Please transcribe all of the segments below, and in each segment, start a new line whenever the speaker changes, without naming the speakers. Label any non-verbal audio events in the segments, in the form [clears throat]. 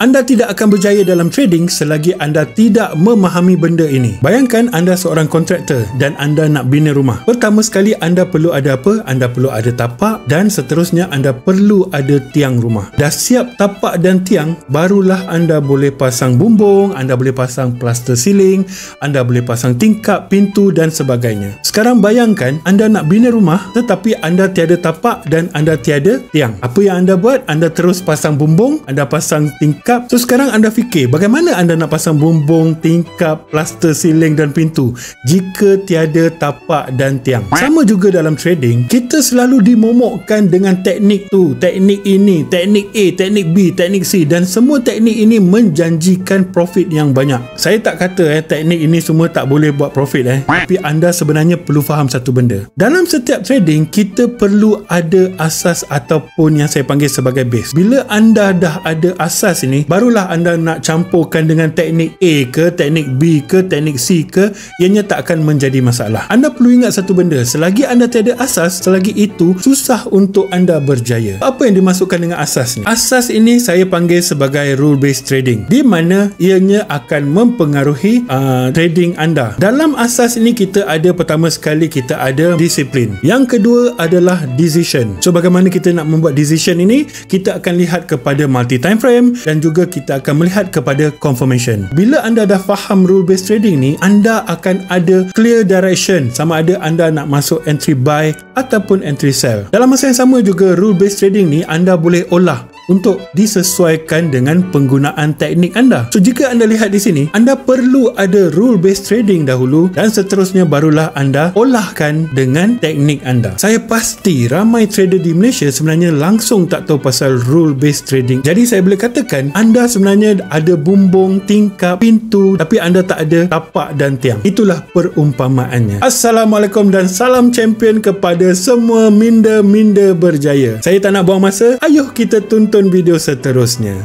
Anda tidak akan berjaya dalam trading selagi anda tidak memahami benda ini. Bayangkan anda seorang kontraktor dan anda nak bina rumah. Pertama sekali anda perlu ada apa? Anda perlu ada tapak dan seterusnya anda perlu ada tiang rumah. Dah siap tapak dan tiang, barulah anda boleh pasang bumbung, anda boleh pasang plaster ceiling, anda boleh pasang tingkap, pintu dan sebagainya. Sekarang bayangkan anda nak bina rumah tetapi anda tiada tapak dan anda tiada tiang. Apa yang anda buat? Anda terus pasang bumbung, anda pasang tingkap tingkap. So sekarang anda fikir bagaimana anda nak pasang bumbung tingkap plaster siling dan pintu jika tiada tapak dan tiang? Sama juga dalam trading kita selalu dimomokkan dengan teknik tu teknik ini teknik A teknik B teknik C dan semua teknik ini menjanjikan profit yang banyak. Saya tak kata eh teknik ini semua tak boleh buat profit eh. Tapi anda sebenarnya perlu faham satu benda. Dalam setiap trading kita perlu ada asas ataupun yang saya panggil sebagai base. Bila anda dah ada asas ini barulah anda nak campurkan dengan teknik A ke teknik B ke teknik C ke ianya tak akan menjadi masalah. Anda perlu ingat satu benda selagi anda tiada asas selagi itu susah untuk anda berjaya. Apa yang dimasukkan dengan asas ni? Asas ini saya panggil sebagai rule based trading di mana ianya akan mempengaruhi uh, trading anda. Dalam asas ini kita ada pertama sekali kita ada disiplin. Yang kedua adalah decision. So bagaimana kita nak membuat decision ini? Kita akan lihat kepada multi time frame dan juga juga kita akan melihat kepada confirmation. Bila anda dah faham rule based trading ni, anda akan ada clear direction sama ada anda nak masuk entry buy ataupun entry sell. Dalam masa yang sama juga rule based trading ni anda boleh olah untuk disesuaikan dengan penggunaan teknik anda. So jika anda lihat di sini, anda perlu ada rule based trading dahulu dan seterusnya barulah anda olahkan dengan teknik anda. Saya pasti ramai trader di Malaysia sebenarnya langsung tak tahu pasal rule based trading. Jadi saya boleh katakan anda sebenarnya ada bumbung, tingkap, pintu tapi anda tak ada tapak dan tiang. Itulah perumpamaannya. Assalamualaikum dan salam champion kepada semua minda-minda berjaya. Saya tak nak buang masa. Ayuh kita tuntun tonton video seterusnya.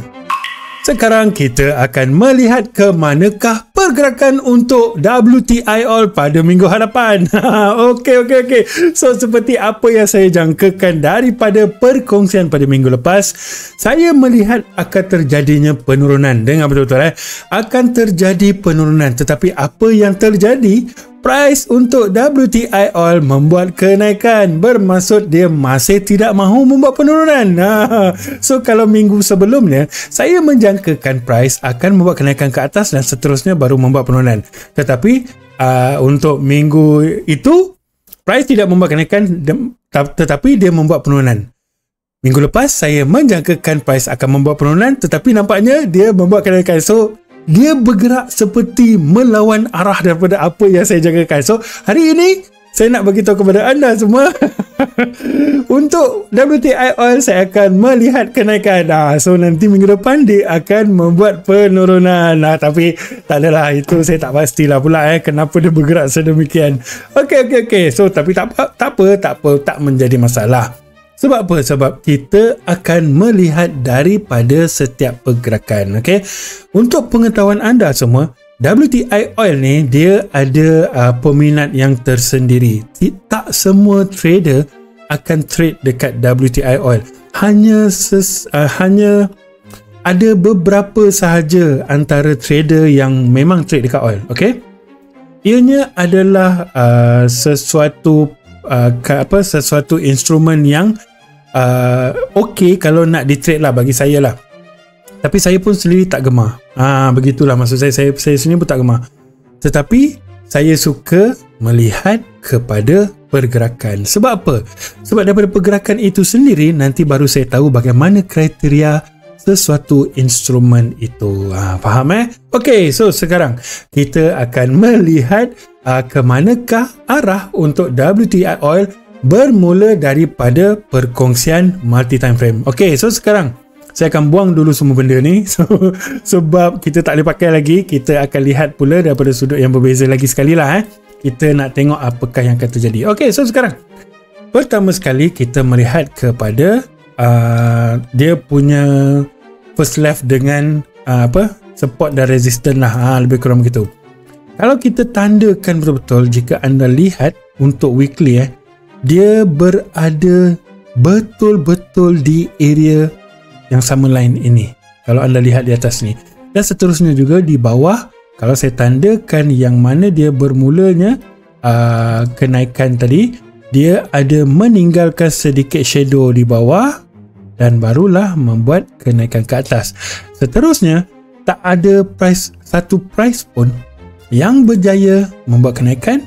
Sekarang kita akan melihat ke manakah pergerakan untuk WTI Oil pada minggu hadapan. [laughs] okey, okey, okey. So, seperti apa yang saya jangkakan daripada perkongsian pada minggu lepas, saya melihat akan terjadinya penurunan. Dengar betul-betul eh. Akan terjadi penurunan. Tetapi apa yang terjadi price untuk WTI oil membuat kenaikan bermaksud dia masih tidak mahu membuat penurunan [laughs] so kalau minggu sebelumnya saya menjangkakan price akan membuat kenaikan ke atas dan seterusnya baru membuat penurunan tetapi uh, untuk minggu itu price tidak membuat kenaikan tetapi dia membuat penurunan minggu lepas saya menjangkakan price akan membuat penurunan tetapi nampaknya dia membuat kenaikan. So dia bergerak seperti melawan arah daripada apa yang saya jangkakan. So, hari ini saya nak bagi tahu kepada anda semua [laughs] [laughs] untuk WTI oil saya akan melihat kenaikan. Nah, so nanti minggu depan dia akan membuat penurunan. Nah, tapi tak adalah itu saya tak pastilah pula eh kenapa dia bergerak sedemikian. Okey okey okey. So tapi tak apa tak apa tak apa tak menjadi masalah. Sebab apa? Sebab kita akan melihat daripada setiap pergerakan. Okay? Untuk pengetahuan anda semua, WTI oil ni dia ada uh, peminat yang tersendiri. Tak semua trader akan trade dekat WTI oil. Hanya ses, uh, hanya ada beberapa sahaja antara trader yang memang trade dekat oil. Okay? Ianya adalah uh, sesuatu uh, apa sesuatu instrumen yang uh, okey kalau nak di trade lah bagi saya lah tapi saya pun sendiri tak gemar ah begitulah maksud saya saya saya sendiri pun tak gemar tetapi saya suka melihat kepada pergerakan sebab apa sebab daripada pergerakan itu sendiri nanti baru saya tahu bagaimana kriteria sesuatu instrumen itu. Ha, faham eh? Okey, so sekarang kita akan melihat uh, ke manakah arah untuk WTI oil bermula daripada perkongsian multi time frame. Okey, so sekarang saya akan buang dulu semua benda ni [laughs] so, sebab kita tak boleh pakai lagi. Kita akan lihat pula daripada sudut yang berbeza lagi sekali lah eh. Kita nak tengok apakah yang akan terjadi. Okey, so sekarang pertama sekali kita melihat kepada uh, dia punya first left dengan uh, apa support dan resistance lah ha, lebih kurang begitu kalau kita tandakan betul-betul jika anda lihat untuk weekly eh dia berada betul-betul di area yang sama lain ini. Kalau anda lihat di atas ni. Dan seterusnya juga di bawah kalau saya tandakan yang mana dia bermulanya uh, kenaikan tadi dia ada meninggalkan sedikit shadow di bawah dan barulah membuat kenaikan ke atas. Seterusnya tak ada price satu price pun yang berjaya membuat kenaikan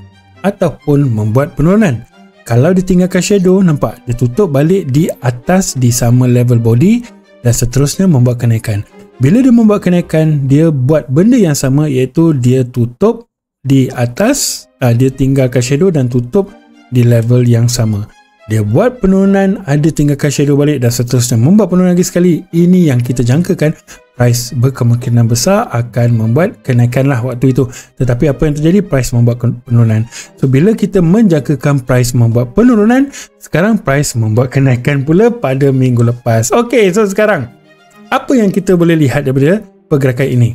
ataupun membuat penurunan. Kalau ditinggalkan shadow nampak dia tutup balik di atas di sama level body dan seterusnya membuat kenaikan. Bila dia membuat kenaikan dia buat benda yang sama iaitu dia tutup di atas uh, dia tinggalkan shadow dan tutup di level yang sama. Dia buat penurunan ada tinggalkan shadow balik dan seterusnya. Membuat penurunan lagi sekali. Ini yang kita jangkakan price berkemungkinan besar akan membuat kenaikan lah waktu itu. Tetapi apa yang terjadi? Price membuat penurunan. So bila kita menjangkakan price membuat penurunan sekarang price membuat kenaikan pula pada minggu lepas. Ok so sekarang apa yang kita boleh lihat daripada pergerakan ini?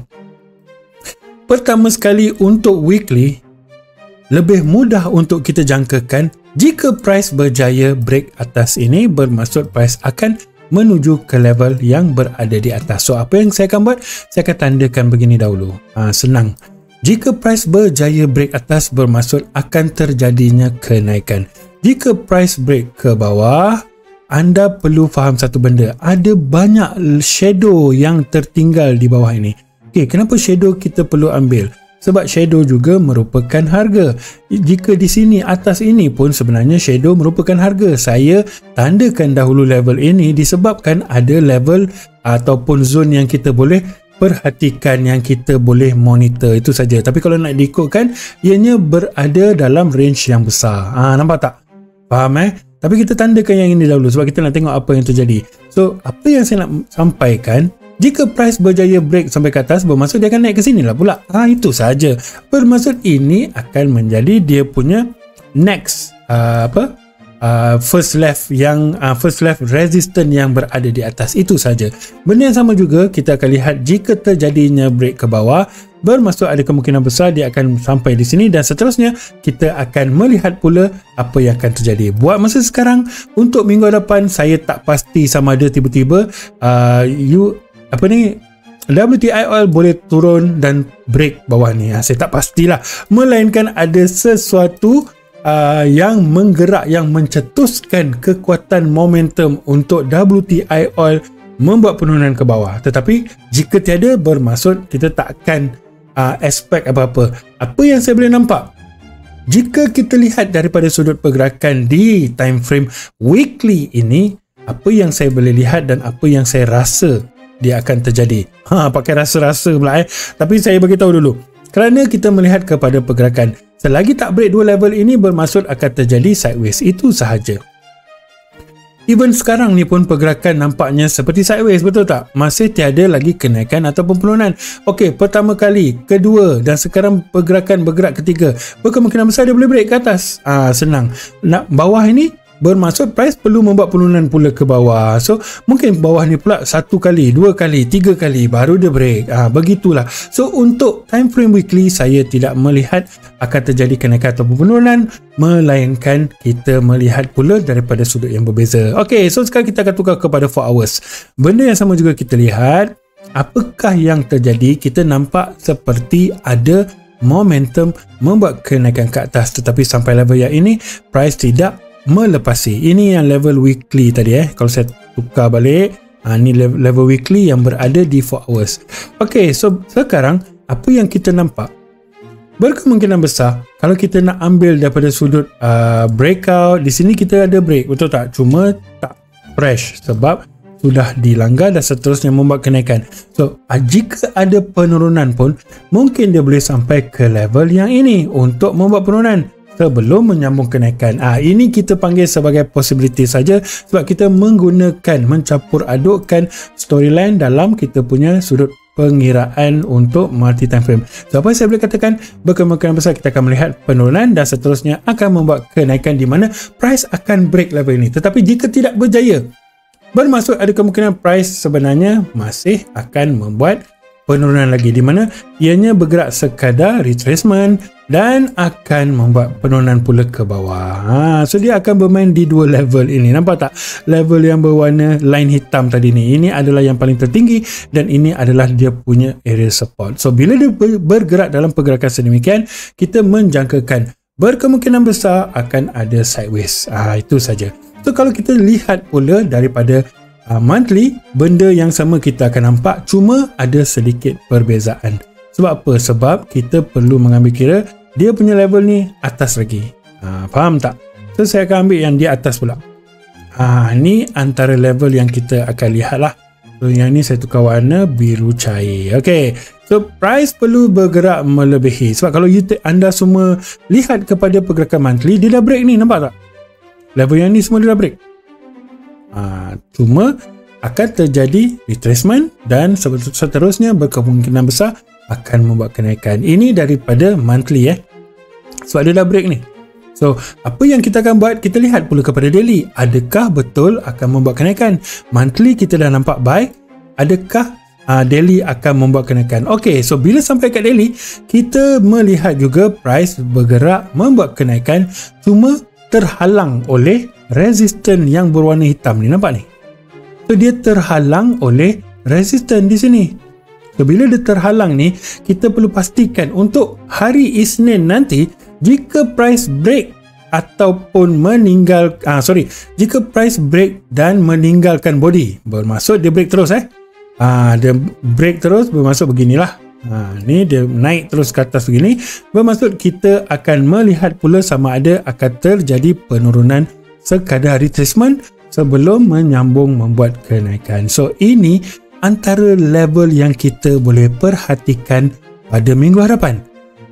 Pertama sekali untuk weekly, lebih mudah untuk kita jangkakan jika price berjaya break atas ini bermaksud price akan menuju ke level yang berada di atas. So apa yang saya akan buat? Saya akan tandakan begini dahulu. Ha, senang. Jika price berjaya break atas bermaksud akan terjadinya kenaikan. Jika price break ke bawah, anda perlu faham satu benda. Ada banyak shadow yang tertinggal di bawah ini. Okay, kenapa shadow kita perlu ambil? Sebab shadow juga merupakan harga. Jika di sini atas ini pun sebenarnya shadow merupakan harga. Saya tandakan dahulu level ini disebabkan ada level ataupun zone yang kita boleh perhatikan yang kita boleh monitor itu saja. Tapi kalau nak diikutkan, ianya berada dalam range yang besar. Ah, nampak tak? Faham eh? Tapi kita tandakan yang ini dahulu sebab kita nak tengok apa yang terjadi. So, apa yang saya nak sampaikan, jika price berjaya break sampai ke atas, bermaksud dia akan naik ke sini lah pula. Ha, itu saja. Bermaksud ini akan menjadi dia punya next uh, apa? Uh, first left yang uh, first left resistance yang berada di atas itu saja. Benda yang sama juga kita akan lihat jika terjadinya break ke bawah bermaksud ada kemungkinan besar dia akan sampai di sini dan seterusnya kita akan melihat pula apa yang akan terjadi. Buat masa sekarang untuk minggu depan saya tak pasti sama ada tiba-tiba uh, apa ni? WTI oil boleh turun dan break bawah ni. Ha, saya tak pastilah. Melainkan ada sesuatu uh, yang menggerak yang mencetuskan kekuatan momentum untuk WTI oil membuat penurunan ke bawah. Tetapi jika tiada bermaksud kita tak akan uh, expect apa-apa. Apa yang saya boleh nampak? Jika kita lihat daripada sudut pergerakan di time frame weekly ini apa yang saya boleh lihat dan apa yang saya rasa dia akan terjadi ha pakai rasa-rasa pula eh tapi saya beritahu dulu kerana kita melihat kepada pergerakan selagi tak break dua level ini bermaksud akan terjadi sideways itu sahaja Even sekarang ni pun pergerakan nampaknya seperti sideways betul tak? Masih tiada lagi kenaikan ataupun penurunan. Okey, pertama kali, kedua dan sekarang pergerakan bergerak ketiga. Berkemungkinan besar dia boleh break ke atas. Ah senang. Nak bawah ini bermaksud price perlu membuat penurunan pula ke bawah. So mungkin bawah ni pula satu kali dua kali tiga kali baru dia break. Ha, begitulah. So untuk time frame weekly saya tidak melihat akan terjadi kenaikan atau penurunan melainkan kita melihat pula daripada sudut yang berbeza. Ok so sekarang kita akan tukar kepada 4 hours. Benda yang sama juga kita lihat apakah yang terjadi? Kita nampak seperti ada momentum membuat kenaikan ke atas. Tetapi sampai level yang ini price tidak melepasi. Ini yang level weekly tadi eh. Kalau saya tukar balik ha, ni level, weekly yang berada di 4 hours. Ok so sekarang apa yang kita nampak? Berkemungkinan besar kalau kita nak ambil daripada sudut uh, breakout di sini kita ada break betul tak? Cuma tak fresh sebab sudah dilanggar dan seterusnya membuat kenaikan. So uh, jika ada penurunan pun mungkin dia boleh sampai ke level yang ini untuk membuat penurunan sebelum menyambung kenaikan. Ah ini kita panggil sebagai possibility saja sebab kita menggunakan mencampur adukkan storyline dalam kita punya sudut pengiraan untuk multi time frame. So apa saya boleh katakan berkemungkinan besar kita akan melihat penurunan dan seterusnya akan membuat kenaikan di mana price akan break level ini. Tetapi jika tidak berjaya bermaksud ada kemungkinan price sebenarnya masih akan membuat penurunan lagi di mana ianya bergerak sekadar retracement dan akan membuat penurunan pula ke bawah. Ha, so dia akan bermain di dua level ini. Nampak tak? Level yang berwarna line hitam tadi ni. Ini adalah yang paling tertinggi dan ini adalah dia punya area support. So bila dia bergerak dalam pergerakan sedemikian, kita menjangkakan berkemungkinan besar akan ada sideways. Ha, itu saja. So kalau kita lihat pula daripada uh, monthly benda yang sama kita akan nampak cuma ada sedikit perbezaan. Sebab apa? sebab kita perlu mengambil kira dia punya level ni atas lagi. Uh, faham tak? so saya akan ambil yang di atas pula. Uh, ni antara level yang kita akan lihat lah so yang ni saya tukar warna biru cair. Ok so price perlu bergerak melebihi. Sebab kalau you anda semua lihat kepada pergerakan monthly dia dah break ni nampak tak? level yang ni semua dia dah break Ha, cuma akan terjadi retracement dan seterusnya berkemungkinan besar akan membuat kenaikan. Ini daripada monthly eh. Sebab dia dah break ni. So, apa yang kita akan buat? Kita lihat pula kepada daily. Adakah betul akan membuat kenaikan? Monthly kita dah nampak buy. Adakah uh, daily akan membuat kenaikan? Okey, so bila sampai kat daily, kita melihat juga price bergerak membuat kenaikan cuma terhalang oleh resisten yang berwarna hitam ni nampak ni? So dia terhalang oleh resisten di sini. So bila dia terhalang ni kita perlu pastikan untuk hari Isnin nanti jika price break ataupun meninggal ah sorry jika price break dan meninggalkan body bermaksud dia break terus eh? Ah dia break terus bermaksud beginilah. Ha, ni dia naik terus ke atas begini bermaksud kita akan melihat pula sama ada akan terjadi penurunan sekadar retracement sebelum menyambung membuat kenaikan. So ini antara level yang kita boleh perhatikan pada minggu hadapan.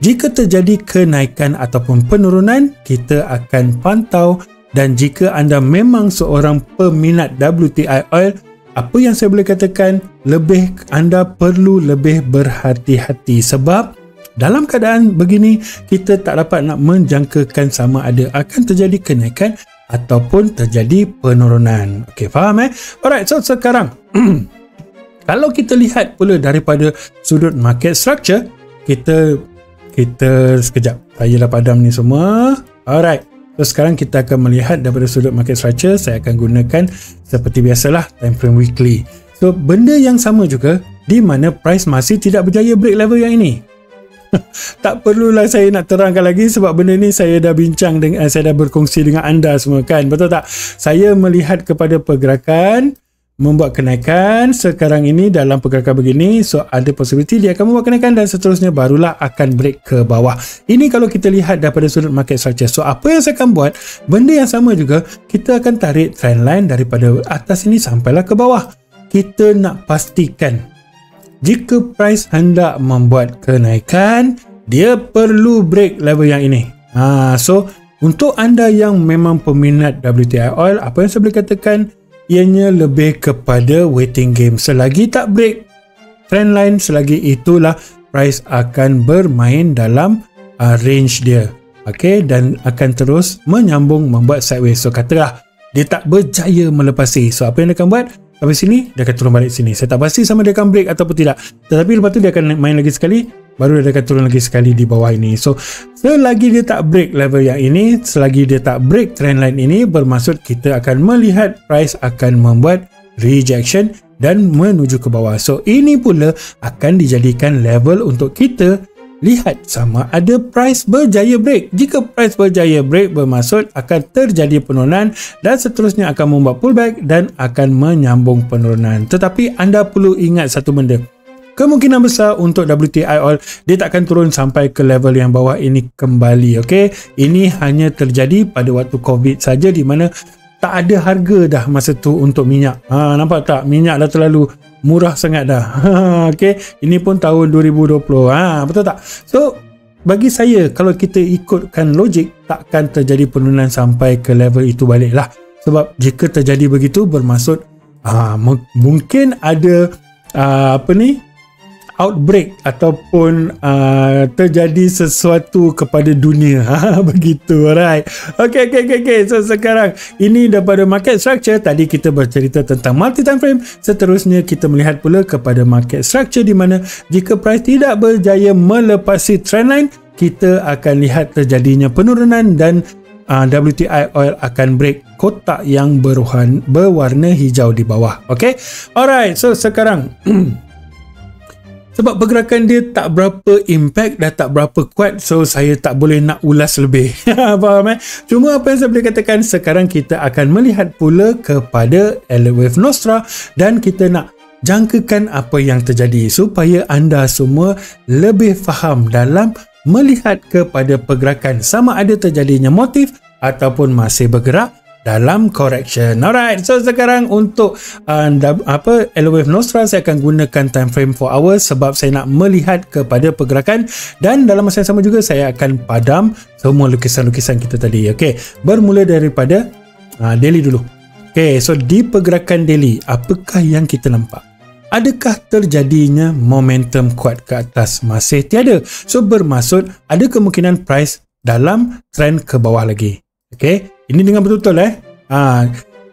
Jika terjadi kenaikan ataupun penurunan, kita akan pantau dan jika anda memang seorang peminat WTI oil, apa yang saya boleh katakan, lebih anda perlu lebih berhati-hati sebab dalam keadaan begini, kita tak dapat nak menjangkakan sama ada akan terjadi kenaikan ataupun terjadi penurunan. Okey, faham eh? Alright, so sekarang [clears throat] kalau kita lihat pula daripada sudut market structure, kita kita sekejap. Saya dah padam ni semua. Alright. So sekarang kita akan melihat daripada sudut market structure, saya akan gunakan seperti biasalah time frame weekly. So benda yang sama juga di mana price masih tidak berjaya break level yang ini [laughs] tak perlulah saya nak terangkan lagi sebab benda ni saya dah bincang dengan saya dah berkongsi dengan anda semua kan? Betul tak? Saya melihat kepada pergerakan membuat kenaikan sekarang ini dalam pergerakan begini so ada possibility dia akan membuat kenaikan dan seterusnya barulah akan break ke bawah. Ini kalau kita lihat daripada sudut market structure. So apa yang saya akan buat? Benda yang sama juga kita akan tarik trendline daripada atas ini sampailah ke bawah. Kita nak pastikan jika price hendak membuat kenaikan, dia perlu break level yang ini. Ha, so, untuk anda yang memang peminat WTI oil, apa yang saya boleh katakan, ianya lebih kepada waiting game. Selagi tak break trendline, selagi itulah price akan bermain dalam uh, range dia. Okay, dan akan terus menyambung membuat sideways. So, katalah dia tak berjaya melepasi. So, apa yang dia akan buat? Sampai sini, dia akan turun balik sini. Saya tak pasti sama dia akan break ataupun tidak. Tetapi lepas tu dia akan main lagi sekali, baru dia akan turun lagi sekali di bawah ini. So, selagi dia tak break level yang ini, selagi dia tak break trendline ini, bermaksud kita akan melihat price akan membuat rejection dan menuju ke bawah. So, ini pula akan dijadikan level untuk kita lihat sama ada price berjaya break. Jika price berjaya break bermaksud akan terjadi penurunan dan seterusnya akan membuat pullback dan akan menyambung penurunan. Tetapi anda perlu ingat satu benda. Kemungkinan besar untuk WTI oil dia takkan turun sampai ke level yang bawah ini kembali. Okay? Ini hanya terjadi pada waktu COVID saja di mana tak ada harga dah masa tu untuk minyak. Ha, nampak tak? Minyak dah terlalu murah sangat dah. [laughs] Okay. Ini pun tahun 2020. Ha, betul tak? So, bagi saya, kalau kita ikutkan logik, takkan terjadi penurunan sampai ke level itu balik lah. Sebab jika terjadi begitu, bermaksud ha, mungkin ada ha, apa ni outbreak ataupun uh, terjadi sesuatu kepada dunia. [laughs] Ha, begitu, alright. Okay, okay, okay, okay. So, sekarang ini daripada market structure. Tadi kita bercerita tentang multi time frame. Seterusnya, kita melihat pula kepada market structure di mana jika price tidak berjaya melepasi trendline, kita akan lihat terjadinya penurunan dan uh, WTI oil akan break kotak yang berwarna, berwarna hijau di bawah. Okay? Alright, so sekarang... [clears throat] sebab pergerakan dia tak berapa impact dah tak berapa kuat so saya tak boleh nak ulas lebih. [laughs] Faham eh? Cuma apa yang saya boleh katakan sekarang kita akan melihat pula kepada Elliott Wave Nostra dan kita nak jangkakan apa yang terjadi supaya anda semua lebih faham dalam melihat kepada pergerakan sama ada terjadinya motif ataupun masih bergerak dalam correction. Alright, so sekarang untuk uh, apa Elwave Nostra saya akan gunakan time frame 4 hours sebab saya nak melihat kepada pergerakan dan dalam masa yang sama juga saya akan padam semua lukisan-lukisan kita tadi. Okey, bermula daripada uh, daily dulu. Okey, so di pergerakan daily apakah yang kita nampak? Adakah terjadinya momentum kuat ke atas? Masih tiada. So bermaksud ada kemungkinan price dalam trend ke bawah lagi. Okey, ini dengan betul-betul eh. Ha,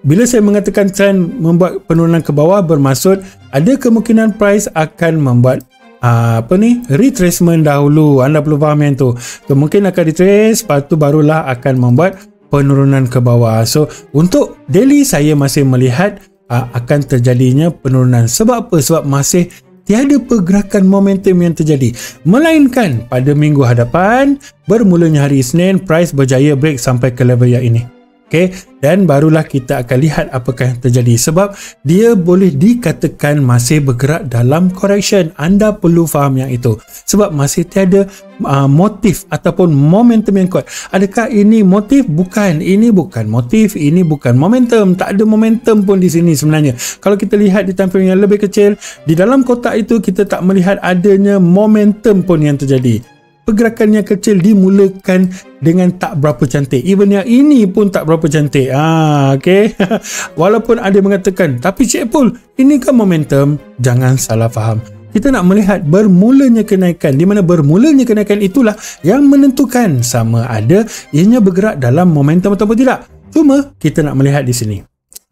bila saya mengatakan trend membuat penurunan ke bawah bermaksud ada kemungkinan price akan membuat uh, apa ni retracement dahulu. Anda perlu faham yang tu. So, mungkin akan retrace, lepas tu barulah akan membuat penurunan ke bawah. So, untuk daily saya masih melihat uh, akan terjadinya penurunan. Sebab apa? Sebab masih tiada pergerakan momentum yang terjadi melainkan pada minggu hadapan bermulanya hari Isnin price berjaya break sampai ke level yang ini Okay, dan barulah kita akan lihat apakah yang terjadi sebab dia boleh dikatakan masih bergerak dalam correction. Anda perlu faham yang itu. Sebab masih tiada uh, motif ataupun momentum yang kuat. Adakah ini motif? Bukan. Ini bukan motif. Ini bukan momentum. Tak ada momentum pun di sini sebenarnya. Kalau kita lihat di frame yang lebih kecil, di dalam kotak itu kita tak melihat adanya momentum pun yang terjadi pergerakan yang kecil dimulakan dengan tak berapa cantik. Even yang ini pun tak berapa cantik. Ah, okay. [laughs] Walaupun ada mengatakan, tapi Cik Pul, ini kan momentum. Jangan salah faham. Kita nak melihat bermulanya kenaikan. Di mana bermulanya kenaikan itulah yang menentukan sama ada ianya bergerak dalam momentum ataupun tidak. Cuma kita nak melihat di sini.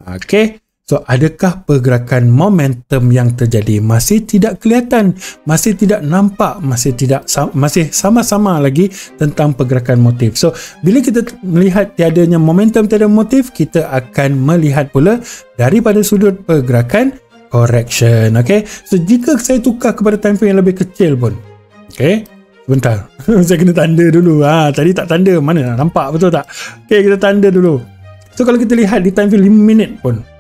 Okay. So, adakah pergerakan momentum yang terjadi masih tidak kelihatan, masih tidak nampak, masih tidak masih sama-sama lagi tentang pergerakan motif. So, bila kita melihat tiadanya momentum tiada motif, kita akan melihat pula daripada sudut pergerakan correction. Okay? So, jika saya tukar kepada time frame yang lebih kecil pun, okay? Sebentar, [laughs] saya kena tanda dulu. Ha, tadi tak tanda, mana nampak betul tak? Okay, kita tanda dulu. So, kalau kita lihat di time frame 5 minit pun,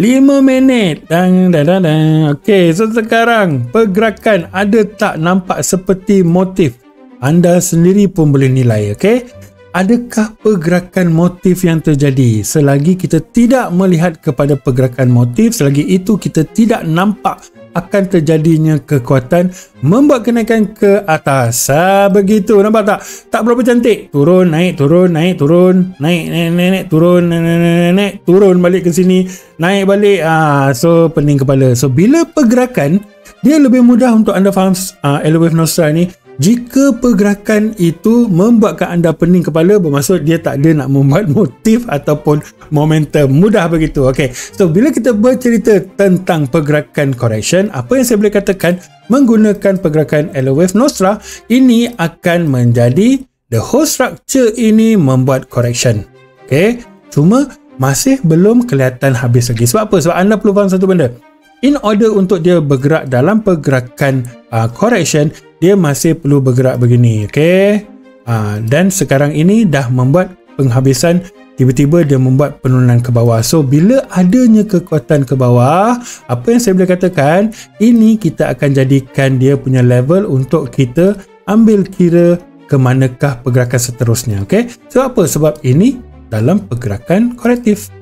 5 minit. Dang dang dang. dang. Okey, so sekarang pergerakan ada tak nampak seperti motif? Anda sendiri pun boleh nilai, okey? Adakah pergerakan motif yang terjadi selagi kita tidak melihat kepada pergerakan motif selagi itu kita tidak nampak akan terjadinya kekuatan membuat kenaikan ke atas. Ha, begitu. Nampak tak? Tak berapa cantik. Turun, naik, turun, naik, turun. Naik, naik, naik, naik turun, naik, naik, naik, naik, turun balik ke sini. Naik balik. Ha, so, pening kepala. So, bila pergerakan, dia lebih mudah untuk anda faham uh, Elevate Nostra ni jika pergerakan itu membuatkan anda pening kepala bermaksud dia tak ada nak membuat [laughs] motif ataupun momentum. Mudah begitu okey. So bila kita bercerita tentang pergerakan correction apa yang saya boleh katakan? Menggunakan pergerakan Elo Wave Nostra ini akan menjadi the whole structure ini membuat correction okey. Cuma masih belum kelihatan habis lagi. Sebab apa? Sebab anda perlu faham satu benda in order untuk dia bergerak dalam pergerakan uh, correction dia masih perlu bergerak begini okey? Uh, dan sekarang ini dah membuat penghabisan. Tiba-tiba dia membuat penurunan ke bawah. So bila adanya kekuatan ke bawah apa yang saya boleh katakan ini kita akan jadikan dia punya level untuk kita ambil kira ke manakah pergerakan seterusnya okey? Sebab apa sebab ini dalam pergerakan korektif?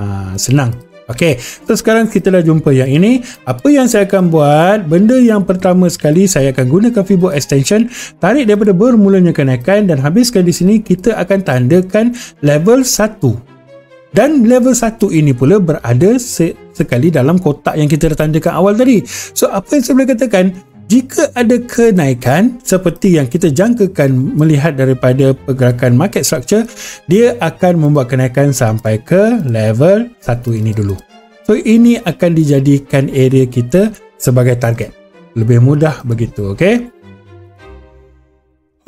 Uh, senang Okey, so sekarang kita dah jumpa yang ini. Apa yang saya akan buat? Benda yang pertama sekali saya akan gunakan Fibo extension, tarik daripada bermulanya kenaikan dan habiskan di sini kita akan tandakan level 1. dan level 1 ini pula berada se- sekali dalam kotak yang kita dah tandakan awal tadi so apa yang saya boleh katakan jika ada kenaikan seperti yang kita jangkakan melihat daripada pergerakan market structure dia akan membuat kenaikan sampai ke level 1 ini dulu so ini akan dijadikan area kita sebagai target lebih mudah begitu okey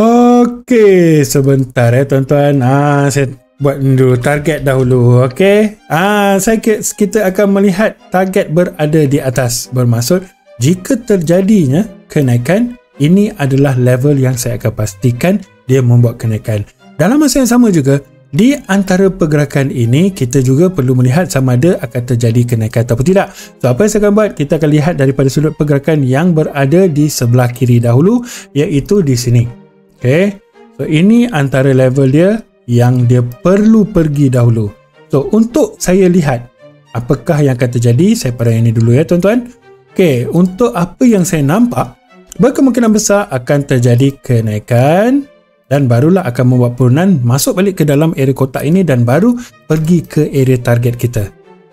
Okey, sebentar ya tuan-tuan. Ah, saya buat dulu target dahulu. Okey. Ah, saya kita akan melihat target berada di atas. Bermaksud jika terjadinya kenaikan, ini adalah level yang saya akan pastikan dia membuat kenaikan. Dalam masa yang sama juga, di antara pergerakan ini, kita juga perlu melihat sama ada akan terjadi kenaikan atau tidak. So, apa yang saya akan buat? Kita akan lihat daripada sudut pergerakan yang berada di sebelah kiri dahulu, iaitu di sini. Okay. So ini antara level dia yang dia perlu pergi dahulu. So untuk saya lihat apakah yang akan terjadi, saya pada ini dulu ya tuan-tuan. Okay, untuk apa yang saya nampak, berkemungkinan besar akan terjadi kenaikan dan barulah akan membuat penurunan masuk balik ke dalam area kotak ini dan baru pergi ke area target kita.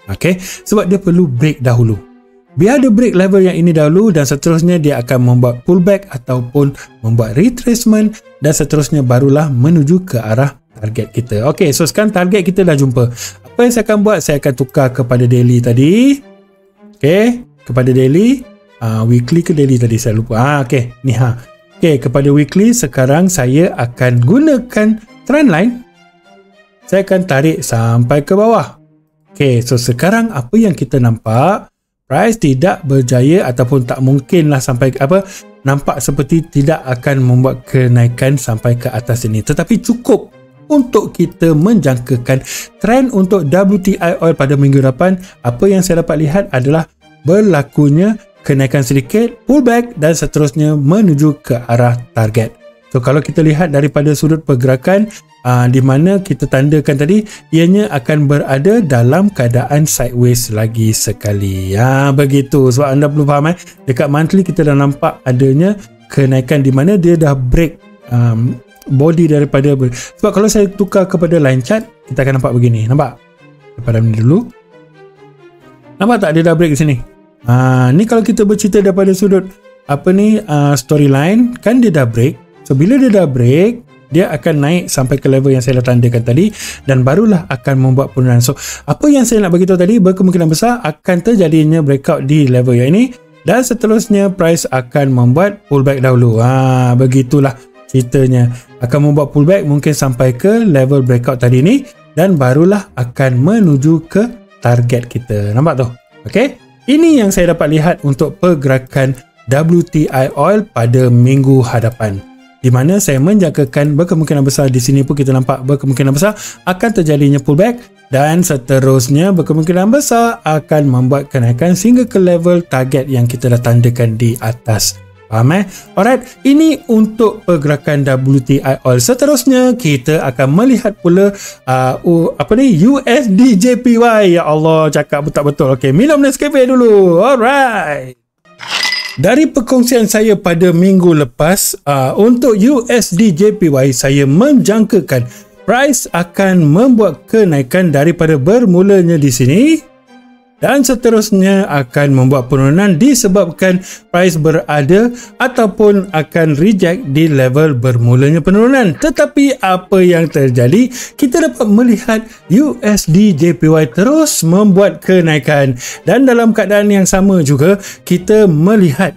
Okay, sebab dia perlu break dahulu. Biar ada break level yang ini dahulu dan seterusnya dia akan membuat pullback ataupun membuat retracement dan seterusnya barulah menuju ke arah target kita. Okey, so sekarang target kita dah jumpa. Apa yang saya akan buat? Saya akan tukar kepada daily tadi. Okey, kepada daily. Uh, weekly ke daily tadi saya lupa. Ah, okey, ni ha. Okey, kepada weekly sekarang saya akan gunakan trend line. Saya akan tarik sampai ke bawah. Okey, so sekarang apa yang kita nampak? price tidak berjaya ataupun tak mungkinlah sampai apa nampak seperti tidak akan membuat kenaikan sampai ke atas ini tetapi cukup untuk kita menjangkakan trend untuk WTI oil pada minggu depan apa yang saya dapat lihat adalah berlakunya kenaikan sedikit pullback dan seterusnya menuju ke arah target. So kalau kita lihat daripada sudut pergerakan uh, di mana kita tandakan tadi ianya akan berada dalam keadaan sideways lagi sekali. Ya begitu. Sebab anda perlu faham eh dekat monthly kita dah nampak adanya kenaikan di mana dia dah break um, body daripada sebab kalau saya tukar kepada line chart kita akan nampak begini. Nampak? Daripada dulu nampak tak dia dah break sini ha, ni kalau kita bercerita daripada sudut apa ni uh, storyline kan dia dah break so bila dia dah break dia akan naik sampai ke level yang saya dah tandakan tadi dan barulah akan membuat penurunan. So, apa yang saya nak beritahu tadi berkemungkinan besar akan terjadinya breakout di level yang ini dan seterusnya price akan membuat pullback dahulu. Ha, begitulah ceritanya. Akan membuat pullback mungkin sampai ke level breakout tadi ni dan barulah akan menuju ke target kita. Nampak tu? Okey. Ini yang saya dapat lihat untuk pergerakan WTI oil pada minggu hadapan di mana saya menjangkakan berkemungkinan besar di sini pun kita nampak berkemungkinan besar akan terjadinya pullback dan seterusnya berkemungkinan besar akan membuat kenaikan sehingga ke level target yang kita dah tandakan di atas. Faham eh? Alright, ini untuk pergerakan WTI oil. Seterusnya, kita akan melihat pula uh, apa ni USD JPY. Ya Allah, cakap betul-betul. Okay, minum Nescafe dulu. Alright. Dari perkongsian saya pada minggu lepas, uh, untuk USD JPY saya menjangkakan price akan membuat kenaikan daripada bermulanya di sini dan seterusnya akan membuat penurunan disebabkan price berada ataupun akan reject di level bermulanya penurunan. Tetapi apa yang terjadi? Kita dapat melihat USD JPY terus membuat kenaikan dan dalam keadaan yang sama juga kita melihat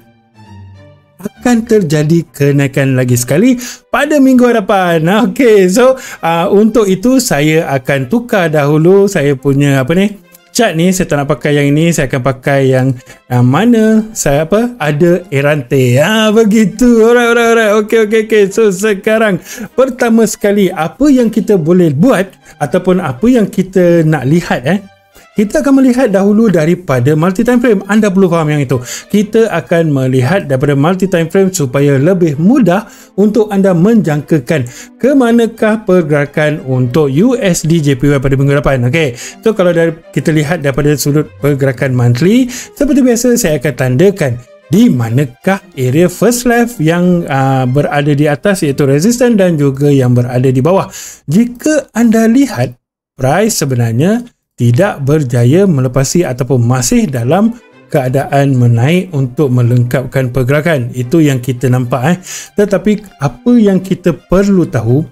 akan terjadi kenaikan lagi sekali pada minggu hadapan. Okey, so uh, untuk itu saya akan tukar dahulu saya punya apa ni? Cat ni saya tak nak pakai yang ini saya akan pakai yang uh, mana? Saya apa? Ada erante. Ha begitu. Alright alright alright. Okey okey okey. So sekarang pertama sekali apa yang kita boleh buat ataupun apa yang kita nak lihat eh kita akan melihat dahulu daripada multi time frame. Anda perlu faham yang itu. Kita akan melihat daripada multi time frame supaya lebih mudah untuk anda menjangkakan ke manakah pergerakan untuk USD JPY pada minggu depan. Ok so kalau dari, kita lihat daripada sudut pergerakan monthly seperti biasa saya akan tandakan di manakah area first left yang uh, berada di atas iaitu resistance dan juga yang berada di bawah. Jika anda lihat price sebenarnya tidak berjaya melepasi ataupun masih dalam keadaan menaik untuk melengkapkan pergerakan. Itu yang kita nampak eh. Tetapi apa yang kita perlu tahu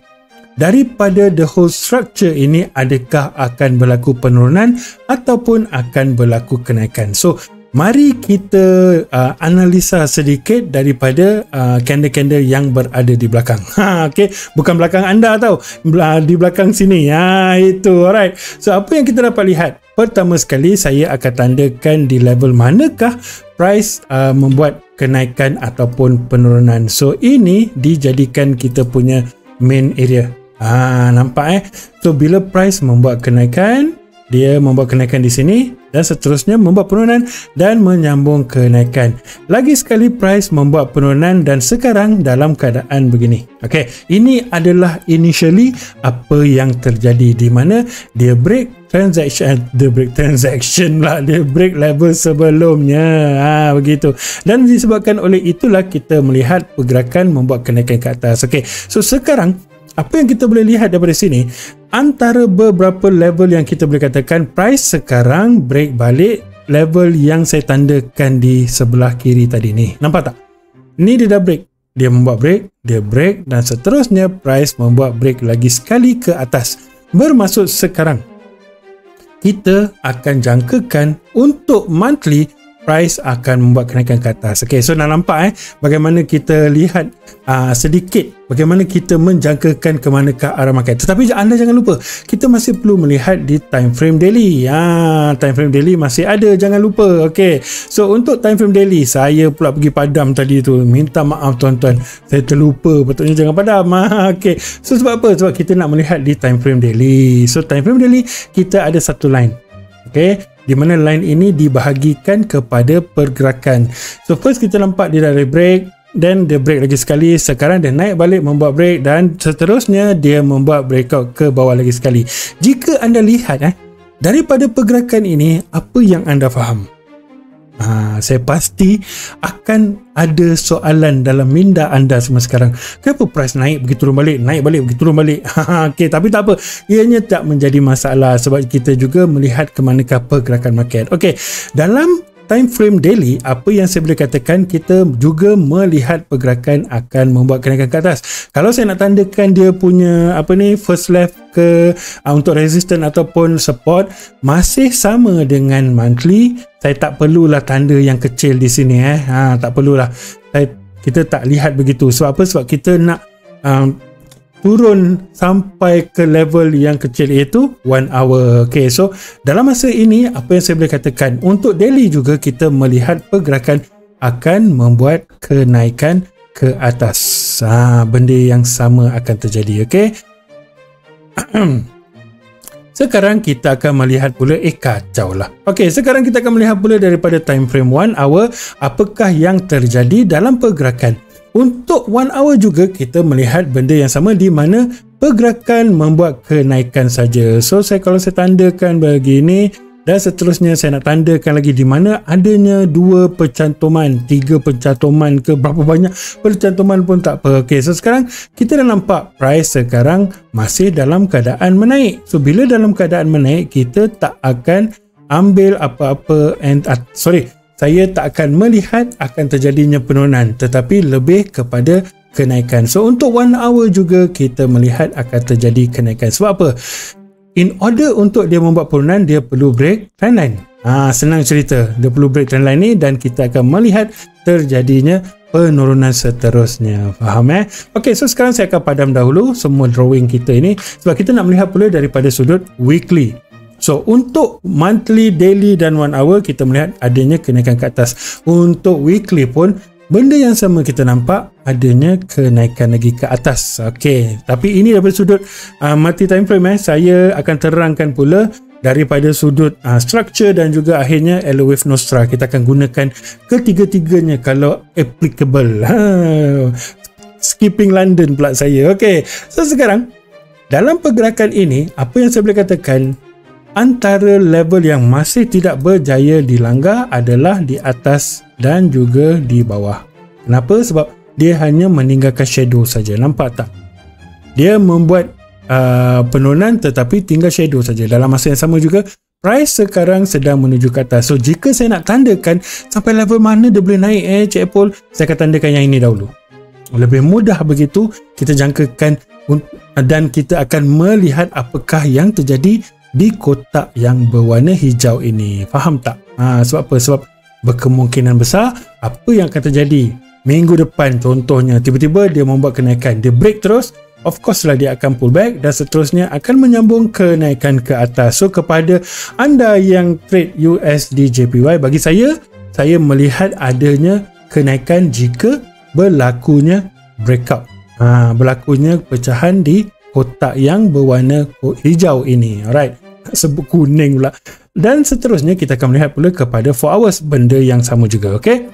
daripada the whole structure ini adakah akan berlaku penurunan ataupun akan berlaku kenaikan. So, mari kita uh, analisa sedikit daripada uh, candle-candle yang berada di belakang. [laughs] Ha, okay. Bukan belakang anda tau. Di belakang sini. Ha, itu. Alright. So, apa yang kita dapat lihat? Pertama sekali, saya akan tandakan di level manakah price uh, membuat kenaikan ataupun penurunan. So, ini dijadikan kita punya main area. Ah, nampak eh. So bila price membuat kenaikan, dia membuat kenaikan di sini dan seterusnya membuat penurunan dan menyambung kenaikan. Lagi sekali price membuat penurunan dan sekarang dalam keadaan begini. Okey, ini adalah initially apa yang terjadi di mana dia break transaction the break transaction lah dia break level sebelumnya ha, begitu dan disebabkan oleh itulah kita melihat pergerakan membuat kenaikan ke atas Okey, so sekarang apa yang kita boleh lihat daripada sini antara beberapa level yang kita boleh katakan price sekarang break balik level yang saya tandakan di sebelah kiri tadi ni. Nampak tak? Ni dia dah break. Dia membuat break dia break dan seterusnya price membuat break lagi sekali ke atas. Bermaksud sekarang kita akan jangkakan untuk monthly price akan membuat kenaikan ke atas. Okey, so nak nampak eh bagaimana kita lihat uh, sedikit bagaimana kita menjangkakan ke manakah arah market. Tetapi anda jangan lupa, kita masih perlu melihat di time frame daily. Ha, time frame daily masih ada, jangan lupa. Okey. So untuk time frame daily, saya pula pergi padam tadi tu. Minta maaf tuan-tuan. Saya terlupa, patutnya jangan padam. Ha, okey. So sebab apa? Sebab kita nak melihat di time frame daily. So time frame daily kita ada satu line. Okey di mana line ini dibahagikan kepada pergerakan. So first kita nampak dia dah break dan dia break lagi sekali. Sekarang dia naik balik membuat break dan seterusnya dia membuat breakout ke bawah lagi sekali. Jika anda lihat eh daripada pergerakan ini apa yang anda faham? Ha, saya pasti akan ada soalan dalam minda anda semua sekarang. Kenapa price naik begitu turun balik, naik balik begitu turun balik? [laughs] Okey, tapi tak apa. Ianya tak menjadi masalah sebab kita juga melihat ke manakah pergerakan market. Okey, dalam time frame daily apa yang saya boleh katakan kita juga melihat pergerakan akan membuat kenaikan ke atas. Kalau saya nak tandakan dia punya apa ni first left ke uh, untuk resistance ataupun support masih sama dengan monthly. Saya tak perlulah tanda yang kecil di sini eh. Ha, tak perlulah. Saya, kita tak lihat begitu. Sebab apa? Sebab kita nak um, turun sampai ke level yang kecil iaitu 1 hour. Okay, so dalam masa ini apa yang saya boleh katakan untuk daily juga kita melihat pergerakan akan membuat kenaikan ke atas. Ha, benda yang sama akan terjadi. Okay. [clears throat] Sekarang kita akan melihat pula eh kacau lah. Okey, sekarang kita akan melihat pula daripada time frame 1 hour apakah yang terjadi dalam pergerakan untuk one hour juga kita melihat benda yang sama di mana pergerakan membuat kenaikan saja. So saya kalau saya tandakan begini dan seterusnya saya nak tandakan lagi di mana adanya dua pencantuman, tiga pencantuman ke berapa banyak pencantuman pun tak apa. Okey, so sekarang kita dah nampak price sekarang masih dalam keadaan menaik. So bila dalam keadaan menaik kita tak akan ambil apa-apa and uh, sorry saya tak akan melihat akan terjadinya penurunan tetapi lebih kepada kenaikan. So untuk one hour juga kita melihat akan terjadi kenaikan. Sebab apa? In order untuk dia membuat penurunan dia perlu break trendline. Ha, senang cerita. Dia perlu break trendline ni dan kita akan melihat terjadinya penurunan seterusnya. Faham eh? Okey, so sekarang saya akan padam dahulu semua drawing kita ini sebab kita nak melihat pula daripada sudut weekly. So untuk monthly, daily dan one hour kita melihat adanya kenaikan ke atas. Untuk weekly pun benda yang sama kita nampak adanya kenaikan lagi ke atas. Okey, tapi ini daripada sudut uh, multi time frame eh saya akan terangkan pula daripada sudut uh, structure dan juga akhirnya Elo Wave Nostra kita akan gunakan ketiga-tiganya kalau applicable. Ha. [laughs] Skipping London pula saya. Okey. So sekarang dalam pergerakan ini apa yang saya boleh katakan antara level yang masih tidak berjaya dilanggar adalah di atas dan juga di bawah. Kenapa? Sebab dia hanya meninggalkan shadow saja. Nampak tak? Dia membuat uh, penurunan tetapi tinggal shadow saja. Dalam masa yang sama juga price sekarang sedang menuju ke atas. So jika saya nak tandakan sampai level mana dia boleh naik eh Cik Apple, saya akan tandakan yang ini dahulu. Lebih mudah begitu kita jangkakan dan kita akan melihat apakah yang terjadi di kotak yang berwarna hijau ini. Faham tak? Ha, sebab apa? Sebab berkemungkinan besar apa yang akan terjadi minggu depan contohnya tiba-tiba dia membuat kenaikan dia break terus of course lah dia akan pull back dan seterusnya akan menyambung kenaikan ke atas so kepada anda yang trade USD JPY bagi saya saya melihat adanya kenaikan jika berlakunya breakout ha, berlakunya pecahan di kotak yang berwarna hijau ini alright kuning pula. Dan seterusnya kita akan melihat pula kepada 4 hours benda yang sama juga okey?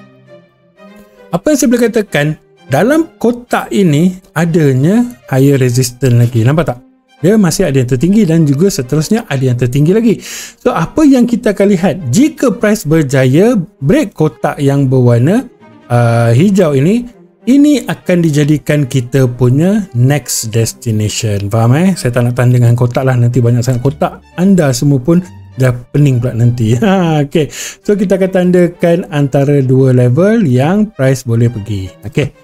Apa yang saya boleh katakan dalam kotak ini adanya higher resistance lagi. Nampak tak? Dia masih ada yang tertinggi dan juga seterusnya ada yang tertinggi lagi. So apa yang kita akan lihat? Jika price berjaya break kotak yang berwarna uh, hijau ini ini akan dijadikan kita punya next destination faham eh saya tak nak tanda dengan kotak lah nanti banyak sangat kotak anda semua pun dah pening pula nanti. [laughs] Ha, okay. So kita akan tandakan antara dua level yang price boleh pergi. Okay.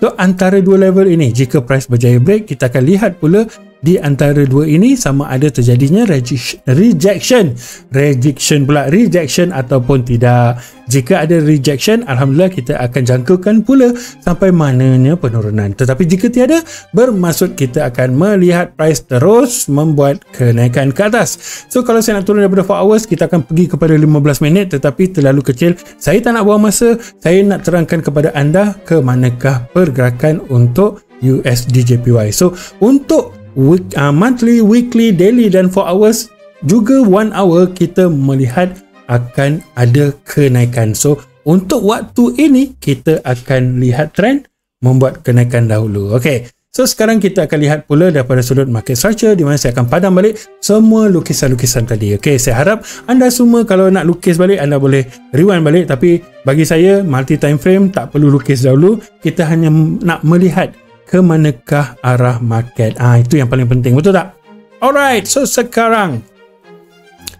So antara dua level ini, jika price berjaya break, kita akan lihat pula di antara dua ini sama ada terjadinya rejection. Rejection pula rejection ataupun tidak. Jika ada rejection Alhamdulillah kita akan jangkakan pula sampai mananya penurunan. Tetapi jika tiada bermaksud kita akan melihat price terus membuat kenaikan ke atas. So kalau saya nak turun daripada 4 hours kita akan pergi kepada 15 minit. Tetapi terlalu kecil saya tak nak buang masa. Saya nak terangkan kepada anda ke manakah pergerakan untuk USD JPY so untuk week, uh, monthly, weekly, daily dan 4 hours juga 1 hour kita melihat akan ada kenaikan. So, untuk waktu ini kita akan lihat trend membuat kenaikan dahulu. Okay. So sekarang kita akan lihat pula daripada sudut market structure di mana saya akan padam balik semua lukisan-lukisan tadi. Okay, saya harap anda semua kalau nak lukis balik anda boleh rewind balik tapi bagi saya multi time frame tak perlu lukis dahulu. Kita hanya nak melihat ke manakah arah market. Ah itu yang paling penting, betul tak? Alright, so sekarang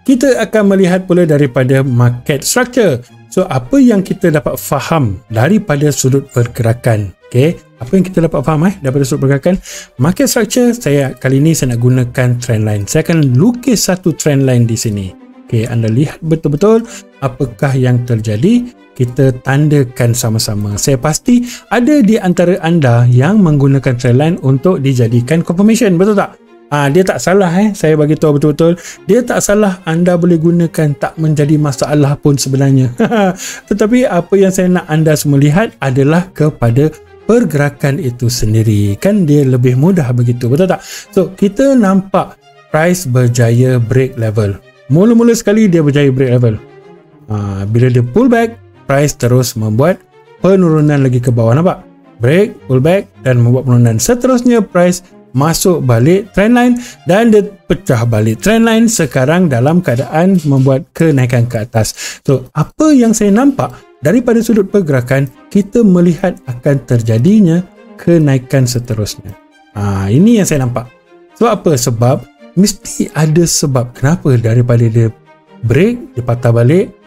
kita akan melihat pula daripada market structure. So apa yang kita dapat faham daripada sudut pergerakan? Okay, apa yang kita dapat faham eh daripada sudut pergerakan? Market structure saya kali ini saya nak gunakan trend line. Saya akan lukis satu trend line di sini. Okay, anda lihat betul-betul apakah yang terjadi kita tandakan sama-sama. Saya pasti ada di antara anda yang menggunakan trend line untuk dijadikan confirmation. Betul tak? Ah, dia tak salah eh. Saya bagi tahu betul-betul. Dia tak salah anda boleh gunakan tak menjadi masalah pun sebenarnya. [laughs] Tetapi apa yang saya nak anda semua lihat adalah kepada pergerakan itu sendiri. Kan dia lebih mudah begitu. Betul tak? So, kita nampak price berjaya break level. Mula-mula sekali dia berjaya break level. Ha, bila dia pull back, price terus membuat penurunan lagi ke bawah. Nampak? Break pull back dan membuat penurunan. Seterusnya price masuk balik trendline dan dia pecah balik trendline sekarang dalam keadaan membuat kenaikan ke atas. So apa yang saya nampak daripada sudut pergerakan kita melihat akan terjadinya kenaikan seterusnya. Ha, ini yang saya nampak. Sebab apa? sebab? Mesti ada sebab. Kenapa? Daripada dia break dia patah balik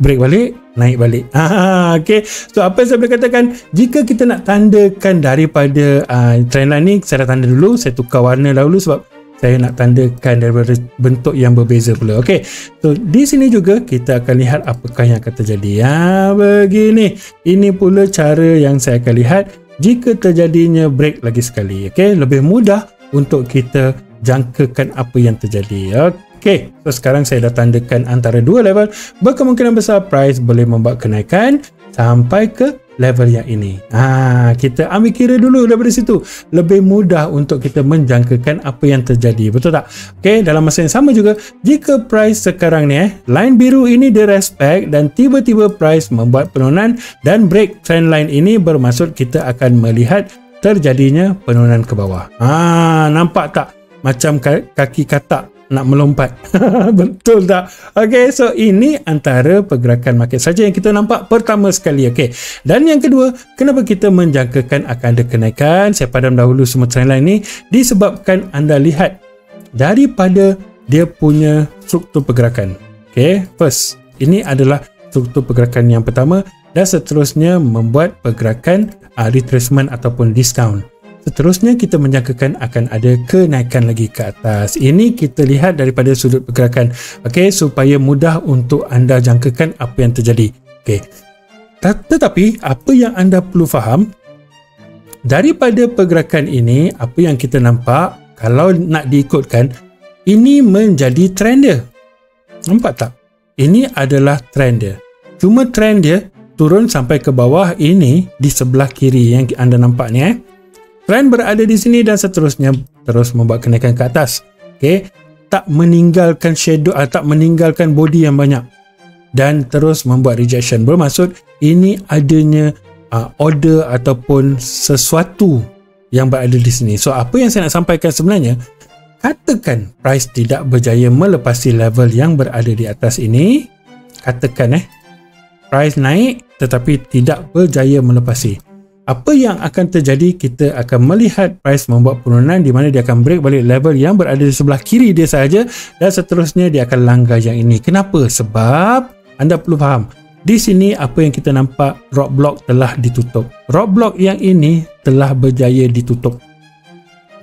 break balik naik balik. [laughs] Ah okey so apa yang saya boleh katakan? Jika kita nak tandakan daripada uh, trend line ni saya dah tanda dulu saya tukar warna dahulu sebab saya nak tandakan daripada bentuk yang berbeza pula. Okey so di sini juga kita akan lihat apakah yang akan terjadi. Ya begini. Ini pula cara yang saya akan lihat jika terjadinya break lagi sekali. Okey lebih mudah untuk kita jangkakan apa yang terjadi. Okey, so sekarang saya dah tandakan antara dua level. Berkemungkinan besar price boleh membuat kenaikan sampai ke level yang ini. Ha, kita ambil kira dulu daripada situ. Lebih mudah untuk kita menjangkakan apa yang terjadi. Betul tak? Okey, dalam masa yang sama juga, jika price sekarang ni eh, line biru ini direspect dan tiba-tiba price membuat penurunan dan break trend line ini bermaksud kita akan melihat terjadinya penurunan ke bawah. Ha, nampak tak? Macam kaki katak nak melompat. [laughs] Betul tak? Okay, so ini antara pergerakan market saja yang kita nampak pertama sekali. Okay. Dan yang kedua, kenapa kita menjangkakan akan ada kenaikan? Saya padam dahulu semua trendline ini disebabkan anda lihat daripada dia punya struktur pergerakan. Okay, first, ini adalah struktur pergerakan yang pertama dan seterusnya membuat pergerakan uh, retracement ataupun discount. Seterusnya kita menjangkakan akan ada kenaikan lagi ke atas. Ini kita lihat daripada sudut pergerakan. Okey, supaya mudah untuk anda jangkakan apa yang terjadi. Okey. Tetapi apa yang anda perlu faham daripada pergerakan ini, apa yang kita nampak kalau nak diikutkan ini menjadi trend dia. Nampak tak? Ini adalah trend dia. Cuma trend dia turun sampai ke bawah ini di sebelah kiri yang anda nampak ni eh. Trend berada di sini dan seterusnya terus membuat kenaikan ke atas. Okey, tak meninggalkan shadow atau tak meninggalkan body yang banyak dan terus membuat rejection. Bermaksud ini adanya uh, order ataupun sesuatu yang berada di sini. So apa yang saya nak sampaikan sebenarnya katakan price tidak berjaya melepasi level yang berada di atas ini, katakan eh price naik tetapi tidak berjaya melepasi apa yang akan terjadi kita akan melihat price membuat penurunan di mana dia akan break balik level yang berada di sebelah kiri dia saja dan seterusnya dia akan langgar yang ini. Kenapa? Sebab anda perlu faham di sini apa yang kita nampak rock block telah ditutup. Rock block yang ini telah berjaya ditutup.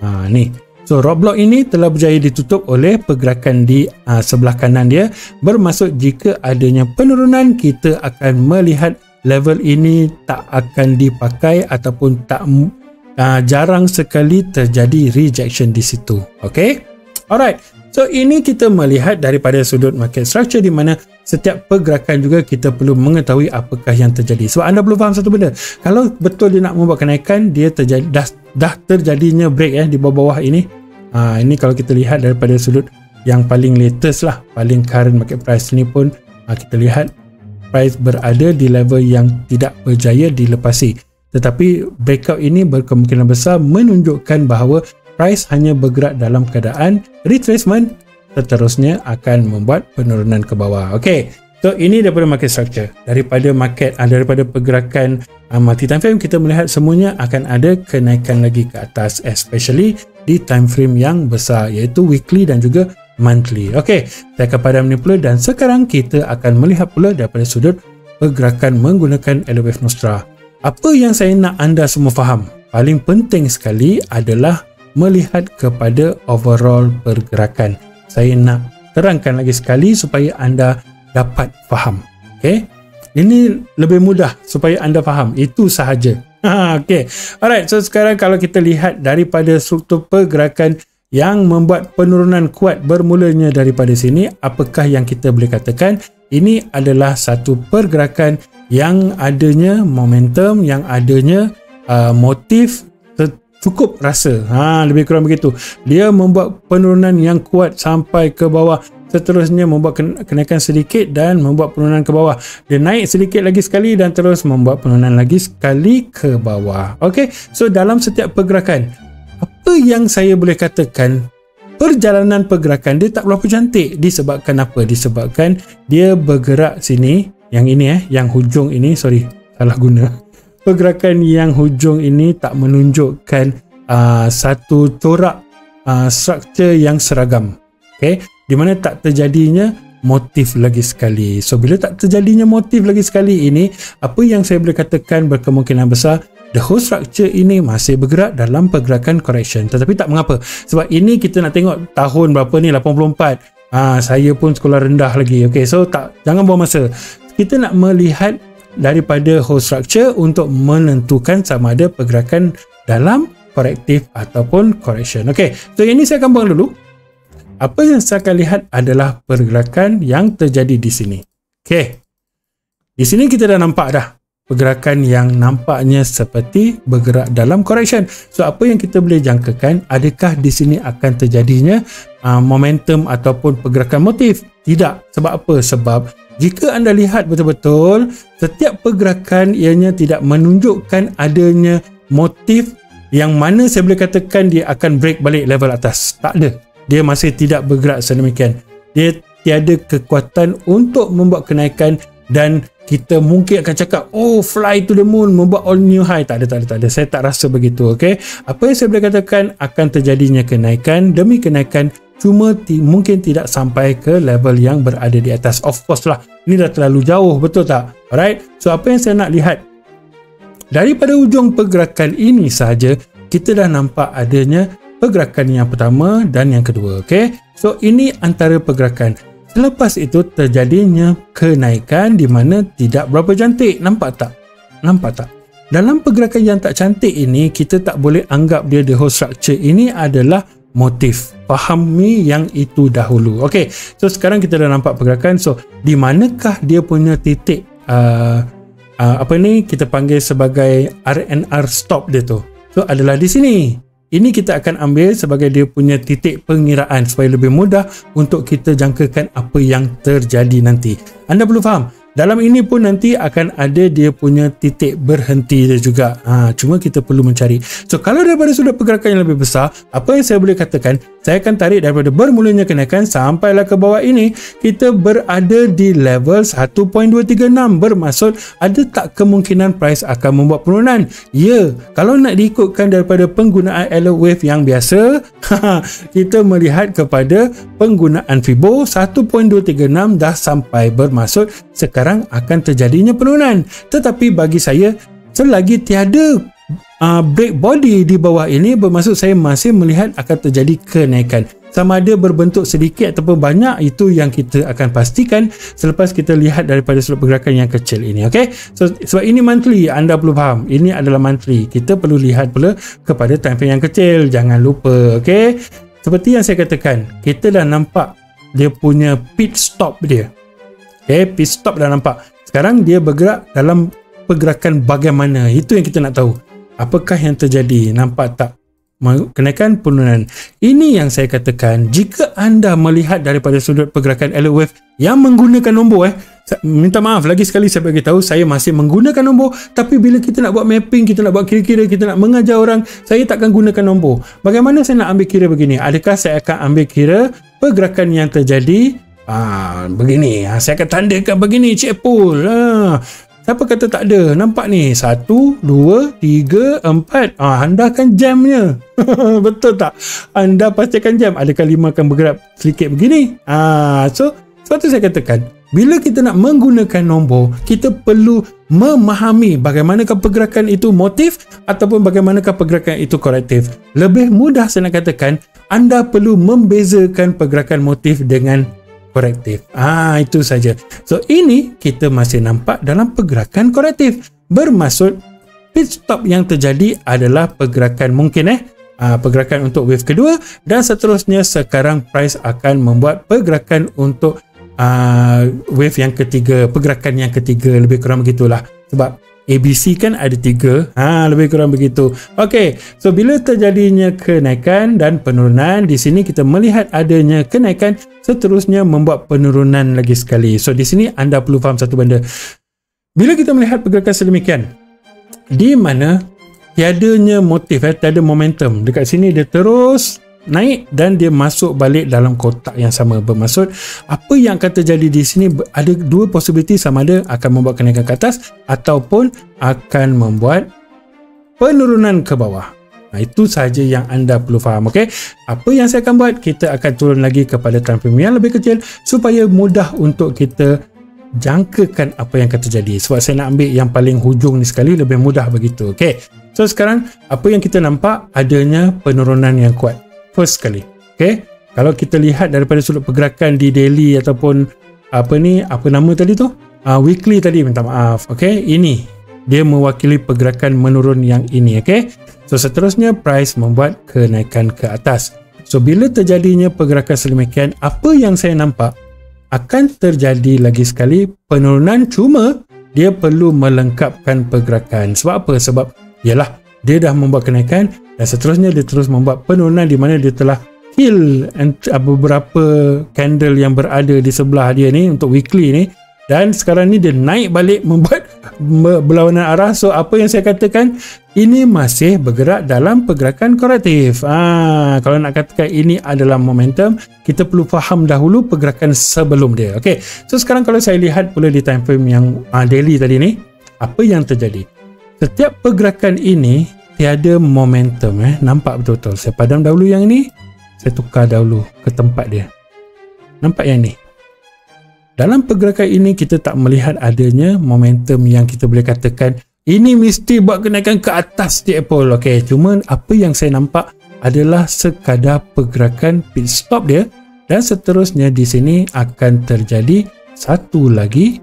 Ha, ni. So rock block ini telah berjaya ditutup oleh pergerakan di uh, sebelah kanan dia. Bermaksud jika adanya penurunan kita akan melihat level ini tak akan dipakai ataupun tak uh, jarang sekali terjadi rejection di situ. Okay? Alright. So ini kita melihat daripada sudut market structure di mana setiap pergerakan juga kita perlu mengetahui apakah yang terjadi. Sebab anda perlu faham satu benda. Kalau betul dia nak membuat kenaikan, dia terjadi, dah, dah terjadinya break eh, di bawah-bawah ini. Ha, ini kalau kita lihat daripada sudut yang paling latest lah, paling current market price ni pun ha, kita lihat price berada di level yang tidak berjaya dilepasi. Tetapi breakout ini berkemungkinan besar menunjukkan bahawa price hanya bergerak dalam keadaan retracement seterusnya akan membuat penurunan ke bawah. Okey. So ini daripada market structure. Daripada market uh, daripada pergerakan uh, multi time frame kita melihat semuanya akan ada kenaikan lagi ke atas especially di time frame yang besar iaitu weekly dan juga monthly. Okey, saya akan padam ni pula dan sekarang kita akan melihat pula daripada sudut pergerakan menggunakan LWF Nostra. Apa yang saya nak anda semua faham? Paling penting sekali adalah melihat kepada overall pergerakan. Saya nak terangkan lagi sekali supaya anda dapat faham. Okey. Ini lebih mudah supaya anda faham. Itu sahaja. [laughs] Ha, okay. Alright. So sekarang kalau kita lihat daripada struktur pergerakan yang membuat penurunan kuat bermulanya daripada sini apakah yang kita boleh katakan ini adalah satu pergerakan yang adanya momentum yang adanya uh, motif cukup rasa? Ha lebih kurang begitu. Dia membuat penurunan yang kuat sampai ke bawah seterusnya membuat kenaikan sedikit dan membuat penurunan ke bawah. Dia naik sedikit lagi sekali dan terus membuat penurunan lagi sekali ke bawah. Okey so dalam setiap pergerakan apa yang saya boleh katakan perjalanan pergerakan dia tak berapa cantik. Disebabkan apa? Disebabkan dia bergerak sini yang ini eh yang hujung ini sorry salah guna. Pergerakan yang hujung ini tak menunjukkan uh, satu corak uh, struktur yang seragam. Okey? Di mana tak terjadinya motif lagi sekali. So bila tak terjadinya motif lagi sekali ini apa yang saya boleh katakan berkemungkinan besar the whole structure ini masih bergerak dalam pergerakan correction. Tetapi tak mengapa. Sebab ini kita nak tengok tahun berapa ni 84 ah ha, saya pun sekolah rendah lagi. Okey so tak jangan buang masa. Kita nak melihat daripada whole structure untuk menentukan sama ada pergerakan dalam korektif ataupun correction. Okey so ini saya akan buang dulu. Apa yang saya akan lihat adalah pergerakan yang terjadi di sini. Okey di sini kita dah nampak dah pergerakan yang nampaknya seperti bergerak dalam correction. So apa yang kita boleh jangkakan adakah di sini akan terjadinya uh, momentum ataupun pergerakan motif? Tidak. Sebab apa? Sebab jika anda lihat betul-betul setiap pergerakan ianya tidak menunjukkan adanya motif yang mana saya boleh katakan dia akan break balik level atas. Tak ada. dia masih tidak bergerak sedemikian dia tiada kekuatan untuk membuat kenaikan dan kita mungkin akan cakap oh fly to the moon membuat all new. High tak ada tak ada tak ada. Saya tak rasa begitu okey? Apa yang saya boleh katakan akan terjadinya kenaikan demi kenaikan cuma ti- mungkin tidak sampai ke level yang berada di atas. Of course lah ini dah terlalu jauh betul tak? Alright? So apa yang saya nak lihat? Daripada ujung pergerakan ini sahaja kita dah nampak adanya pergerakan yang pertama dan yang kedua okey? So ini antara pergerakan Selepas itu terjadinya kenaikan di mana tidak berapa cantik. Nampak tak? Nampak tak? Dalam pergerakan yang tak cantik ini, kita tak boleh anggap dia the whole structure. Ini adalah motif. Fahami yang itu dahulu. Okay, so sekarang kita dah nampak pergerakan. So, di manakah dia punya titik uh, uh, apa ni kita panggil sebagai RNR stop dia tu? So, adalah di sini. Ini kita akan ambil sebagai dia punya titik pengiraan supaya lebih mudah untuk kita jangkakan apa yang terjadi nanti. Anda perlu faham, dalam ini pun nanti akan ada dia punya titik berhenti dia juga. Ha, cuma kita perlu mencari. So, kalau daripada sudut pergerakan yang lebih besar, apa yang saya boleh katakan, saya akan tarik daripada bermulanya kenaikan sampailah ke bawah ini, kita berada di level 1.236. Bermaksud, ada tak kemungkinan price akan membuat penurunan? Ya, kalau nak diikutkan daripada penggunaan alert wave yang biasa, [laughs] kita melihat kepada penggunaan Fibo 1.236 dah sampai bermaksud sekarang akan terjadinya penurunan. Tetapi bagi saya, selagi tiada uh, break body di bawah ini, bermaksud saya masih melihat akan terjadi kenaikan. Sama ada berbentuk sedikit ataupun banyak, itu yang kita akan pastikan selepas kita lihat daripada sudut pergerakan yang kecil ini. Okay? So, sebab ini monthly, anda perlu faham. Ini adalah monthly. Kita perlu lihat pula kepada time frame yang kecil. Jangan lupa. Okay? Seperti yang saya katakan, kita dah nampak dia punya pit stop dia. Okay, pit stop dah nampak. Sekarang dia bergerak dalam pergerakan bagaimana. Itu yang kita nak tahu. Apakah yang terjadi? Nampak tak? Kenaikan penurunan. Ini yang saya katakan. Jika anda melihat daripada sudut pergerakan alert wave yang menggunakan nombor eh. Minta maaf lagi sekali saya bagi tahu saya masih menggunakan nombor tapi bila kita nak buat mapping, kita nak buat kira-kira, kita nak mengajar orang, saya takkan gunakan nombor. Bagaimana saya nak ambil kira begini? Adakah saya akan ambil kira pergerakan yang terjadi Ah, begini. Ha, saya akan tandakan begini, Cik Pul. Ha. Siapa kata tak ada? Nampak ni. Satu, dua, tiga, empat. Ah, anda akan jamnya. [laughs] Betul tak? Anda pastikan jam. Adakah lima akan bergerak sedikit begini? Ah, so, sebab tu saya katakan, bila kita nak menggunakan nombor, kita perlu memahami bagaimanakah pergerakan itu motif ataupun bagaimanakah pergerakan itu korektif. Lebih mudah saya nak katakan, anda perlu membezakan pergerakan motif dengan korektif. Ah itu saja. So ini kita masih nampak dalam pergerakan korektif. Bermaksud pit stop yang terjadi adalah pergerakan mungkin eh ah, pergerakan untuk wave kedua dan seterusnya sekarang price akan membuat pergerakan untuk uh, wave yang ketiga, pergerakan yang ketiga lebih kurang begitulah. Sebab ABC kan ada tiga. Ha, lebih kurang begitu. Ok so bila terjadinya kenaikan dan penurunan di sini kita melihat adanya kenaikan seterusnya membuat penurunan lagi sekali. So di sini anda perlu faham satu benda. Bila kita melihat pergerakan sedemikian di mana tiadanya motif eh, tiada momentum. Dekat sini dia terus naik dan dia masuk balik dalam kotak yang sama bermaksud apa yang akan terjadi di sini ada dua possibility sama ada akan membuat kenaikan ke atas ataupun akan membuat penurunan ke bawah Nah, itu sahaja yang anda perlu faham, okey? Apa yang saya akan buat, kita akan turun lagi kepada time yang lebih kecil supaya mudah untuk kita jangkakan apa yang akan terjadi. Sebab saya nak ambil yang paling hujung ni sekali, lebih mudah begitu, okey? So, sekarang, apa yang kita nampak adanya penurunan yang kuat first sekali. Okay. Kalau kita lihat daripada sudut pergerakan di daily ataupun apa ni, apa nama tadi tu? Uh, weekly tadi, minta maaf. Okay. Ini, dia mewakili pergerakan menurun yang ini. Okay. So, seterusnya price membuat kenaikan ke atas. So, bila terjadinya pergerakan sedemikian, apa yang saya nampak akan terjadi lagi sekali penurunan cuma dia perlu melengkapkan pergerakan. Sebab apa? Sebab, ialah dia dah membuat kenaikan dan seterusnya dia terus membuat penurunan di mana dia telah kill beberapa candle yang berada di sebelah dia ni untuk weekly ni. Dan sekarang ni dia naik balik [laughs] membuat berlawanan arah. So apa yang saya katakan ini masih bergerak dalam pergerakan korektif. Ah kalau nak katakan ini adalah momentum kita perlu faham dahulu pergerakan sebelum dia. Okey so sekarang kalau saya lihat pula di time frame yang uh, daily tadi ni apa yang terjadi setiap pergerakan ini tiada momentum eh. Nampak betul-betul. Saya padam dahulu yang ini saya tukar dahulu ke tempat dia. Nampak yang ni dalam pergerakan ini kita tak melihat adanya momentum yang kita boleh katakan ini mesti buat kenaikan ke atas di Apple. Okey, cuma apa yang saya nampak adalah sekadar pergerakan pit stop dia dan seterusnya di sini akan terjadi satu lagi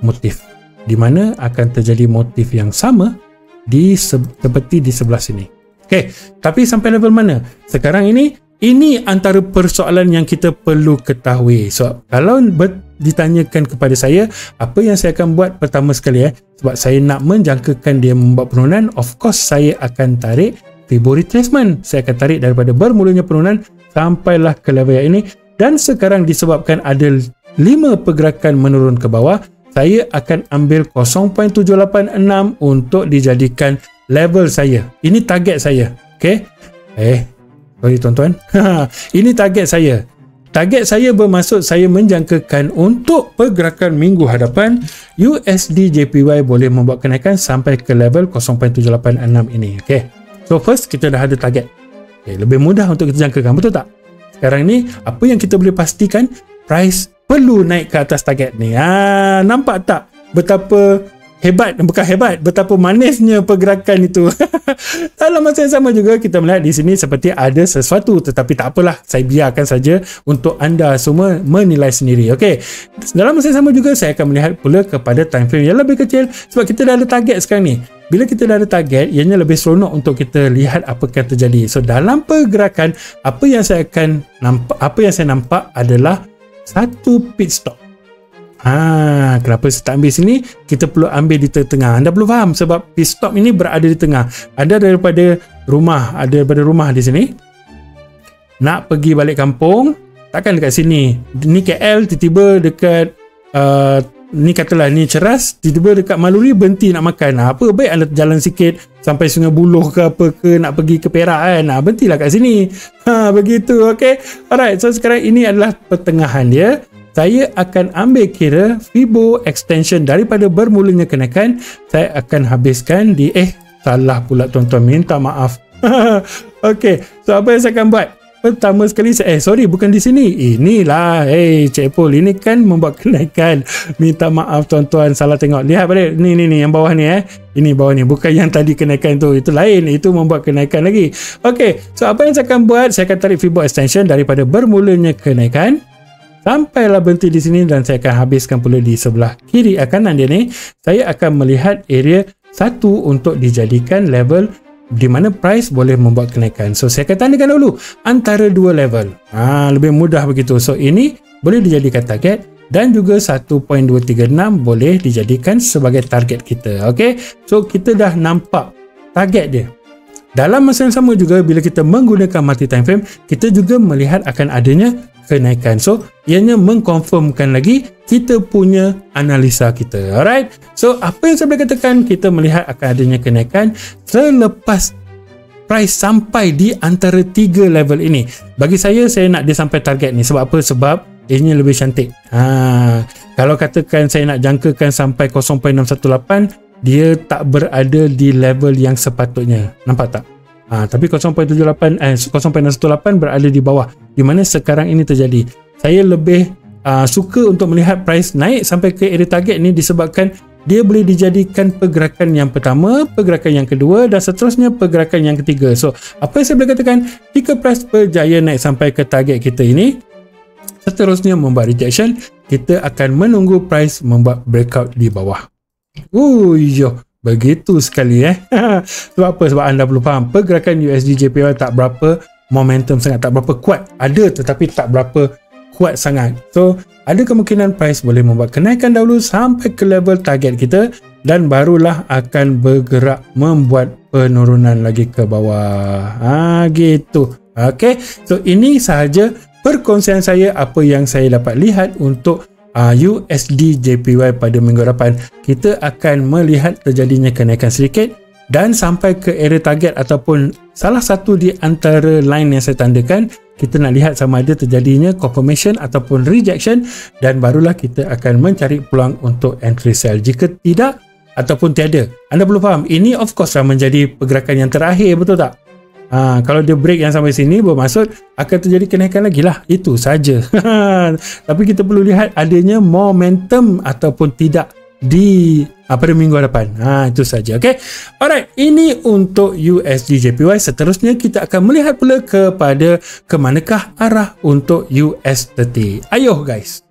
motif di mana akan terjadi motif yang sama di seperti di sebelah sini. Okey, tapi sampai level mana? Sekarang ini ini antara persoalan yang kita perlu ketahui. So, kalau ber- ditanyakan kepada saya, apa yang saya akan buat pertama sekali eh, sebab saya nak menjangkakan dia membuat penurunan, of course saya akan tarik Fibo retracement. Saya akan tarik daripada bermulanya penurunan sampailah ke level yang ini dan sekarang disebabkan ada 5 pergerakan menurun ke bawah, saya akan ambil 0.786 untuk dijadikan level saya. Ini target saya. Okay? Eh, Sorry tuan-tuan. [laughs] Ini target saya. Target saya bermaksud saya menjangkakan untuk pergerakan minggu hadapan USD JPY boleh membuat kenaikan sampai ke level 0.786 ini. Okay. So first kita dah ada target. Okay, lebih mudah untuk kita jangkakan. Betul tak? Sekarang ni apa yang kita boleh pastikan price perlu naik ke atas target ni. Ha, nampak tak betapa hebat bukan hebat betapa manisnya pergerakan itu? [laughs] Dalam masa yang sama juga kita melihat di sini seperti ada sesuatu tetapi tak apalah saya biarkan saja untuk anda semua menilai sendiri ok dalam masa yang sama juga saya akan melihat pula kepada time frame yang lebih kecil sebab kita dah ada target sekarang ni. Bila kita dah ada target ianya lebih seronok untuk kita lihat apa yang terjadi. So dalam pergerakan apa yang saya akan nampak apa yang saya nampak adalah satu pit stop Ha, kenapa saya tak ambil sini? Kita perlu ambil di tengah-tengah. Anda perlu faham sebab pit stop ini berada di tengah. Ada daripada rumah, ada daripada rumah di sini. Nak pergi balik kampung, takkan dekat sini. Ni KL tiba-tiba dekat uh, ni katalah ni ceras, tiba-tiba dekat Maluri berhenti nak makan. Ha, apa baik anda jalan sikit sampai Sungai Buloh ke apa ke nak pergi ke Perak kan. Ha, berhentilah kat sini. Ha, begitu. Okay. Alright. So sekarang ini adalah pertengahan dia saya akan ambil kira Fibo extension daripada bermulanya kenaikan saya akan habiskan di eh salah pula tuan-tuan minta maaf [laughs] ok so apa yang saya akan buat pertama sekali saya eh sorry bukan di sini. Inilah eh hey, Cik Paul ini kan membuat kenaikan. Minta maaf tuan-tuan salah tengok. Lihat balik ni ni ni yang bawah ni eh. Ini bawah ni bukan yang tadi kenaikan tu. Itu lain itu membuat kenaikan lagi. Ok so apa yang saya akan buat? Saya akan tarik Fibo extension daripada bermulanya kenaikan. Sampailah berhenti di sini dan saya akan habiskan pula di sebelah kiri kanan dia ni. Saya akan melihat area satu untuk dijadikan level di mana price boleh membuat kenaikan. So saya akan tandakan dulu antara dua level. Ha, lebih mudah begitu. So ini boleh dijadikan target dan juga 1.236 boleh dijadikan sebagai target kita. Okay. So kita dah nampak target dia. Dalam masa yang sama juga bila kita menggunakan multi time frame, kita juga melihat akan adanya kenaikan. So, ianya mengkonfirmkan lagi kita punya analisa kita. Alright. So, apa yang saya boleh katakan? Kita melihat akan adanya kenaikan selepas price sampai di antara tiga level ini. Bagi saya, saya nak dia sampai target ni. Sebab apa? Sebab ianya lebih cantik. Ha, kalau katakan saya nak jangkakan sampai 0.618, dia tak berada di level yang sepatutnya. Nampak tak? Ha, tapi 0.78 eh 0.618 berada di bawah di mana sekarang ini terjadi. Saya lebih uh, suka untuk melihat price naik sampai ke area target ni disebabkan dia boleh dijadikan pergerakan yang pertama, pergerakan yang kedua dan seterusnya pergerakan yang ketiga. So, apa yang saya boleh katakan, jika price berjaya naik sampai ke target kita ini, seterusnya membuat rejection, kita akan menunggu price membuat breakout di bawah. Uyuh, Begitu sekali eh. [laughs] Sebab apa? Sebab anda perlu faham pergerakan USD JPY tak berapa momentum sangat, tak berapa kuat. Ada tetapi tak berapa kuat sangat. So, ada kemungkinan price boleh membuat kenaikan dahulu sampai ke level target kita dan barulah akan bergerak membuat penurunan lagi ke bawah. Ha gitu. Okay. So ini sahaja perkongsian saya apa yang saya dapat lihat untuk uh, USD JPY pada minggu depan kita akan melihat terjadinya kenaikan sedikit dan sampai ke area target ataupun salah satu di antara line yang saya tandakan kita nak lihat sama ada terjadinya confirmation ataupun rejection dan barulah kita akan mencari peluang untuk entry sell jika tidak ataupun tiada anda perlu faham ini of course lah menjadi pergerakan yang terakhir betul tak Ha, kalau dia break yang sampai sini bermaksud akan terjadi kenaikan lagi lah itu saja [laughs] tapi kita perlu lihat adanya momentum ataupun tidak di uh, pada minggu depan. Ha itu saja. Okey. Alright, ini untuk USD JPY. Seterusnya kita akan melihat pula kepada ke manakah arah untuk US30. Ayo guys.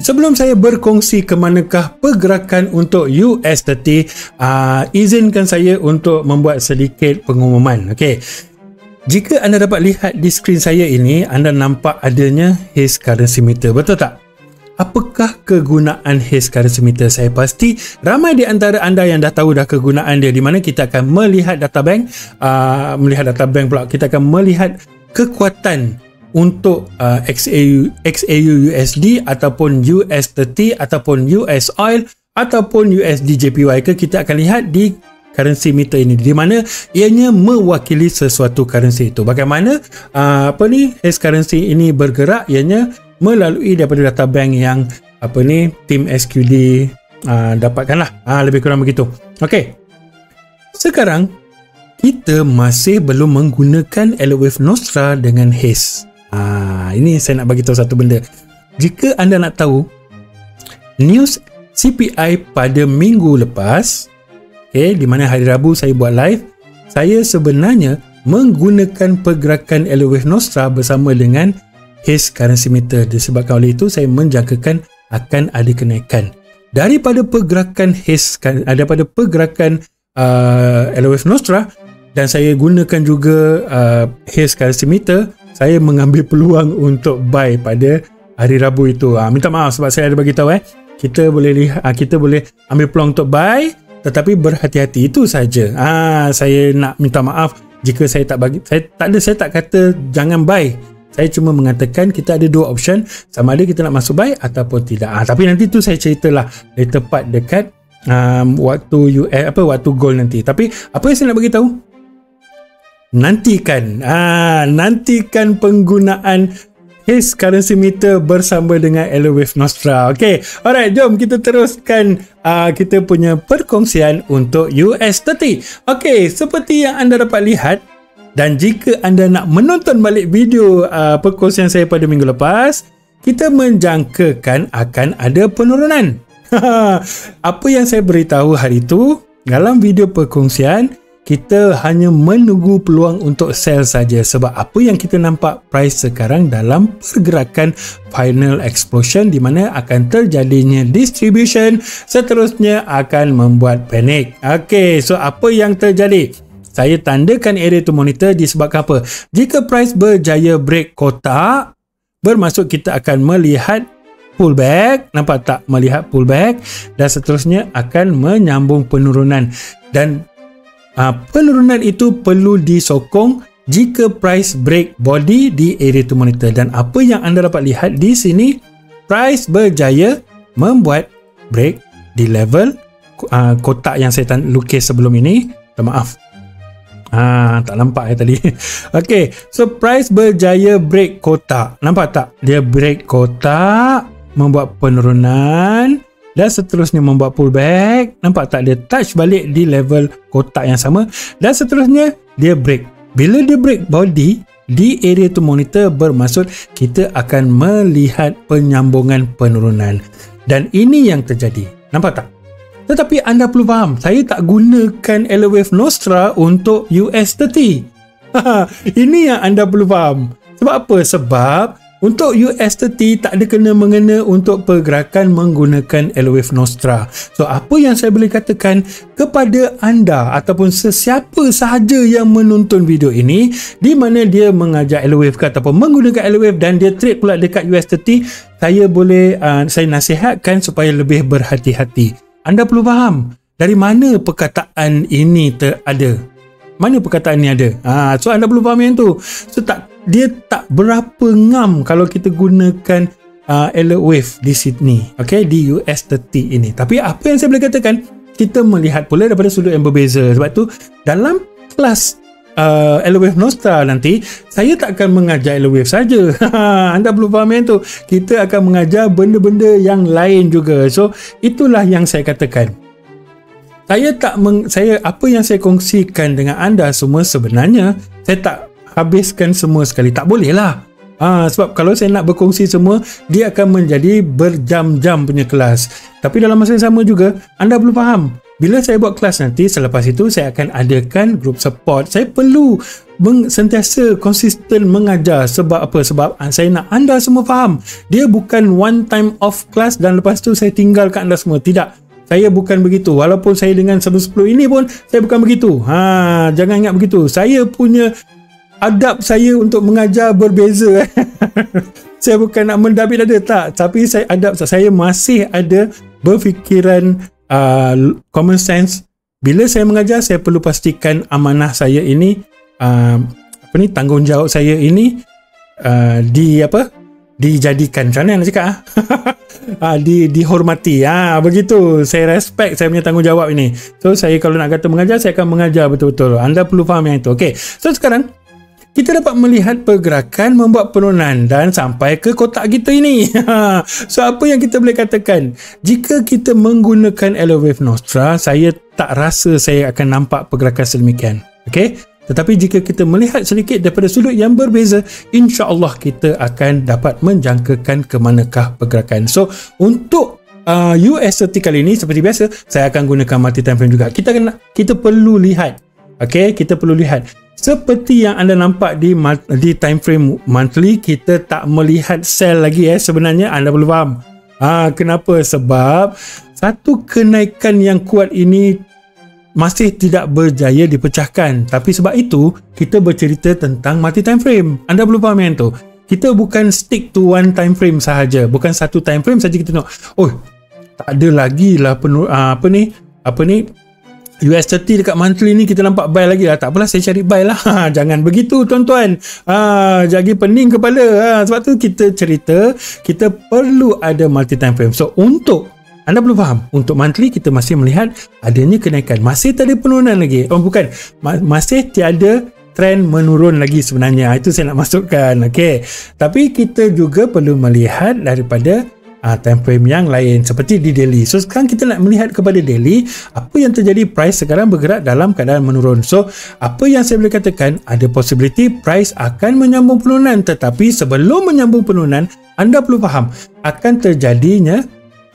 Sebelum saya berkongsi ke manakah pergerakan untuk US30, uh, izinkan saya untuk membuat sedikit pengumuman. Okey. Jika anda dapat lihat di skrin saya ini, anda nampak adanya His Currency Meter. Betul tak? apakah kegunaan Haze Currency Meter saya pasti ramai di antara anda yang dah tahu dah kegunaan dia di mana kita akan melihat data bank uh, melihat data bank pula kita akan melihat kekuatan untuk uh, XAU, XAU USD ataupun US30 ataupun US Oil ataupun USD JPY ke kita akan lihat di currency meter ini. Di mana ianya mewakili sesuatu currency itu. Bagaimana uh, apa ni Haze currency ini bergerak ianya melalui daripada data bank yang apa ni tim SQD uh, dapatkanlah. Uh, lebih kurang begitu. Okey. sekarang kita masih belum menggunakan Elewave Nostra dengan Haze uh, ini saya nak bagi tahu satu benda. Jika anda nak tahu news CPI pada minggu lepas okay, di mana hari Rabu saya buat live saya sebenarnya menggunakan pergerakan Elewave Nostra bersama dengan Haze Currency Meter. Disebabkan oleh itu saya menjangkakan akan ada kenaikan. Daripada pergerakan Haze daripada pergerakan uh, LOF Nostra dan saya gunakan juga uh, Haze Currency Meter saya mengambil peluang untuk buy pada hari Rabu itu uh, minta maaf sebab saya ada bagi tahu eh kita boleh lihat uh, kita boleh ambil peluang untuk buy tetapi berhati-hati itu saja ah saya nak minta maaf jika saya tak bagi saya tak ada saya tak kata jangan buy saya cuma mengatakan kita ada dua option sama ada kita nak masuk buy ataupun tidak. Ah, tapi nanti tu saya ceritalah di tepat dekat um, waktu US, eh, apa waktu goal nanti. Tapi apa yang saya nak bagi tahu? Nantikan ah, nantikan penggunaan His currency meter bersama dengan Elowave Nostra. Okay, alright, jom kita teruskan uh, kita punya perkongsian untuk US30. Okay, seperti yang anda dapat lihat, dan jika anda nak menonton balik video uh, perkongsian saya pada minggu lepas, kita menjangkakan akan ada penurunan. [laughs] Apa yang saya beritahu hari itu, dalam video perkongsian, kita hanya menunggu peluang untuk sell saja sebab apa yang kita nampak price sekarang dalam pergerakan final explosion di mana akan terjadinya distribution seterusnya akan membuat panik. Okey, so apa yang terjadi? saya tandakan area to monitor disebabkan apa? Jika price berjaya break kotak, bermaksud kita akan melihat pullback, nampak tak melihat pullback dan seterusnya akan menyambung penurunan dan uh, penurunan itu perlu disokong jika price break body di area to monitor dan apa yang anda dapat lihat di sini price berjaya membuat break di level uh, kotak yang saya lukis sebelum ini maaf Ah, tak nampak ya tadi. [laughs] Okey, so price berjaya break kotak. Nampak tak? Dia break kotak, membuat penurunan dan seterusnya membuat pullback. Nampak tak? Dia touch balik di level kotak yang sama dan seterusnya dia break. Bila dia break body di area to monitor bermaksud kita akan melihat penyambungan penurunan. Dan ini yang terjadi. Nampak tak? Tetapi anda perlu faham, saya tak gunakan Elewave Nostra untuk US30. [laughs] Ini yang anda perlu faham. Sebab apa? Sebab untuk US30 tak ada kena mengena untuk pergerakan menggunakan Elewave Nostra. So apa yang saya boleh katakan kepada anda ataupun sesiapa sahaja yang menonton video ini di mana dia mengajar Elewave ke ataupun menggunakan Elewave dan dia trade pula dekat US30, saya boleh uh, saya nasihatkan supaya lebih berhati-hati. Anda perlu faham dari mana perkataan ini ada. Mana perkataan ini ada? Ha, so anda perlu faham yang tu. So tak dia tak berapa ngam kalau kita gunakan uh, alert wave di Sydney okay? Di US30 ini. Tapi apa yang saya boleh katakan kita melihat pula daripada sudut yang berbeza. Sebab tu dalam kelas uh, alert wave Nostra nanti saya tak akan mengajar alert wave saja. [laughs] Anda perlu faham yang tu. Kita akan mengajar benda-benda yang lain juga. So itulah yang saya katakan. Saya tak meng, saya apa yang saya kongsikan dengan anda semua sebenarnya saya tak habiskan semua sekali. Tak boleh lah. Ha, sebab kalau saya nak berkongsi semua dia akan menjadi berjam-jam punya kelas. Tapi dalam masa yang sama juga anda perlu faham bila saya buat kelas nanti selepas itu saya akan adakan group support. Saya perlu meng, sentiasa konsisten mengajar sebab apa? Sebab saya nak anda semua faham dia bukan one time off class dan lepas tu saya tinggalkan anda semua. Tidak. Saya bukan begitu. Walaupun saya dengan 110 ini pun saya bukan begitu. Ha jangan ingat begitu. Saya punya adab saya untuk mengajar berbeza [laughs] saya bukan nak mendabit dada tak. Tapi saya adab saya masih ada berfikiran uh, common sense. Bila saya mengajar saya perlu pastikan amanah saya ini uh, apa ni tanggungjawab saya ini uh, di apa dijadikan. Macam mana nak cakap ah? [laughs] ah di dihormati. Ah begitu. Saya respect saya punya tanggungjawab ini. So saya kalau nak kata mengajar saya akan mengajar betul-betul. Anda perlu faham yang itu. Okey. So sekarang kita dapat melihat pergerakan membuat penurunan dan sampai ke kotak kita ini. [laughs] so apa yang kita boleh katakan? Jika kita menggunakan Elevate Nostra, saya tak rasa saya akan nampak pergerakan sedemikian. Okay? Tetapi jika kita melihat sedikit daripada sudut yang berbeza, insya-Allah kita akan dapat menjangkakan ke manakah pergerakan. So, untuk uh, US30 kali ini seperti biasa, saya akan gunakan multi time frame juga. Kita kena kita perlu lihat. Okay, kita perlu lihat. Seperti yang anda nampak di di time frame monthly, kita tak melihat sell lagi eh sebenarnya anda perlu faham. Ah, kenapa? Sebab satu kenaikan yang kuat ini masih tidak berjaya dipecahkan. Tapi sebab itu, kita bercerita tentang multi time frame. Anda perlu faham yang tu. Kita bukan stick to one time frame sahaja. Bukan satu time frame saja kita tengok. Oh, tak ada lagi lah penuh, uh, apa ni, apa ni, US30 dekat monthly ni kita nampak buy lagi lah. Tak apalah saya cari buy lah. [laughs] Jangan begitu tuan-tuan. Ha, jadi pening kepala. Ha, sebab tu kita cerita kita perlu ada multi time frame. So untuk anda perlu faham, untuk monthly kita masih melihat adanya kenaikan. Masih tak ada penurunan lagi. Oh bukan, masih tiada trend menurun lagi sebenarnya. Itu saya nak masukkan. Okey. Tapi kita juga perlu melihat daripada uh, time frame yang lain seperti di daily. So sekarang kita nak melihat kepada daily, apa yang terjadi price sekarang bergerak dalam keadaan menurun. So apa yang saya boleh katakan, ada possibility price akan menyambung penurunan tetapi sebelum menyambung penurunan, anda perlu faham akan terjadinya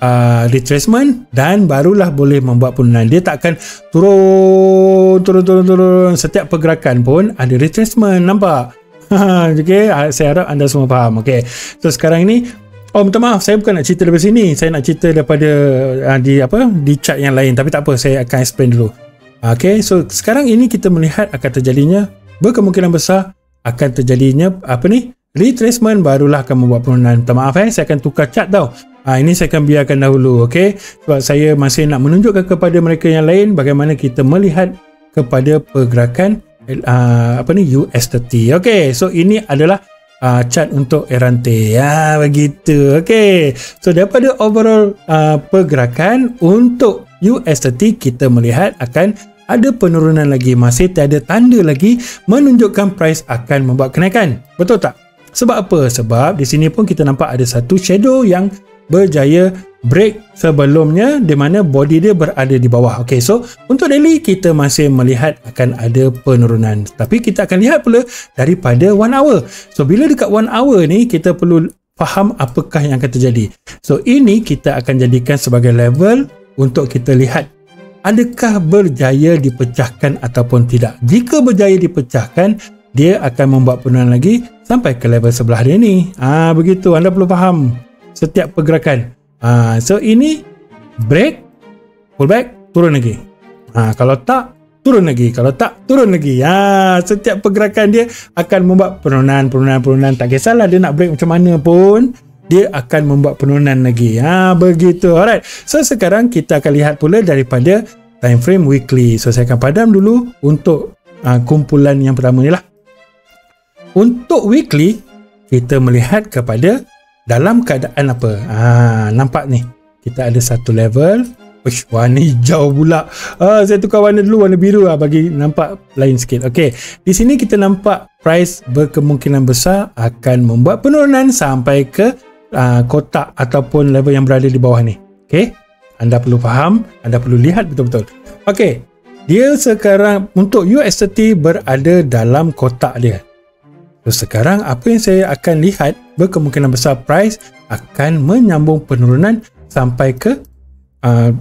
uh, retracement dan barulah boleh membuat penurunan dia tak akan turun turun turun turun setiap pergerakan pun ada retracement nampak [laughs] okay, ah, saya harap anda semua faham okay. so sekarang ini oh minta maaf saya bukan nak cerita dari sini. Saya nak cerita daripada uh, di apa di chart yang lain. Tapi tak apa saya akan explain dulu. Okay, so sekarang ini kita melihat akan terjadinya berkemungkinan besar akan terjadinya apa ni retracement. Barulah akan membuat penurunan minta maaf eh saya akan tukar chart tau. Ha, ini saya akan biarkan dahulu, okey? Sebab saya masih nak menunjukkan kepada mereka yang lain bagaimana kita melihat kepada pergerakan uh, apa ni US30. Okey, so ini adalah uh, chart untuk Erante. Ya, begitu. Okey. So daripada overall uh, pergerakan untuk US30 kita melihat akan ada penurunan lagi masih tiada tanda lagi menunjukkan price akan membuat kenaikan. Betul tak? Sebab apa? Sebab di sini pun kita nampak ada satu shadow yang berjaya break sebelumnya di mana body dia berada di bawah. Okey, so untuk daily kita masih melihat akan ada penurunan. Tapi kita akan lihat pula daripada one hour. So bila dekat one hour ni kita perlu faham apakah yang akan terjadi. So ini kita akan jadikan sebagai level untuk kita lihat adakah berjaya dipecahkan ataupun tidak. Jika berjaya dipecahkan, dia akan membuat penurunan lagi sampai ke level sebelah dia ni. Ah begitu anda perlu faham setiap pergerakan. Ha, so ini break, pull back, turun lagi. Ha, kalau tak, turun lagi. Kalau tak, turun lagi. Ha, setiap pergerakan dia akan membuat penurunan, penurunan, penurunan. Tak kisahlah dia nak break macam mana pun, dia akan membuat penurunan lagi. Ha, begitu. Alright. So sekarang kita akan lihat pula daripada time frame weekly. So saya akan padam dulu untuk uh, kumpulan yang pertama ni lah. Untuk weekly, kita melihat kepada dalam keadaan apa? Ha, nampak ni. Kita ada satu level. Uish, warna hijau pula. Ha, saya tukar warna dulu warna biru lah bagi nampak lain sikit. Ok di sini kita nampak price berkemungkinan besar akan membuat penurunan sampai ke uh, kotak ataupun level yang berada di bawah ni. Ok anda perlu faham anda perlu lihat betul-betul. Ok dia sekarang untuk USDT berada dalam kotak dia So sekarang apa yang saya akan lihat berkemungkinan besar price akan menyambung penurunan sampai ke uh,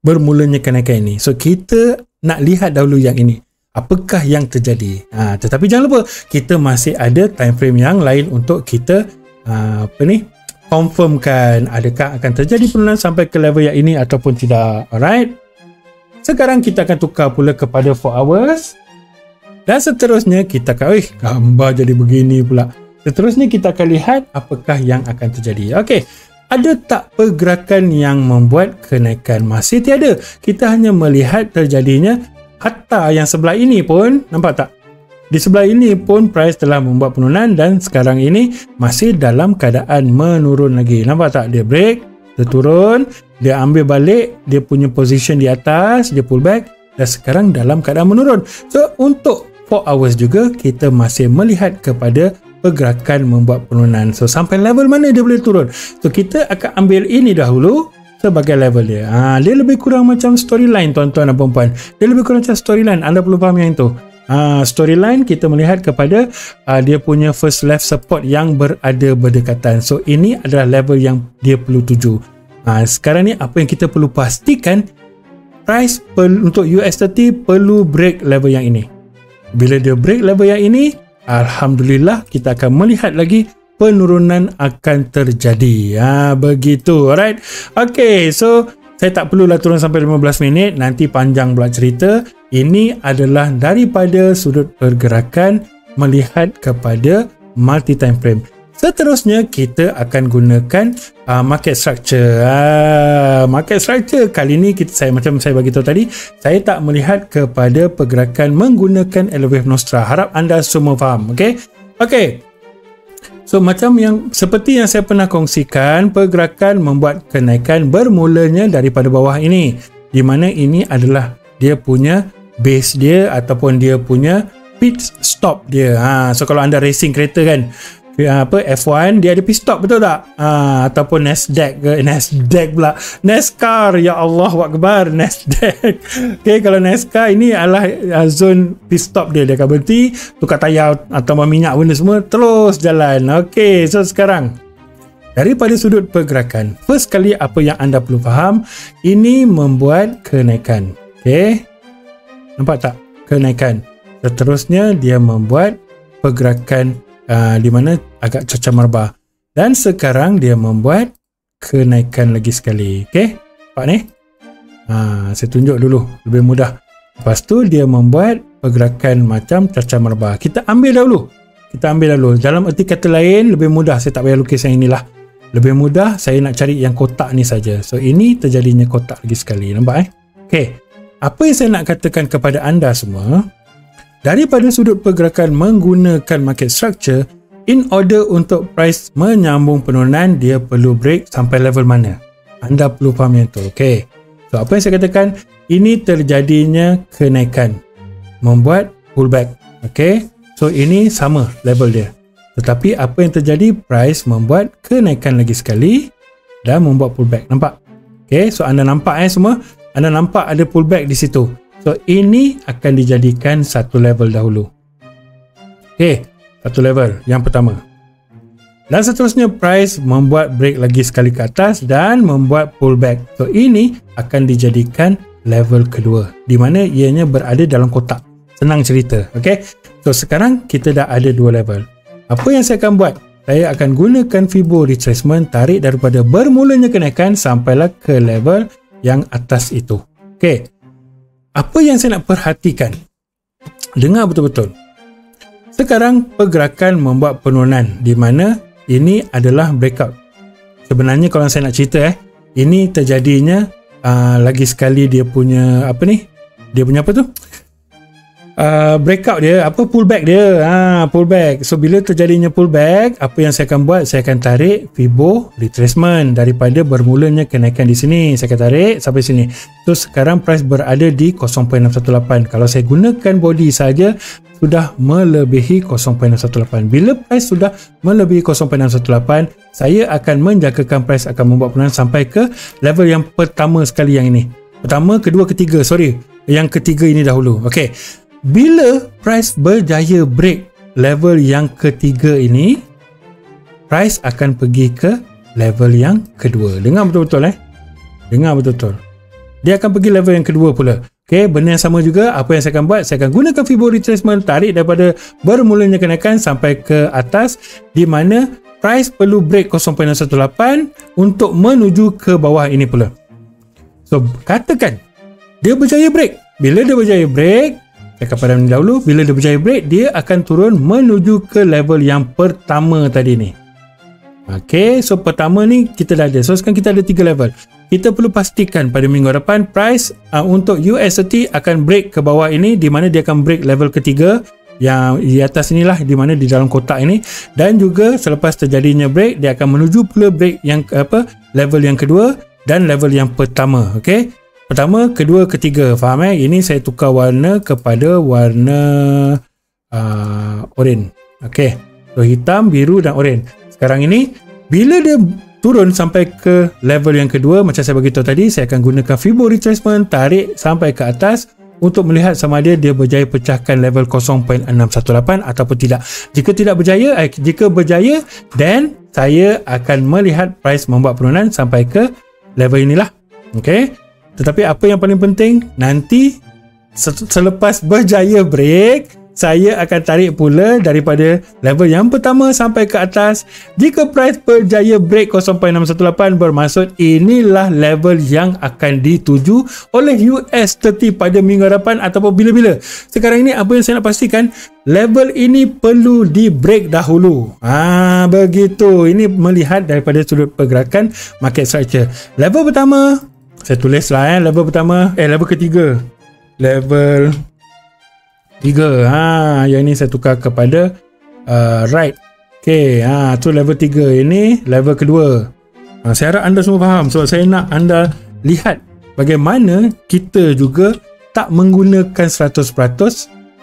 bermulanya kenaikan ini. So kita nak lihat dahulu yang ini. Apakah yang terjadi? Ha, tetapi jangan lupa kita masih ada time frame yang lain untuk kita uh, apa ni confirmkan adakah akan terjadi penurunan sampai ke level yang ini ataupun tidak. Alright. Sekarang kita akan tukar pula kepada 4 hours. Dan seterusnya kita akan, eh gambar jadi begini pula. Seterusnya kita akan lihat apakah yang akan terjadi. Okey, ada tak pergerakan yang membuat kenaikan? Masih tiada. Kita hanya melihat terjadinya hatta yang sebelah ini pun, nampak tak? Di sebelah ini pun price telah membuat penurunan dan sekarang ini masih dalam keadaan menurun lagi. Nampak tak? Dia break, dia turun, dia ambil balik, dia punya position di atas, dia pull back dan sekarang dalam keadaan menurun. So, untuk 4 hours juga kita masih melihat kepada pergerakan membuat penurunan. So sampai level mana dia boleh turun? So kita akan ambil ini dahulu sebagai level dia. Ha, dia lebih kurang macam storyline tuan-tuan dan puan-puan. Dia lebih kurang macam storyline. Anda perlu faham yang itu. Ha, storyline kita melihat kepada uh, dia punya first left support yang berada berdekatan. So ini adalah level yang dia perlu tuju. Ha, sekarang ni apa yang kita perlu pastikan price per, untuk USDT perlu break level yang ini. Bila dia break level yang ini, Alhamdulillah kita akan melihat lagi penurunan akan terjadi. Ha, begitu. Alright. Okay, so saya tak perlulah turun sampai 15 minit. Nanti panjang pula cerita. Ini adalah daripada sudut pergerakan melihat kepada multi time frame. Seterusnya kita akan gunakan uh, market structure. Uh, market structure kali ini kita saya macam saya bagi tahu tadi, saya tak melihat kepada pergerakan menggunakan Elevate Nostra. Harap anda semua faham, okey? Okey. So macam yang seperti yang saya pernah kongsikan, pergerakan membuat kenaikan bermulanya daripada bawah ini. Di mana ini adalah dia punya base dia ataupun dia punya pit stop dia. Ha, so kalau anda racing kereta kan, Ya, apa F1 dia ada pit stop betul tak? Ha, ataupun Nasdaq ke [laughs] Nasdaq pula. NASCAR ya Allah wakbar [laughs] Nasdaq. Okay, kalau NASCAR ini adalah uh, zone pit stop dia. Dia akan berhenti tukar tayar atau minyak benda semua terus jalan. Ok so sekarang daripada sudut pergerakan first kali apa yang anda perlu faham ini membuat kenaikan. Ok nampak tak? Kenaikan. Seterusnya dia membuat pergerakan uh, di mana agak cacah merbah dan sekarang dia membuat kenaikan lagi sekali. Okey nampak ni ha, saya tunjuk dulu. Lebih mudah. Lepas tu dia membuat pergerakan macam cacah merbah kita ambil dahulu. Kita ambil dahulu. Dalam erti kata lain lebih mudah. Saya tak payah lukis yang inilah. Lebih mudah saya nak cari yang kotak ni saja. So ini terjadinya kotak lagi sekali. Nampak eh? Okey. Apa yang saya nak katakan kepada anda semua daripada sudut pergerakan menggunakan market structure in order untuk price menyambung penurunan dia perlu break sampai level mana? Anda perlu faham yang itu ok so apa yang saya katakan ini terjadinya kenaikan membuat pullback ok so ini sama level dia. Tetapi apa yang terjadi price membuat kenaikan lagi sekali dan membuat pullback. Nampak? Ok so anda nampak eh semua? Anda nampak ada pullback di situ So ini akan dijadikan satu level dahulu. Okay, satu level yang pertama. Dan seterusnya price membuat break lagi sekali ke atas dan membuat pullback. So ini akan dijadikan level kedua di mana ianya berada dalam kotak. Senang cerita, okay? So sekarang kita dah ada dua level. Apa yang saya akan buat? Saya akan gunakan Fibo retracement tarik daripada bermulanya kenaikan sampailah ke level yang atas itu. Okay apa yang saya nak perhatikan? Dengar betul-betul. Sekarang pergerakan membuat penurunan di mana ini adalah breakout. Sebenarnya kalau saya nak cerita eh ini terjadinya uh, lagi sekali dia punya apa ni? Dia punya apa tu uh, breakout dia apa pullback dia. Ha pullback. So bila terjadinya pullback apa yang saya akan buat? Saya akan tarik Fibo retracement daripada bermulanya kenaikan di sini. Saya akan tarik sampai sini. So sekarang price berada di 0.618 kalau saya gunakan body saja sudah melebihi 0.618 bila price sudah melebihi 0.618 saya akan menjagakan price akan membuat penurunan sampai ke level yang pertama sekali yang ini. Pertama kedua ketiga. Sorry yang ketiga ini dahulu. Okey bila price berjaya break level yang ketiga ini price akan pergi ke level yang kedua. Dengar betul-betul eh? Dengar betul-betul. Dia akan pergi level yang kedua pula. Okay, benda yang sama juga apa yang saya akan buat saya akan gunakan Fibo retracement tarik daripada bermulanya kenaikan sampai ke atas di mana price perlu break 0.18 untuk menuju ke bawah ini pula. So katakan dia berjaya break. Bila dia berjaya break cakap pada ni dahulu bila dia berjaya break dia akan turun menuju ke level yang pertama tadi ni. Ok so pertama ni kita dah ada. So sekarang kita ada tiga level. Kita perlu pastikan pada minggu depan price uh, untuk USDT akan break ke bawah ini di mana dia akan break level ketiga yang di atas inilah di mana di dalam kotak ini. Dan juga selepas terjadinya break dia akan menuju pula break yang apa level yang kedua dan level yang pertama okey Pertama, kedua, ketiga. Faham eh? Ini saya tukar warna kepada warna uh, oren. Okey. So, hitam, biru dan oren. Sekarang ini, bila dia turun sampai ke level yang kedua, macam saya beritahu tadi, saya akan gunakan Fibo Retracement, tarik sampai ke atas untuk melihat sama ada dia berjaya pecahkan level 0.618 ataupun tidak. Jika tidak berjaya, eh, jika berjaya, then saya akan melihat price membuat penurunan sampai ke level inilah. Okey. Tetapi apa yang paling penting? Nanti selepas berjaya break saya akan tarik pula daripada level yang pertama sampai ke atas. Jika price berjaya break 0.618 bermaksud inilah level yang akan dituju oleh US30 pada minggu hadapan ataupun bila-bila. Sekarang ini apa yang saya nak pastikan? Level ini perlu di break dahulu. Ah begitu. Ini melihat daripada sudut pergerakan market structure. Level pertama saya tulis lah eh level pertama. Eh level ketiga. Level tiga. Ha yang ni saya tukar kepada uh, right. Ok ha tu level tiga ini level kedua. Ha, saya harap anda semua faham. Sebab saya nak anda lihat bagaimana kita juga tak menggunakan 100%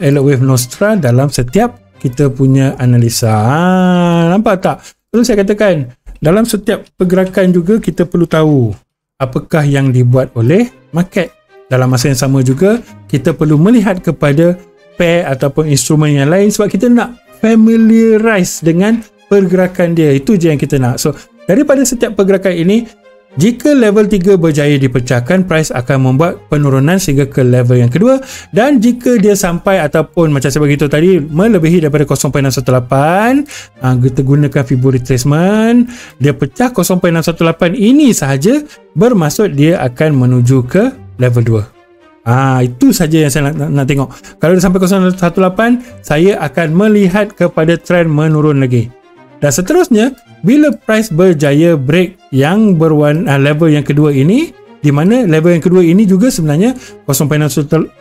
Elliott Wave Nostra dalam setiap kita punya analisa. Ha, nampak tak? Lalu saya katakan dalam setiap pergerakan juga kita perlu tahu apakah yang dibuat oleh market. Dalam masa yang sama juga, kita perlu melihat kepada pair ataupun instrumen yang lain sebab kita nak familiarize dengan pergerakan dia. Itu je yang kita nak. So, daripada setiap pergerakan ini, jika level 3 berjaya dipecahkan, price akan membuat penurunan sehingga ke level yang kedua dan jika dia sampai ataupun macam saya beritahu tadi melebihi daripada 0.618 uh, kita gunakan Fibo retracement dia pecah 0.618 ini sahaja bermaksud dia akan menuju ke level 2 Ah itu saja yang saya nak, nak, nak tengok. Kalau dia sampai 018, saya akan melihat kepada trend menurun lagi. Dan seterusnya, bila price berjaya break yang berwarna uh, level yang kedua ini, di mana level yang kedua ini juga sebenarnya 0.618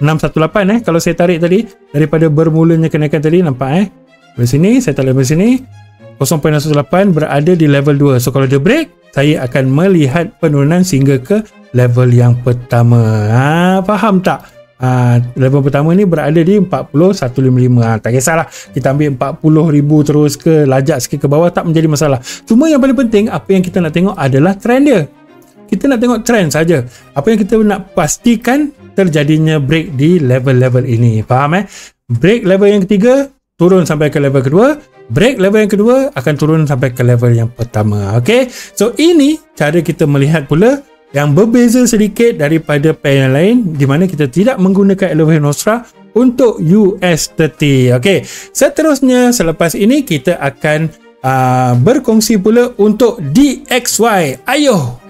eh kalau saya tarik tadi daripada bermulanya kenaikan tadi nampak eh dari sini saya tarik dari sini 0.618 berada di level 2 so kalau dia break saya akan melihat penurunan sehingga ke level yang pertama. Ha, faham tak Ha, level pertama ni berada di 40155 ha, tak kisahlah. Kita ambil 40 ribu terus ke lajak sikit ke bawah tak menjadi masalah. Cuma yang paling penting apa yang kita nak tengok adalah trend dia. Kita nak tengok trend saja. Apa yang kita nak pastikan terjadinya break di level-level ini. Faham eh? Break level yang ketiga turun sampai ke level kedua. Break level yang kedua akan turun sampai ke level yang pertama. Ok so ini cara kita melihat pula yang berbeza sedikit daripada pair yang lain di mana kita tidak menggunakan Elevate Nostra untuk US30. Okey, seterusnya selepas ini kita akan uh, berkongsi pula untuk DXY. Ayo.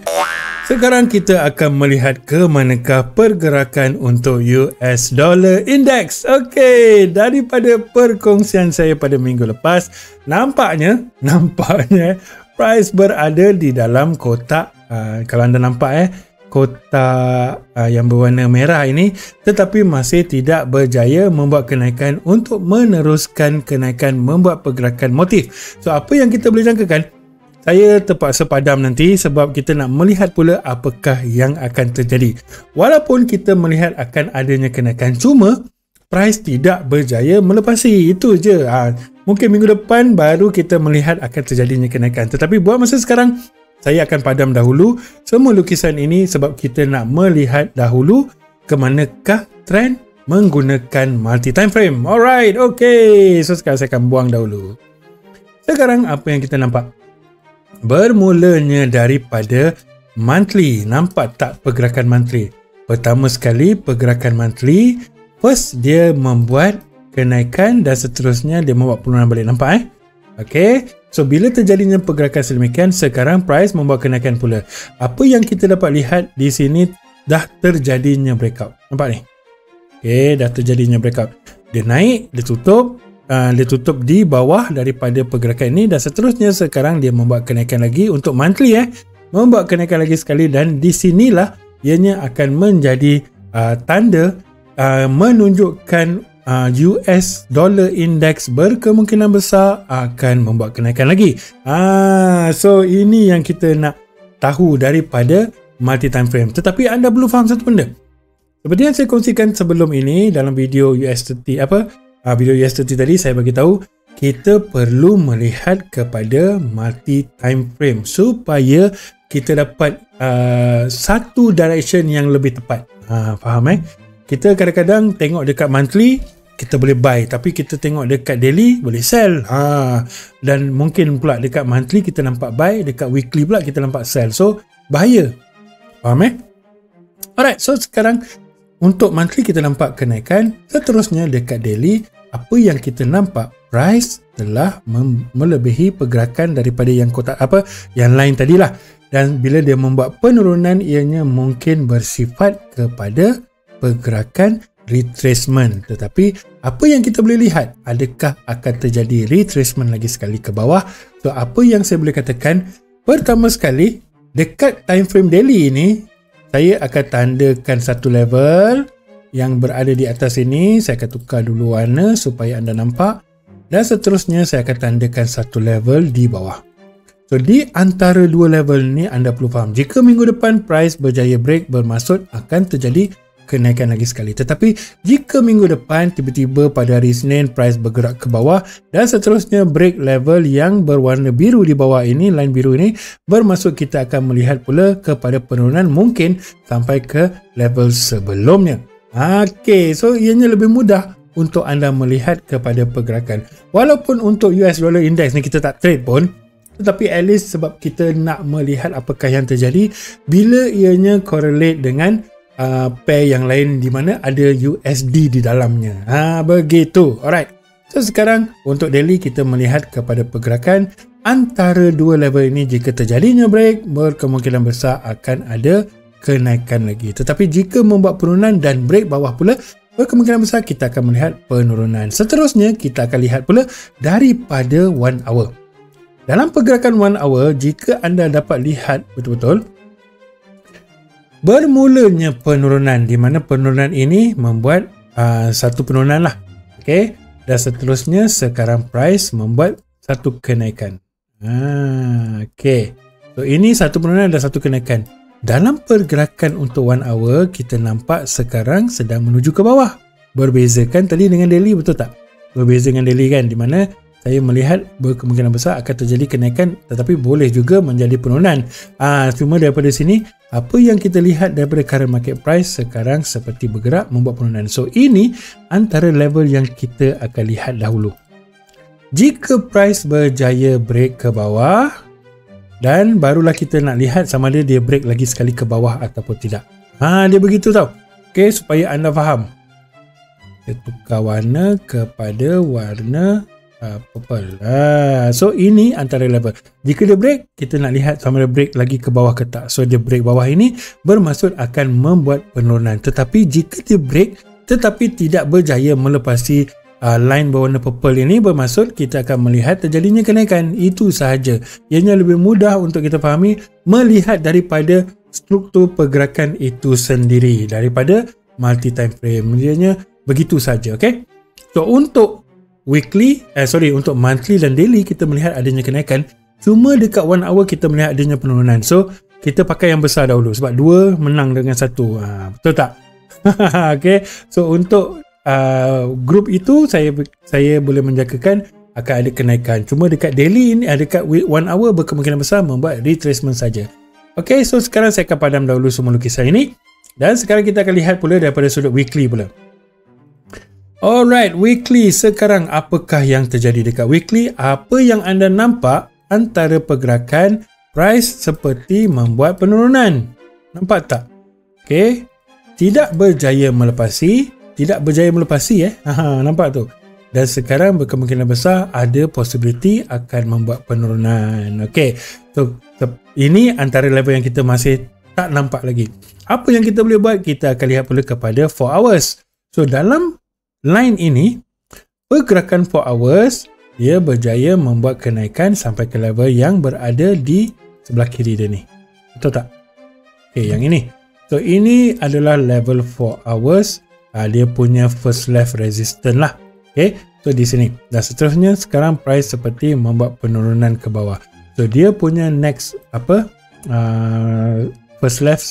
Sekarang kita akan melihat ke manakah pergerakan untuk US Dollar Index. Okey, daripada perkongsian saya pada minggu lepas, nampaknya, [laughs] nampaknya price berada di dalam kotak uh, kalau anda nampak eh kotak uh, yang berwarna merah ini tetapi masih tidak berjaya membuat kenaikan untuk meneruskan kenaikan membuat pergerakan motif. So apa yang kita boleh jangkakan? Saya terpaksa padam nanti sebab kita nak melihat pula apakah yang akan terjadi. Walaupun kita melihat akan adanya kenaikan cuma price tidak berjaya melepasi. Itu je. Ha, mungkin minggu depan baru kita melihat akan terjadinya kenaikan. Tetapi buat masa sekarang saya akan padam dahulu semua lukisan ini sebab kita nak melihat dahulu ke manakah trend menggunakan multi time frame. Alright, okay. So sekarang saya akan buang dahulu. Sekarang apa yang kita nampak? bermulanya daripada monthly. Nampak tak pergerakan monthly? Pertama sekali pergerakan monthly, first dia membuat kenaikan dan seterusnya dia membuat penurunan balik. Nampak eh? Okay. So bila terjadinya pergerakan sedemikian, sekarang price membuat kenaikan pula. Apa yang kita dapat lihat di sini dah terjadinya breakout. Nampak ni? Okay, dah terjadinya breakout. Dia naik, dia tutup, uh, dia tutup di bawah daripada pergerakan ini dan seterusnya sekarang dia membuat kenaikan lagi untuk monthly eh membuat kenaikan lagi sekali dan di sinilah ianya akan menjadi uh, tanda uh, menunjukkan uh, US dollar index berkemungkinan besar akan membuat kenaikan lagi. Ah, so ini yang kita nak tahu daripada multi time frame. Tetapi anda perlu faham satu benda. Seperti yang saya kongsikan sebelum ini dalam video US30 apa uh, video yesterday tadi saya bagi tahu kita perlu melihat kepada multi time frame supaya kita dapat uh, satu direction yang lebih tepat. Ha, faham eh? Kita kadang-kadang tengok dekat monthly kita boleh buy tapi kita tengok dekat daily boleh sell. Ha, dan mungkin pula dekat monthly kita nampak buy, dekat weekly pula kita nampak sell. So bahaya. Faham eh? Alright, so sekarang untuk monthly kita nampak kenaikan, seterusnya dekat daily apa yang kita nampak price telah melebihi pergerakan daripada yang kotak apa yang lain tadilah dan bila dia membuat penurunan ianya mungkin bersifat kepada pergerakan retracement tetapi apa yang kita boleh lihat adakah akan terjadi retracement lagi sekali ke bawah so apa yang saya boleh katakan pertama sekali dekat time frame daily ini saya akan tandakan satu level yang berada di atas ini. Saya akan tukar dulu warna supaya anda nampak. Dan seterusnya saya akan tandakan satu level di bawah. So di antara dua level ni anda perlu faham. Jika minggu depan price berjaya break bermaksud akan terjadi kenaikan lagi sekali. Tetapi jika minggu depan tiba-tiba pada hari Senin price bergerak ke bawah dan seterusnya break level yang berwarna biru di bawah ini, line biru ini, bermaksud kita akan melihat pula kepada penurunan mungkin sampai ke level sebelumnya. Okey, so ianya lebih mudah untuk anda melihat kepada pergerakan. Walaupun untuk US dollar index ni kita tak trade pun, tetapi at least sebab kita nak melihat apakah yang terjadi bila ianya correlate dengan uh, pair yang lain di mana ada USD di dalamnya. Ha begitu. Alright. So sekarang untuk daily kita melihat kepada pergerakan antara dua level ini jika terjadinya break berkemungkinan besar akan ada kenaikan lagi. Tetapi jika membuat penurunan dan break bawah pula berkemungkinan besar kita akan melihat penurunan. Seterusnya kita akan lihat pula daripada one hour. Dalam pergerakan one hour jika anda dapat lihat betul-betul bermulanya penurunan di mana penurunan ini membuat uh, satu penurunan lah okay? dan seterusnya sekarang price membuat satu kenaikan ah, okay. so ini satu penurunan dan satu kenaikan dalam pergerakan untuk one hour kita nampak sekarang sedang menuju ke bawah berbeza kan tadi dengan daily betul tak berbeza dengan daily kan di mana saya melihat berkemungkinan besar akan terjadi kenaikan tetapi boleh juga menjadi penurunan. Ah, cuma daripada sini apa yang kita lihat daripada current market price sekarang seperti bergerak membuat penurunan. So ini antara level yang kita akan lihat dahulu. Jika price berjaya break ke bawah dan barulah kita nak lihat sama ada dia break lagi sekali ke bawah ataupun tidak. Ha dia begitu tau. Okey supaya anda faham. Kita tukar warna kepada warna uh, purple. Uh, so ini antara level. Jika dia break, kita nak lihat sama dia break lagi ke bawah ke tak. So dia break bawah ini bermaksud akan membuat penurunan. Tetapi jika dia break tetapi tidak berjaya melepasi uh, line berwarna purple ini bermaksud kita akan melihat terjadinya kenaikan. Itu sahaja. Ianya lebih mudah untuk kita fahami melihat daripada struktur pergerakan itu sendiri daripada multi time frame. Dia begitu saja, okey? So untuk weekly, eh sorry, untuk monthly dan daily kita melihat adanya kenaikan. Cuma dekat one hour kita melihat adanya penurunan. So kita pakai yang besar dahulu sebab dua menang dengan satu. Ha, betul tak? [laughs] okay. So untuk uh, group itu saya saya boleh menjangkakan akan ada kenaikan. Cuma dekat daily ini, ada dekat one hour berkemungkinan besar membuat retracement saja. Okay, so sekarang saya akan padam dahulu semua lukisan ini. Dan sekarang kita akan lihat pula daripada sudut weekly pula. Alright, weekly. Sekarang apakah yang terjadi dekat weekly? Apa yang anda nampak antara pergerakan price seperti membuat penurunan? Nampak tak? Okay. Tidak berjaya melepasi. Tidak berjaya melepasi eh. [laughs] Ha, nampak tu? Dan sekarang berkemungkinan besar ada possibility akan membuat penurunan. Okay. So, ini antara level yang kita masih tak nampak lagi. Apa yang kita boleh buat? Kita akan lihat pula kepada 4 hours. So, dalam line ini pergerakan 4 hours dia berjaya membuat kenaikan sampai ke level yang berada di sebelah kiri dia ni. Betul tak? Ok yang ini. So ini adalah level 4 hours. Uh, dia punya first left resistance lah. Ok so di sini. Dan seterusnya sekarang price seperti membuat penurunan ke bawah. So dia punya next apa? Uh, first left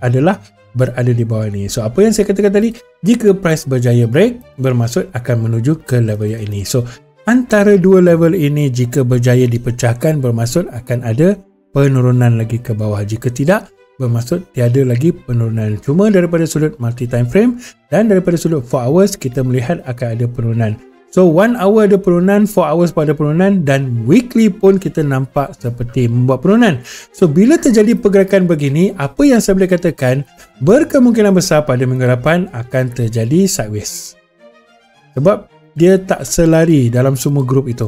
adalah berada di bawah ni. So apa yang saya katakan tadi, jika price berjaya break, bermaksud akan menuju ke level yang ini. So antara dua level ini jika berjaya dipecahkan bermaksud akan ada penurunan lagi ke bawah. Jika tidak, bermaksud tiada lagi penurunan. Cuma daripada sudut multi time frame dan daripada sudut 4 hours kita melihat akan ada penurunan. So 1 hour ada penurunan, 4 hours pada penurunan dan weekly pun kita nampak seperti membuat penurunan. So bila terjadi pergerakan begini, apa yang saya boleh katakan berkemungkinan besar pada minggu depan akan terjadi sideways. Sebab dia tak selari dalam semua grup itu.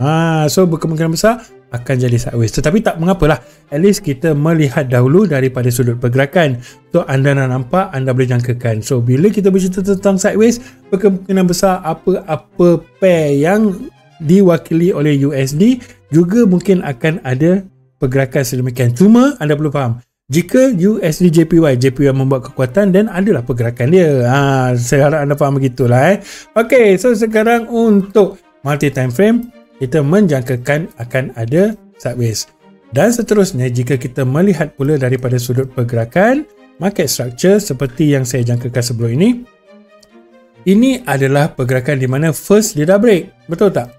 Ha, so berkemungkinan besar akan jadi sideways. Tetapi tak mengapalah. At least kita melihat dahulu daripada sudut pergerakan. So anda nak nampak, anda boleh jangkakan. So bila kita bercerita tentang sideways, berkemungkinan besar apa-apa pair yang diwakili oleh USD juga mungkin akan ada pergerakan sedemikian. Cuma anda perlu faham, jika USD JPY, JPY membuat kekuatan dan adalah pergerakan dia. Ha, saya harap anda faham begitulah. Eh. Okay, so sekarang untuk multi time frame, kita menjangkakan akan ada sideways. Dan seterusnya, jika kita melihat pula daripada sudut pergerakan market structure seperti yang saya jangkakan sebelum ini, ini adalah pergerakan di mana first dia dah break. Betul tak?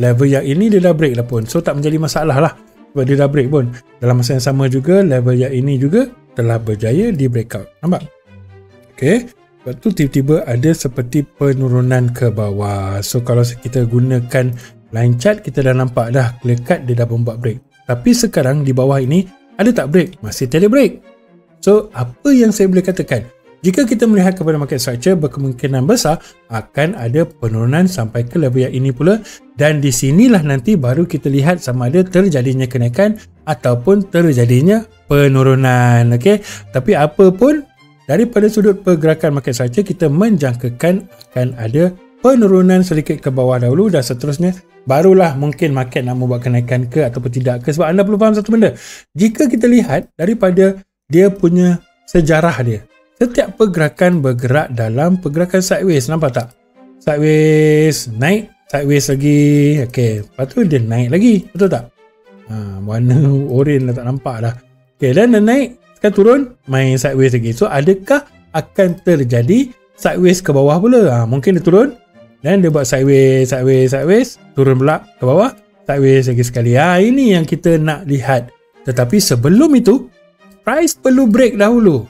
Level yang ini dia dah break lah pun. So tak menjadi masalah lah. Sebab dia dah break pun. Dalam masa yang sama juga, level yang ini juga telah berjaya di breakout. Nampak? Okay. Lepas tu tiba-tiba ada seperti penurunan ke bawah. So kalau kita gunakan Line chart kita dah nampak dah clear dia dah membuat break. Tapi sekarang di bawah ini ada tak break? Masih tiada break. So apa yang saya boleh katakan? Jika kita melihat kepada market structure berkemungkinan besar akan ada penurunan sampai ke level yang ini pula dan di sinilah nanti baru kita lihat sama ada terjadinya kenaikan ataupun terjadinya penurunan okey tapi apa pun daripada sudut pergerakan market structure kita menjangkakan akan ada penurunan sedikit ke bawah dahulu dan seterusnya barulah mungkin market nak membuat kenaikan ke ataupun tidak ke. Sebab anda perlu faham satu benda jika kita lihat daripada dia punya sejarah dia setiap pergerakan bergerak dalam pergerakan sideways nampak tak? Sideways naik sideways lagi. Ok lepas tu dia naik lagi betul tak? Ha, warna [laughs] orange dah tak nampak dah ok dan dia naik sekarang turun main sideways lagi. So adakah akan terjadi sideways ke bawah pula? Ha, mungkin dia turun dan dia buat sideways, sideways, sideways, turun pula ke bawah, sideways lagi sekali. Ha, ini yang kita nak lihat. Tetapi sebelum itu, price perlu break dahulu.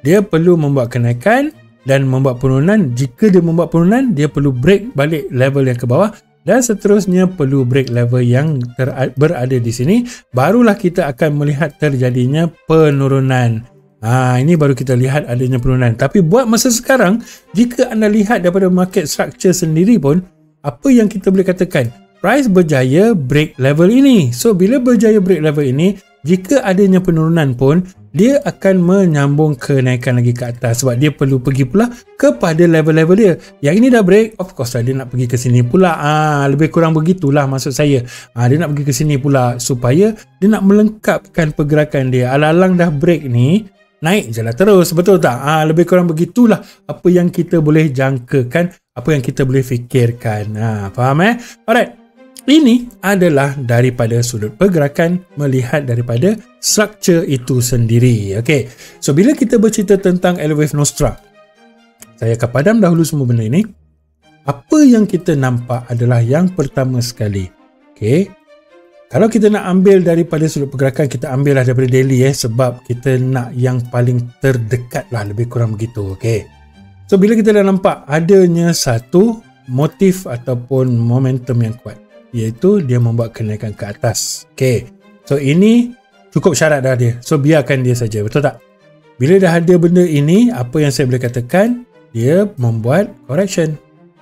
Dia perlu membuat kenaikan dan membuat penurunan. Jika dia membuat penurunan, dia perlu break balik level yang ke bawah dan seterusnya perlu break level yang berada di sini. Barulah kita akan melihat terjadinya penurunan. Ha, ini baru kita lihat adanya penurunan. Tapi buat masa sekarang, jika anda lihat daripada market structure sendiri pun, apa yang kita boleh katakan? Price berjaya break level ini. So, bila berjaya break level ini, jika adanya penurunan pun, dia akan menyambung kenaikan lagi ke atas sebab dia perlu pergi pula kepada level-level dia. Yang ini dah break, of course lah dia nak pergi ke sini pula. Ah, lebih kurang begitulah maksud saya. Ah, dia nak pergi ke sini pula supaya dia nak melengkapkan pergerakan dia. Alang-alang dah break ni, naik je lah terus. Betul tak? Ah, lebih kurang begitulah apa yang kita boleh jangkakan, apa yang kita boleh fikirkan. Ah, faham eh? Alright. Ini adalah daripada sudut pergerakan melihat daripada struktur itu sendiri. Okey. So bila kita bercerita tentang Elevate Nostra, saya akan padam dahulu semua benda ini. Apa yang kita nampak adalah yang pertama sekali. Okey. Kalau kita nak ambil daripada sudut pergerakan, kita ambillah daripada daily eh sebab kita nak yang paling terdekat lah lebih kurang begitu. Okey. So bila kita dah nampak adanya satu motif ataupun momentum yang kuat iaitu dia membuat kenaikan ke atas. Okay. So ini cukup syarat dah dia. So biarkan dia saja. Betul tak? Bila dah ada benda ini, apa yang saya boleh katakan, dia membuat correction.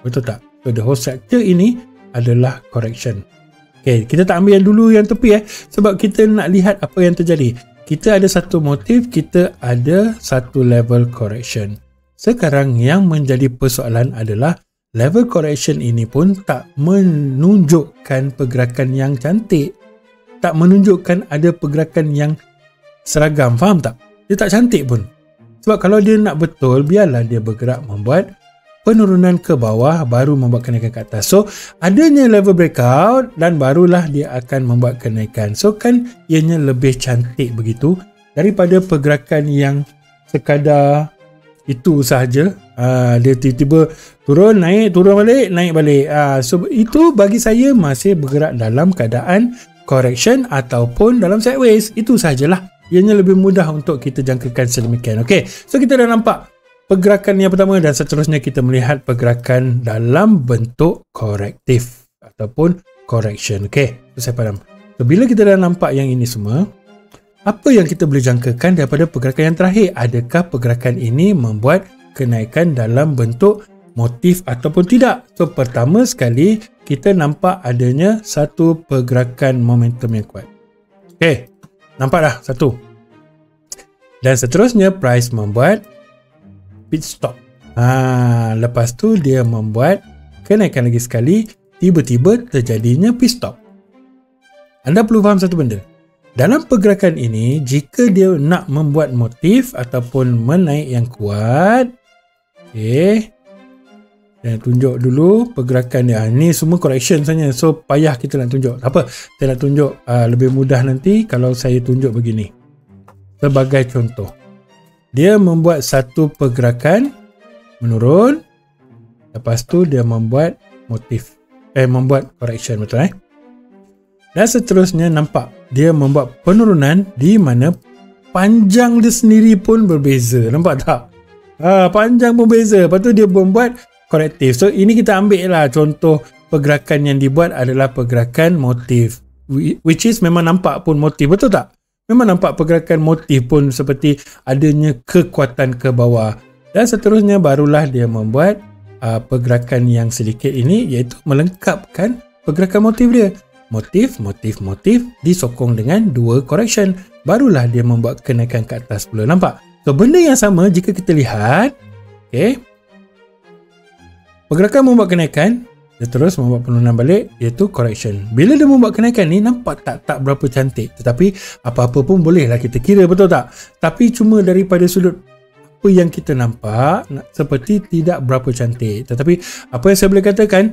Betul tak? So the whole structure ini adalah correction. Okay, kita tak ambil yang dulu yang tepi eh. Sebab kita nak lihat apa yang terjadi. Kita ada satu motif, kita ada satu level correction. Sekarang yang menjadi persoalan adalah level correction ini pun tak menunjukkan pergerakan yang cantik. Tak menunjukkan ada pergerakan yang seragam. Faham tak? Dia tak cantik pun. Sebab kalau dia nak betul, biarlah dia bergerak membuat penurunan ke bawah baru membuat kenaikan ke atas. So, adanya level breakout dan barulah dia akan membuat kenaikan. So, kan ianya lebih cantik begitu daripada pergerakan yang sekadar itu sahaja. Uh, dia tiba-tiba turun naik turun balik naik balik. Uh, so itu bagi saya masih bergerak dalam keadaan correction ataupun dalam sideways. Itu sahajalah. Ianya lebih mudah untuk kita jangkakan sedemikian. Okey so kita dah nampak pergerakan yang pertama dan seterusnya kita melihat pergerakan dalam bentuk korektif ataupun correction okey so saya faham so bila kita dah nampak yang ini semua apa yang kita boleh jangkakan daripada pergerakan yang terakhir? Adakah pergerakan ini membuat kenaikan dalam bentuk motif ataupun tidak? So, pertama sekali, kita nampak adanya satu pergerakan momentum yang kuat. Okay, nampak dah satu. Dan seterusnya, price membuat pit stop. Ha, lepas tu, dia membuat kenaikan lagi sekali, tiba-tiba terjadinya pit stop. Anda perlu faham satu benda. Dalam pergerakan ini, jika dia nak membuat motif ataupun menaik yang kuat, okay, saya tunjuk dulu pergerakan dia. Ini semua correction saja. So, payah kita nak tunjuk. Apa? Saya nak tunjuk uh, lebih mudah nanti kalau saya tunjuk begini. Sebagai contoh. Dia membuat satu pergerakan menurun. Lepas tu dia membuat motif. Eh, membuat correction. Betul eh? Dan seterusnya nampak dia membuat penurunan di mana panjang dia sendiri pun berbeza. Nampak tak? Ha, panjang pun beza. Lepas tu dia membuat korektif. So ini kita ambil lah contoh pergerakan yang dibuat adalah pergerakan motif. Which is memang nampak pun motif. Betul tak? Memang nampak pergerakan motif pun seperti adanya kekuatan ke bawah. Dan seterusnya barulah dia membuat uh, pergerakan yang sedikit ini iaitu melengkapkan pergerakan motif dia motif, motif, motif disokong dengan dua correction. Barulah dia membuat kenaikan ke atas pula. Nampak? So, benda yang sama jika kita lihat. Okay. Pergerakan membuat kenaikan. Dia terus membuat penurunan balik. Iaitu correction. Bila dia membuat kenaikan ni, nampak tak tak berapa cantik. Tetapi, apa-apa pun bolehlah kita kira. Betul tak? Tapi cuma daripada sudut apa yang kita nampak seperti tidak berapa cantik. Tetapi, apa yang saya boleh katakan,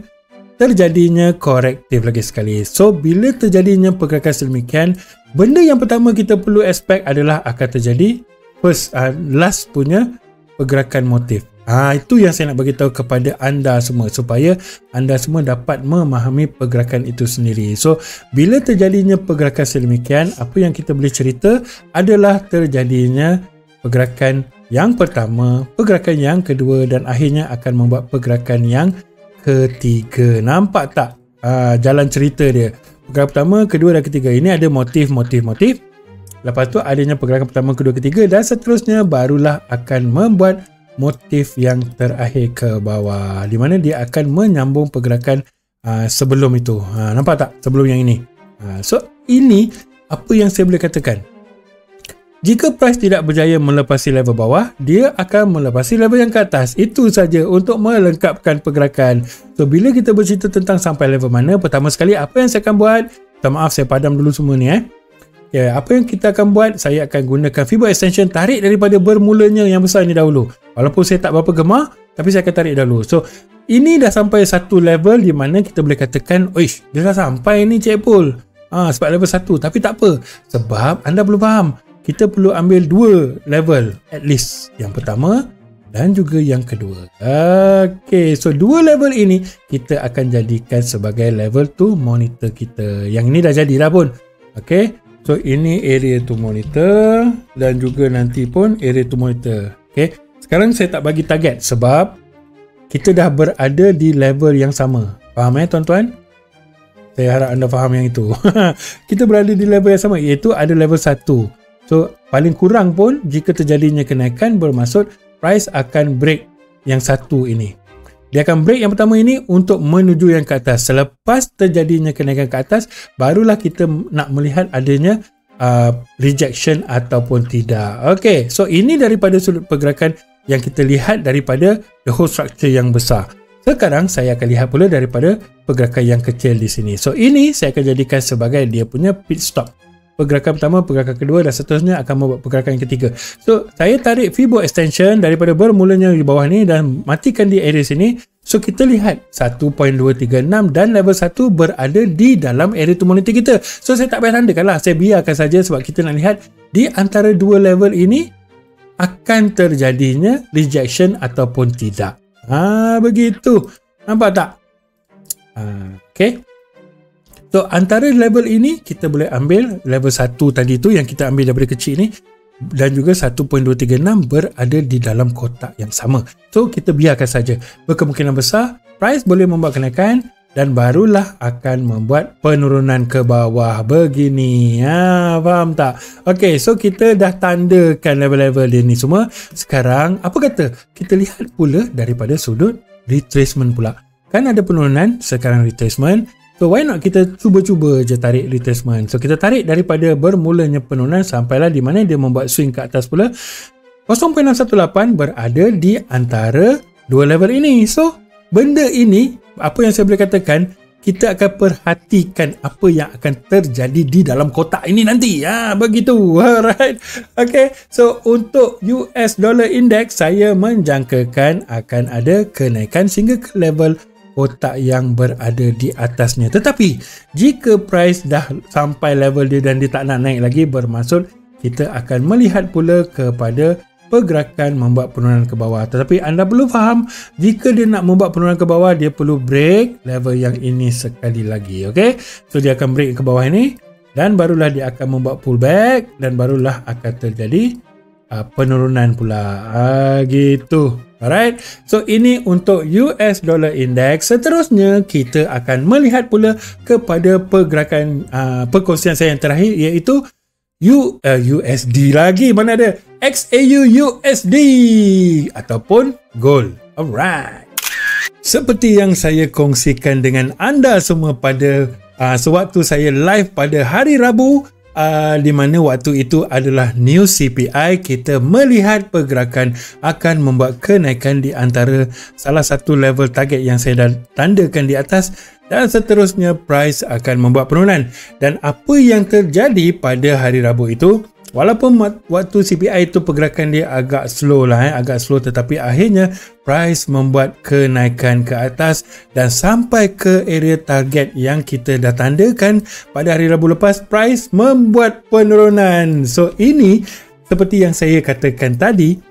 terjadinya korektif lagi sekali. So, bila terjadinya pergerakan sedemikian, benda yang pertama kita perlu expect adalah akan terjadi first, uh, last punya pergerakan motif. Ha, itu yang saya nak bagi tahu kepada anda semua supaya anda semua dapat memahami pergerakan itu sendiri. So, bila terjadinya pergerakan sedemikian, apa yang kita boleh cerita adalah terjadinya pergerakan yang pertama, pergerakan yang kedua dan akhirnya akan membuat pergerakan yang ketiga. Nampak tak uh, jalan cerita dia? Pergerakan pertama, kedua dan ketiga. Ini ada motif, motif, motif. Lepas tu adanya pergerakan pertama, kedua, ketiga dan seterusnya barulah akan membuat motif yang terakhir ke bawah. Di mana dia akan menyambung pergerakan uh, sebelum itu. Uh, nampak tak? Sebelum yang ini. Uh, so, ini apa yang saya boleh katakan. Jika price tidak berjaya melepasi level bawah, dia akan melepasi level yang ke atas. Itu saja untuk melengkapkan pergerakan. So, bila kita bercerita tentang sampai level mana, pertama sekali apa yang saya akan buat? Minta maaf, saya padam dulu semua ni eh. Ya, apa yang kita akan buat? Saya akan gunakan Fibo Extension tarik daripada bermulanya yang besar ni dahulu. Walaupun saya tak berapa gemar, tapi saya akan tarik dahulu. So, ini dah sampai satu level di mana kita boleh katakan, Oish, dia dah sampai ni Cik Pul. Ah, sebab level satu. Tapi tak apa. Sebab anda belum faham kita perlu ambil dua level at least yang pertama dan juga yang kedua ok so dua level ini kita akan jadikan sebagai level 2 monitor kita yang ini dah jadi dah pun ok so ini area 2 monitor dan juga nanti pun area 2 monitor ok sekarang saya tak bagi target sebab kita dah berada di level yang sama faham eh tuan-tuan saya harap anda faham yang itu [laughs] kita berada di level yang sama iaitu ada level 1 So paling kurang pun jika terjadinya kenaikan bermaksud price akan break yang satu ini. Dia akan break yang pertama ini untuk menuju yang ke atas. Selepas terjadinya kenaikan ke atas, barulah kita nak melihat adanya uh, rejection ataupun tidak. Okay, so ini daripada sudut pergerakan yang kita lihat daripada the whole structure yang besar. Sekarang saya akan lihat pula daripada pergerakan yang kecil di sini. So ini saya akan jadikan sebagai dia punya pit stop pergerakan pertama, pergerakan kedua dan seterusnya akan membuat pergerakan yang ketiga. So, saya tarik Fibo extension daripada bermulanya di bawah ni dan matikan di area sini. So, kita lihat 1.236 dan level 1 berada di dalam area tu monitor kita. So, saya tak payah tandakan lah. Saya biarkan saja sebab kita nak lihat di antara dua level ini akan terjadinya rejection ataupun tidak. Ha, begitu. Nampak tak? Ha, okay. So antara level ini kita boleh ambil level 1 tadi tu yang kita ambil daripada kecil ni dan juga 1.236 berada di dalam kotak yang sama. So kita biarkan saja. Berkemungkinan besar price boleh membuat kenaikan dan barulah akan membuat penurunan ke bawah begini. Ha, faham tak? Okay, so kita dah tandakan level-level dia ni semua. Sekarang, apa kata? Kita lihat pula daripada sudut retracement pula. Kan ada penurunan, sekarang retracement. So why not kita cuba-cuba je tarik retracement. So kita tarik daripada bermulanya penurunan sampailah di mana dia membuat swing ke atas pula. 0.618 berada di antara dua level ini. So benda ini apa yang saya boleh katakan kita akan perhatikan apa yang akan terjadi di dalam kotak ini nanti. Ya, begitu. [laughs] Alright. Okay. So, untuk US dollar index, saya menjangkakan akan ada kenaikan sehingga ke level kotak yang berada di atasnya. Tetapi jika price dah sampai level dia dan dia tak nak naik lagi bermaksud kita akan melihat pula kepada pergerakan membuat penurunan ke bawah. Tetapi anda perlu faham jika dia nak membuat penurunan ke bawah dia perlu break level yang ini sekali lagi. Okay? So dia akan break ke bawah ini dan barulah dia akan membuat pullback dan barulah akan terjadi uh, penurunan pula. Uh, gitu. Alright, so ini untuk US dollar index. Seterusnya kita akan melihat pula kepada pergerakan uh, perkongsian saya yang terakhir iaitu USD lagi. Mana ada XAU USD ataupun gold. Alright. Seperti yang saya kongsikan dengan anda semua pada uh, sewaktu saya live pada hari Rabu uh, di mana waktu itu adalah new CPI kita melihat pergerakan akan membuat kenaikan di antara salah satu level target yang saya dah tandakan di atas dan seterusnya price akan membuat penurunan. Dan apa yang terjadi pada hari Rabu itu Walaupun waktu CPI itu pergerakan dia agak slow lah, eh, agak slow tetapi akhirnya price membuat kenaikan ke atas dan sampai ke area target yang kita dah tandakan pada hari Rabu lepas price membuat penurunan. So ini seperti yang saya katakan tadi,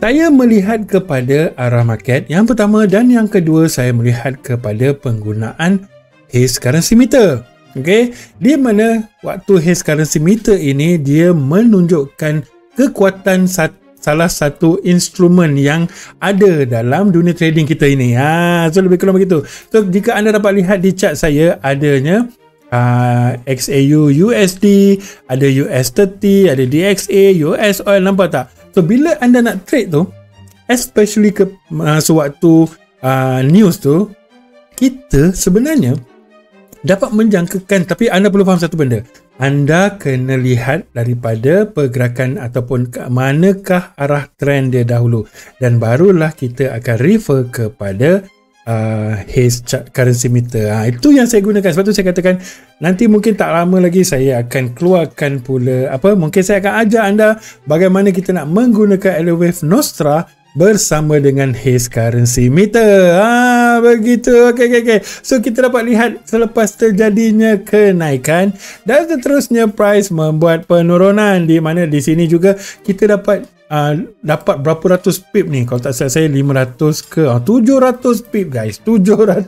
saya melihat kepada arah market yang pertama dan yang kedua saya melihat kepada penggunaan Haze Currency Meter. Okay, di mana waktu Haze Currency Meter ini dia menunjukkan kekuatan sat, salah satu instrumen yang ada dalam dunia trading kita ini. Ha, so lebih kurang begitu. So jika anda dapat lihat di chart saya adanya uh, XAU USD, ada US30, ada DXA, US oil nampak tak? So bila anda nak trade tu, especially ke uh, sewaktu uh, news tu, kita sebenarnya dapat menjangkakan tapi anda perlu faham satu benda anda kena lihat daripada pergerakan ataupun ke manakah arah trend dia dahulu dan barulah kita akan refer kepada uh, Haze Currency Meter. Ha, itu yang saya gunakan. Sebab tu saya katakan nanti mungkin tak lama lagi saya akan keluarkan pula apa mungkin saya akan ajar anda bagaimana kita nak menggunakan Elevate Nostra bersama dengan Haze Currency Meter. Ha, begitu. Okey, okey, okey. So, kita dapat lihat selepas terjadinya kenaikan dan seterusnya price membuat penurunan. Di mana di sini juga kita dapat uh, dapat berapa ratus pip ni? Kalau tak salah saya 500 ke? Uh, 700 pip guys. 700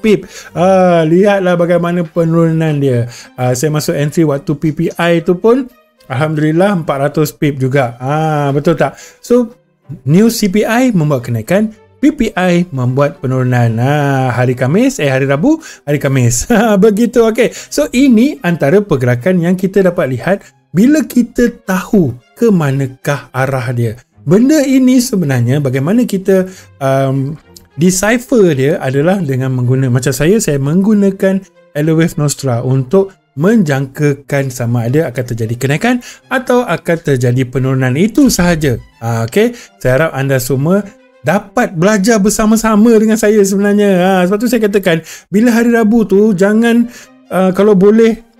pip. Uh, lihatlah bagaimana penurunan dia. Uh, saya masuk entry waktu PPI tu pun Alhamdulillah 400 pip juga. Uh, betul tak? So New CPI membuat kenaikan PPI membuat penurunan ha, hari Kamis, eh hari Rabu, hari Kamis. Ha, [laughs] begitu, okay. So, ini antara pergerakan yang kita dapat lihat bila kita tahu ke manakah arah dia. Benda ini sebenarnya bagaimana kita um, decipher dia adalah dengan menggunakan, macam saya, saya menggunakan Elewave Nostra untuk menjangkakan sama ada akan terjadi kenaikan atau akan terjadi penurunan itu sahaja. Ha, okay? Saya harap anda semua dapat belajar bersama-sama dengan saya sebenarnya. Ha, sebab tu saya katakan, bila hari Rabu tu jangan uh, kalau boleh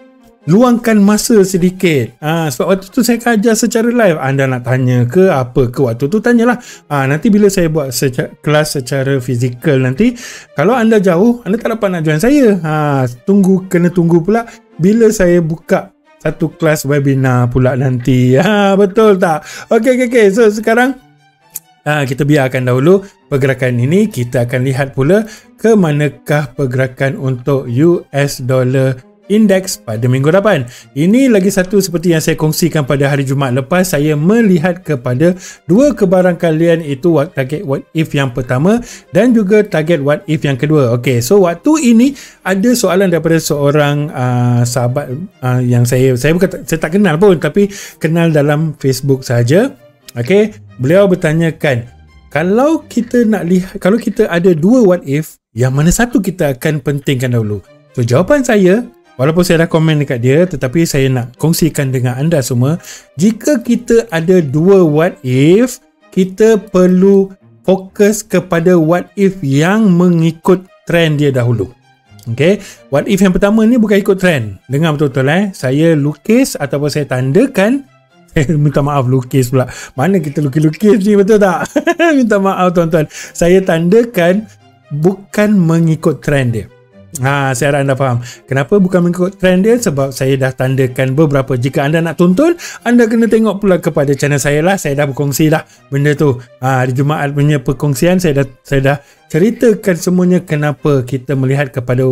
luangkan masa sedikit. Ha, sebab waktu tu saya ajar secara live. Anda nak tanya ke apa ke waktu tu tanyalah. Ha, nanti bila saya buat seca- kelas secara fizikal nanti, kalau anda jauh, anda tak dapat nak join saya. Ha, tunggu kena tunggu pula bila saya buka satu kelas webinar pula nanti. Ha, [laughs] betul tak? Okey, okey, okey. So, sekarang ha, kita biarkan dahulu pergerakan ini. Kita akan lihat pula ke manakah pergerakan untuk US dollar indeks pada minggu depan. Ini lagi satu seperti yang saya kongsikan pada hari Jumaat lepas saya melihat kepada dua kebarangkalian itu target what if yang pertama dan juga target what if yang kedua. Okey, so waktu ini ada soalan daripada seorang uh, sahabat uh, yang saya saya bukan saya tak kenal pun tapi kenal dalam Facebook saja. Okey, beliau bertanyakan kalau kita nak lihat kalau kita ada dua what if yang mana satu kita akan pentingkan dahulu. So jawapan saya Walaupun saya dah komen dekat dia tetapi saya nak kongsikan dengan anda semua jika kita ada dua what if kita perlu fokus kepada what if yang mengikut trend dia dahulu. Okay, what if yang pertama ni bukan ikut trend. Dengar betul-betul eh. Saya lukis ataupun saya tandakan [laughs] minta maaf lukis pula. Mana kita lukis-lukis ni betul tak? [laughs] minta maaf tuan-tuan. Saya tandakan bukan mengikut trend dia. Ha, saya harap anda faham. Kenapa bukan mengikut trend dia? Sebab saya dah tandakan beberapa. Jika anda nak tonton, anda kena tengok pula kepada channel saya lah. Saya dah berkongsi lah benda tu. Ha, hari Jumaat punya perkongsian, saya dah, saya dah ceritakan semuanya kenapa kita melihat kepada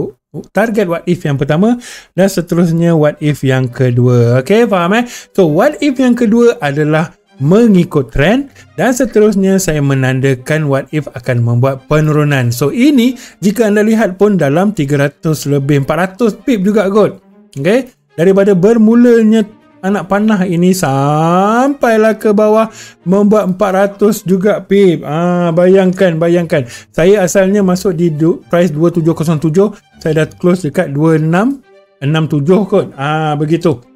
target what if yang pertama dan seterusnya what if yang kedua. Okay, faham eh? So, what if yang kedua adalah mengikut trend dan seterusnya saya menandakan what if akan membuat penurunan. So ini jika anda lihat pun dalam 300 lebih 400 pip juga kot. Okay. Daripada bermulanya anak panah ini sampailah ke bawah membuat 400 juga pip. Ah bayangkan bayangkan. Saya asalnya masuk di price 2707, saya dah close dekat 2667 kot. Ah begitu.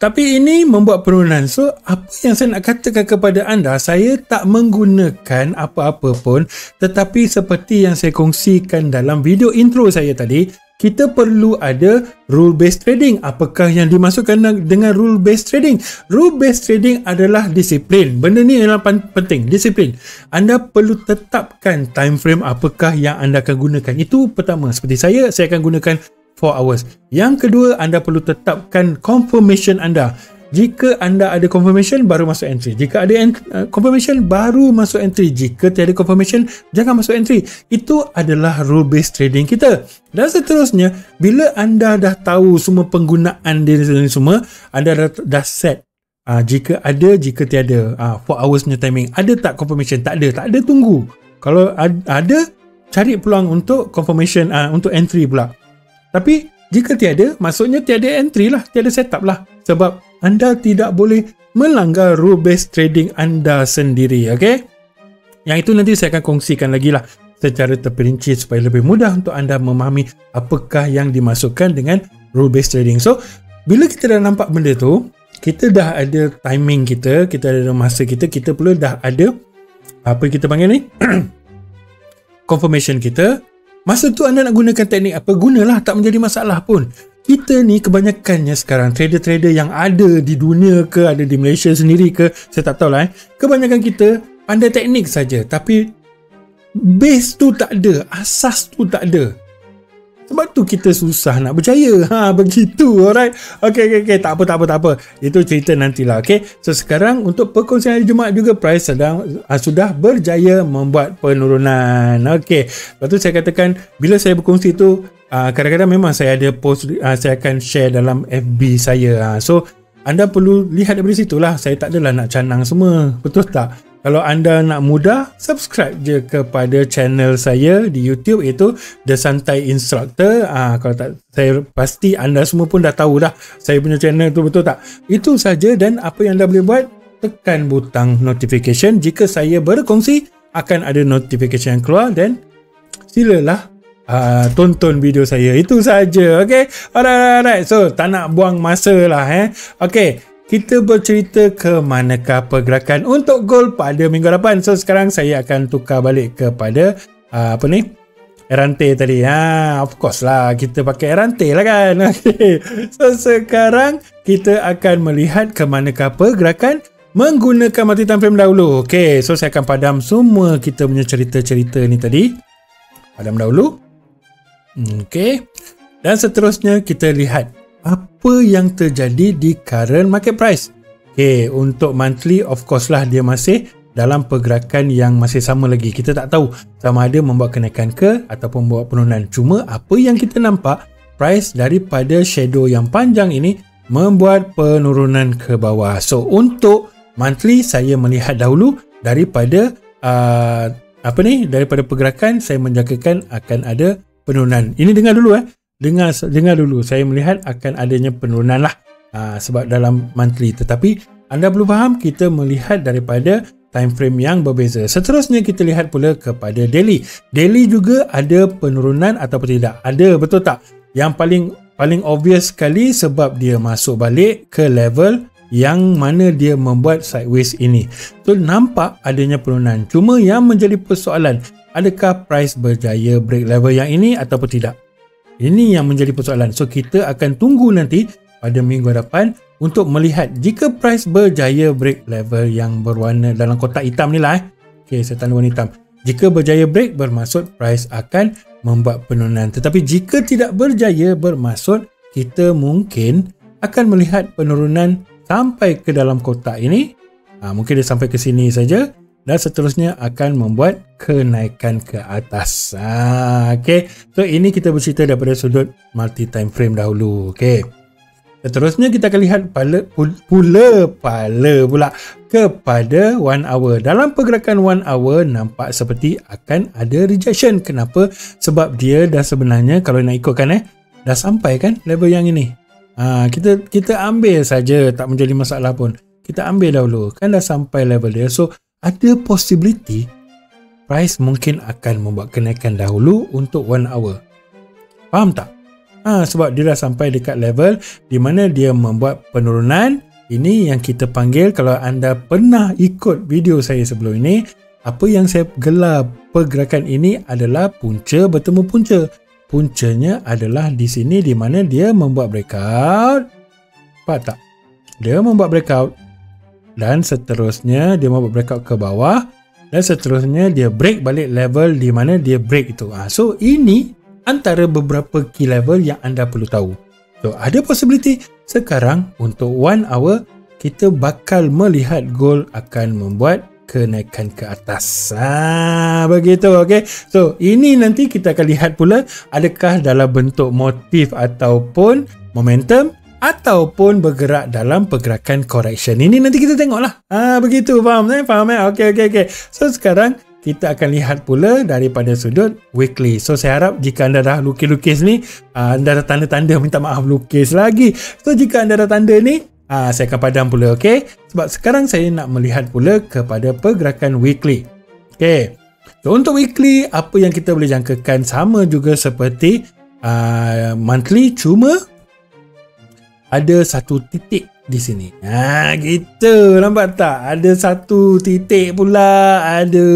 Tapi ini membuat penurunan. So, apa yang saya nak katakan kepada anda, saya tak menggunakan apa-apa pun. Tetapi seperti yang saya kongsikan dalam video intro saya tadi, kita perlu ada rule based trading. Apakah yang dimasukkan dengan rule based trading? Rule based trading adalah disiplin. Benda ni adalah penting, disiplin. Anda perlu tetapkan time frame apakah yang anda akan gunakan. Itu pertama. Seperti saya, saya akan gunakan 4 hours. Yang kedua, anda perlu tetapkan confirmation anda. Jika anda ada confirmation, baru masuk entry. Jika ada uh, confirmation, baru masuk entry. Jika tiada confirmation, jangan masuk entry. Itu adalah rule based trading kita. Dan seterusnya, bila anda dah tahu semua penggunaan dia semua, anda dah, dah set. Uh, jika ada, jika tiada. Uh, 4 hours punya timing. Ada tak confirmation? Tak ada. Tak ada, tunggu. Kalau ada, cari peluang untuk confirmation, uh, untuk entry pula. Tapi jika tiada, maksudnya tiada entry lah, tiada setup lah. Sebab anda tidak boleh melanggar rule based trading anda sendiri, okay? Yang itu nanti saya akan kongsikan lagi lah secara terperinci supaya lebih mudah untuk anda memahami apakah yang dimasukkan dengan rule based trading. So, bila kita dah nampak benda tu kita dah ada timing kita kita ada masa kita kita perlu dah ada apa kita panggil ni [clears throat] confirmation kita masa tu anda nak gunakan teknik apa? Gunalah tak menjadi masalah pun. Kita ni kebanyakannya sekarang trader-trader yang ada di dunia ke ada di Malaysia sendiri ke saya tak tahu lah eh. Kebanyakan kita pandai teknik saja tapi base tu tak ada asas tu tak ada sebab tu kita susah nak berjaya. Ha [laughs] begitu. Alright. Okey okey okey tak apa tak apa tak apa. Itu cerita nantilah. Okey. So sekarang untuk perkongsian hari Jumaat juga price sedang uh, sudah berjaya membuat penurunan. Okey. Lepas tu saya katakan bila saya berkongsi tu uh, kadang-kadang memang saya ada post uh, saya akan share dalam FB saya. So anda perlu lihat daripada situ lah. Saya tak adalah nak canang semua. Betul tak? Kalau anda nak mudah, subscribe je kepada channel saya di YouTube iaitu The Santai Instructor. Ah, kalau tak, saya pasti anda semua pun dah tahu dah saya punya channel tu betul tak? Itu saja dan apa yang anda boleh buat, tekan butang notification. Jika saya berkongsi, akan ada notification yang keluar dan silalah uh, tonton video saya. Itu saja. Okay? Alright, alright. So, tak nak buang masa lah. Eh? Okay kita bercerita ke manakah pergerakan untuk gold pada minggu depan. So sekarang saya akan tukar balik kepada uh, apa ni? Erante tadi. Ha, of course lah kita pakai Erante lah kan. [laughs] So sekarang kita akan melihat ke manakah pergerakan menggunakan multi time frame dahulu. Okay, so saya akan padam semua kita punya cerita-cerita ni tadi. Padam dahulu. Okay. Dan seterusnya kita lihat apa yang terjadi di current market price. Okay, untuk monthly of course lah dia masih dalam pergerakan yang masih sama lagi. Kita tak tahu sama ada membuat kenaikan ke ataupun membuat penurunan. Cuma apa yang kita nampak price daripada shadow yang panjang ini membuat penurunan ke bawah. So untuk monthly saya melihat dahulu daripada uh, apa ni daripada pergerakan saya menjangkakan akan ada penurunan. Ini dengar dulu eh dengar dengar dulu. Saya melihat akan adanya penurunan lah. Uh, sebab dalam monthly. Tetapi anda perlu faham kita melihat daripada time frame yang berbeza. Seterusnya kita lihat pula kepada daily daily juga ada penurunan ataupun tidak? Ada betul tak? Yang paling paling obvious sekali sebab dia masuk balik ke level yang mana dia membuat sideways ini. So nampak adanya penurunan. Cuma yang menjadi persoalan adakah price berjaya break level yang ini ataupun tidak ini yang menjadi persoalan. So kita akan tunggu nanti pada minggu depan untuk melihat jika price berjaya break level yang berwarna dalam kotak hitam ni lah eh. Okay, saya tanda warna hitam. Jika berjaya break bermaksud price akan membuat penurunan. Tetapi jika tidak berjaya bermaksud kita mungkin akan melihat penurunan sampai ke dalam kotak ini. Ha, mungkin dia sampai ke sini saja dan seterusnya akan membuat kenaikan ke atas. Ha, okay. So ini kita bercerita daripada sudut multi time frame dahulu. Okay. Seterusnya kita akan lihat pala, pula pala pula kepada one hour. Dalam pergerakan one hour nampak seperti akan ada rejection. Kenapa? Sebab dia dah sebenarnya kalau nak ikutkan eh dah sampai kan level yang ini. Ha, kita kita ambil saja tak menjadi masalah pun. Kita ambil dahulu kan dah sampai level dia. So ada possibility price mungkin akan membuat kenaikan dahulu untuk one hour. Faham tak? Ha, sebab dia dah sampai dekat level di mana dia membuat penurunan. Ini yang kita panggil kalau anda pernah ikut video saya sebelum ini, apa yang saya gelar pergerakan ini adalah punca bertemu punca. Puncanya adalah di sini di mana dia membuat breakout. Faham tak? Dia membuat breakout dan seterusnya dia mau breakout ke bawah dan seterusnya dia break balik level di mana dia break itu. Ha, so ini antara beberapa key level yang anda perlu tahu. So ada possibility sekarang untuk one hour kita bakal melihat gold akan membuat kenaikan ke atas. Ha, begitu okey. So ini nanti kita akan lihat pula adakah dalam bentuk motif ataupun momentum ataupun bergerak dalam pergerakan correction. Ini nanti kita tengoklah. Ah begitu faham eh? Faham eh? Okey okey okey. So sekarang kita akan lihat pula daripada sudut weekly. So saya harap jika anda dah lukis-lukis ni, ah, anda dah tanda-tanda minta maaf lukis lagi. So jika anda dah tanda ni, ah, saya akan padam pula okey. Sebab sekarang saya nak melihat pula kepada pergerakan weekly. Okey. So untuk weekly apa yang kita boleh jangkakan sama juga seperti uh, monthly cuma ada satu titik di sini. Ha gitu nampak tak? Ada satu titik pula ada.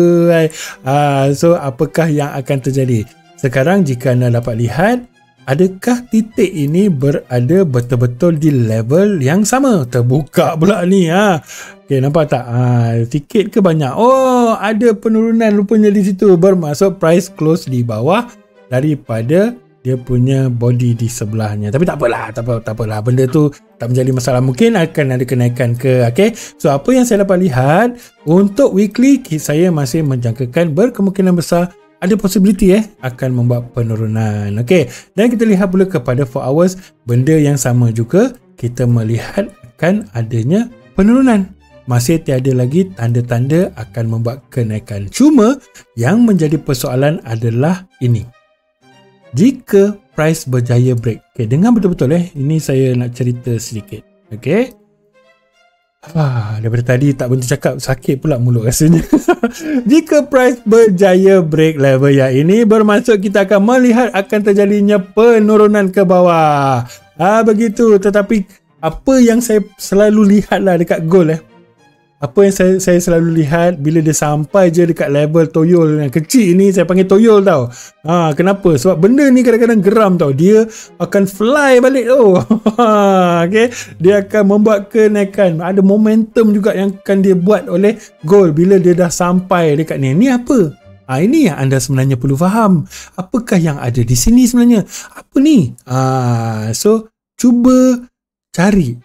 Ha, so apakah yang akan terjadi? Sekarang jika anda dapat lihat adakah titik ini berada betul-betul di level yang sama? Terbuka pula ni ha. Okey nampak tak? Ha sikit ke banyak? Oh ada penurunan rupanya di situ bermaksud price close di bawah daripada dia punya body di sebelahnya. Tapi tak apalah tak apa tak apalah. Benda tu tak menjadi masalah. Mungkin akan ada kenaikan ke okey so apa yang saya dapat lihat untuk weekly saya masih menjangkakan berkemungkinan besar ada possibility eh akan membuat penurunan okey dan kita lihat pula kepada 4 hours benda yang sama juga kita melihat akan adanya penurunan. Masih tiada lagi tanda-tanda akan membuat kenaikan. Cuma yang menjadi persoalan adalah ini jika price berjaya break. Okay, dengar betul-betul eh. Ini saya nak cerita sedikit. Okay. Ah, daripada tadi tak berhenti cakap sakit pula mulut rasanya. [laughs] Jika price berjaya break level yang ini bermaksud kita akan melihat akan terjadinya penurunan ke bawah. Ah begitu tetapi apa yang saya selalu lihatlah dekat gold eh apa yang saya, saya selalu lihat bila dia sampai je dekat level toyol yang kecil ni saya panggil toyol tau ha, kenapa sebab benda ni kadang-kadang geram tau dia akan fly balik tu [laughs] okay? dia akan membuat kenaikan ada momentum juga yang akan dia buat oleh gold bila dia dah sampai dekat ni ni apa Ha, ini yang anda sebenarnya perlu faham. Apakah yang ada di sini sebenarnya? Apa ni? Ha, so, cuba cari.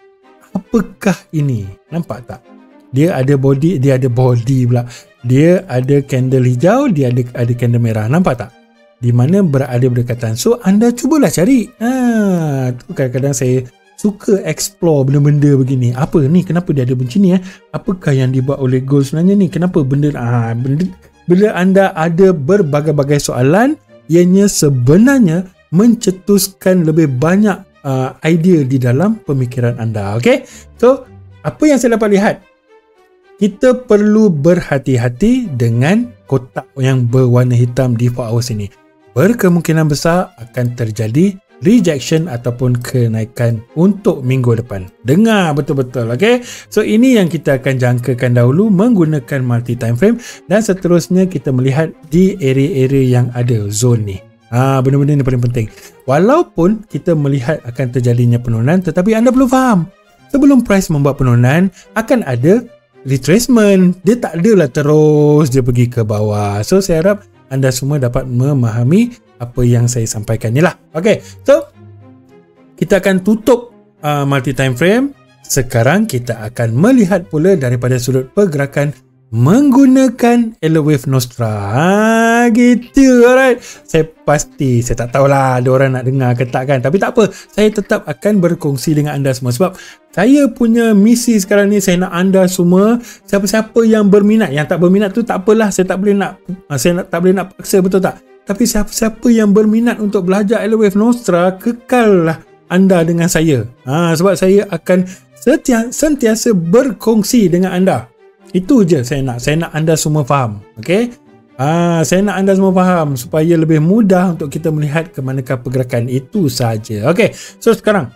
Apakah ini? Nampak tak? Dia ada body dia ada body pula. Dia ada candle hijau dia ada ada candle merah. Nampak tak? Di mana berada berdekatan. So anda cubalah cari. Ha tu kadang-kadang saya suka explore benda-benda begini. Apa ni? Kenapa dia ada macam ni eh? Apakah yang dibuat oleh gold sebenarnya ni? Kenapa benda ah ha, benda bila anda ada berbagai-bagai soalan ianya sebenarnya mencetuskan lebih banyak uh, idea di dalam pemikiran anda. Okey? So apa yang saya dapat lihat kita perlu berhati-hati dengan kotak yang berwarna hitam di 4 hours ini. Berkemungkinan besar akan terjadi rejection ataupun kenaikan untuk minggu depan. Dengar betul-betul, okay? So, ini yang kita akan jangkakan dahulu menggunakan multi time frame dan seterusnya kita melihat di area-area yang ada zone ni. Ha, benda-benda ni paling penting. Walaupun kita melihat akan terjadinya penurunan tetapi anda perlu faham sebelum price membuat penurunan akan ada retracement. Dia tak adalah terus dia pergi ke bawah. So saya harap anda semua dapat memahami apa yang saya sampaikan ni lah. Ok so kita akan tutup uh, multi time frame. Sekarang kita akan melihat pula daripada sudut pergerakan menggunakan Elewave Nostra. Ha, gitu, alright. Saya pasti, saya tak tahulah ada orang nak dengar ke tak kan. Tapi tak apa, saya tetap akan berkongsi dengan anda semua. Sebab saya punya misi sekarang ni, saya nak anda semua, siapa-siapa yang berminat, yang tak berminat tu tak apalah. Saya tak boleh nak, saya nak, tak boleh nak paksa, betul tak? Tapi siapa-siapa yang berminat untuk belajar Elewave Nostra, kekallah anda dengan saya. Ha, sebab saya akan setiap, sentiasa berkongsi dengan anda. Itu je saya nak. Saya nak anda semua faham. Okay? Ah, saya nak anda semua faham supaya lebih mudah untuk kita melihat ke manakah pergerakan itu saja. Okay, so sekarang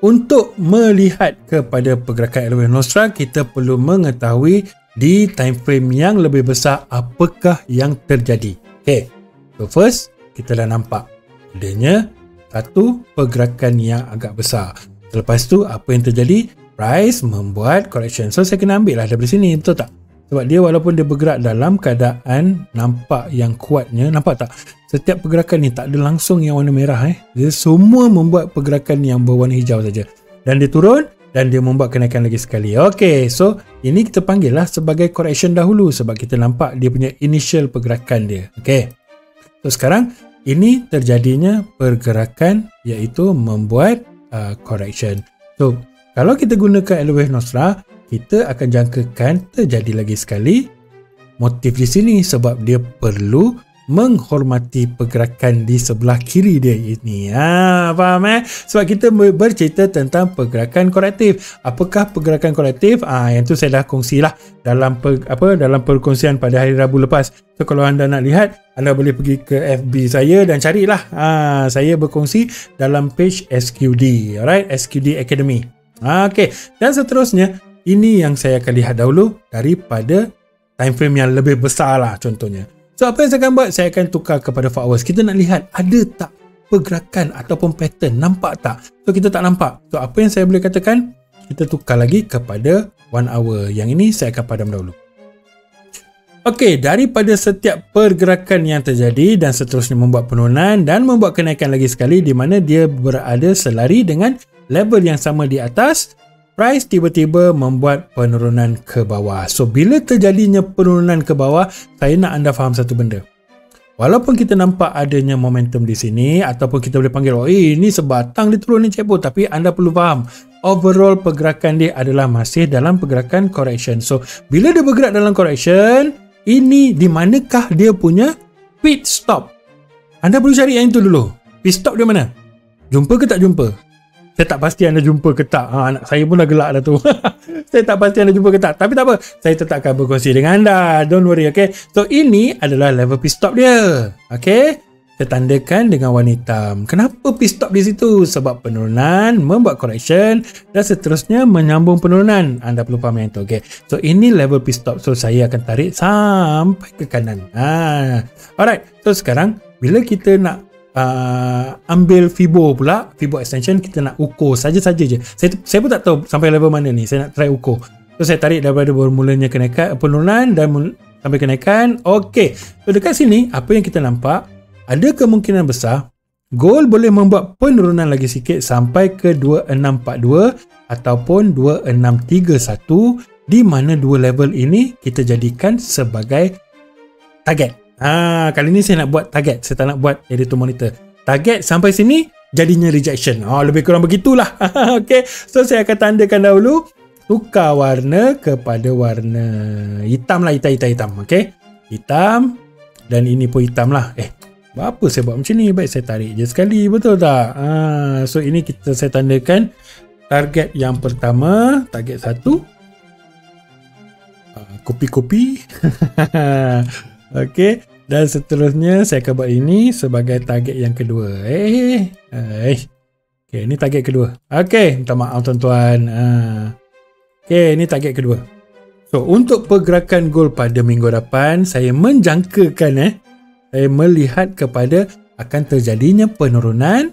untuk melihat kepada pergerakan Elway Nostra, kita perlu mengetahui di time frame yang lebih besar apakah yang terjadi. Okay, so first kita dah nampak adanya satu pergerakan yang agak besar. Selepas tu apa yang terjadi? price membuat correction. So saya kena ambil lah daripada sini, betul tak? Sebab dia walaupun dia bergerak dalam keadaan nampak yang kuatnya, nampak tak? Setiap pergerakan ni tak ada langsung yang warna merah eh. Dia semua membuat pergerakan yang berwarna hijau saja. Dan dia turun dan dia membuat kenaikan lagi sekali. Okay, so ini kita panggil lah sebagai correction dahulu sebab kita nampak dia punya initial pergerakan dia. Okay. So sekarang ini terjadinya pergerakan iaitu membuat uh, correction. So kalau kita gunakan Elway Nostra, kita akan jangkakan terjadi lagi sekali motif di sini sebab dia perlu menghormati pergerakan di sebelah kiri dia ini. Ha, faham eh? Sebab kita bercerita tentang pergerakan korektif. Apakah pergerakan korektif? Ah, ha, yang tu saya dah kongsilah dalam per, apa dalam perkongsian pada hari Rabu lepas. So kalau anda nak lihat, anda boleh pergi ke FB saya dan carilah. Ha, saya berkongsi dalam page SQD. Alright, SQD Academy. Ha, okay. Dan seterusnya, ini yang saya akan lihat dahulu daripada time frame yang lebih besar lah contohnya. So apa yang saya akan buat? Saya akan tukar kepada 4 hours. Kita nak lihat ada tak pergerakan ataupun pattern. Nampak tak? So kita tak nampak. So apa yang saya boleh katakan? Kita tukar lagi kepada 1 hour. Yang ini saya akan padam dahulu. Okey, daripada setiap pergerakan yang terjadi dan seterusnya membuat penurunan dan membuat kenaikan lagi sekali di mana dia berada selari dengan level yang sama di atas, price tiba-tiba membuat penurunan ke bawah. So bila terjadinya penurunan ke bawah, saya nak anda faham satu benda. Walaupun kita nampak adanya momentum di sini ataupun kita boleh panggil oh eh, ini sebatang dia turun ni cepo tapi anda perlu faham overall pergerakan dia adalah masih dalam pergerakan correction. So bila dia bergerak dalam correction, ini di manakah dia punya pit stop? Anda perlu cari yang itu dulu. Pit stop dia mana? Jumpa ke tak jumpa? Saya tak pasti anda jumpa ke tak. Ha, anak saya pun dah gelak dah tu. [laughs] saya tak pasti anda jumpa ke tak. Tapi tak apa. Saya tetap akan berkongsi dengan anda. Don't worry, okay? So, ini adalah level pit stop dia. Okay? Saya tandakan dengan warna hitam. Kenapa pit stop di situ? Sebab penurunan, membuat correction dan seterusnya menyambung penurunan. Anda perlu faham yang itu, okay? So, ini level pit stop. So, saya akan tarik sampai ke kanan. Ha. Alright. So, sekarang, bila kita nak uh, ambil Fibo pula Fibo extension kita nak ukur saja-saja je. Saya, saya pun tak tahu sampai level mana ni saya nak try ukur. So saya tarik daripada bermulanya kenaikan penurunan dan sampai kenaikan. Ok so dekat sini apa yang kita nampak? Ada kemungkinan besar gold boleh membuat penurunan lagi sikit sampai ke 2642 ataupun 2631 di mana dua level ini kita jadikan sebagai target Ah, kali ni saya nak buat target. Saya tak nak buat editor monitor. Target sampai sini jadinya rejection. Oh, lebih kurang begitulah. [laughs] okay. So saya akan tandakan dahulu tukar warna kepada warna hitam lah hitam hitam hitam. Okay. Hitam dan ini pun hitam lah. Eh, apa saya buat macam ni? Baik saya tarik je sekali. Betul tak? Ah, so ini kita saya tandakan target yang pertama, target satu. Ah, kopi-kopi. [laughs] Okey. Dan seterusnya saya akan buat ini sebagai target yang kedua. Eh. Eh. Okey, ini target kedua. Okey, minta maaf tuan-tuan. Ha. Okey, ini target kedua. So, untuk pergerakan gold pada minggu depan, saya menjangkakan eh saya melihat kepada akan terjadinya penurunan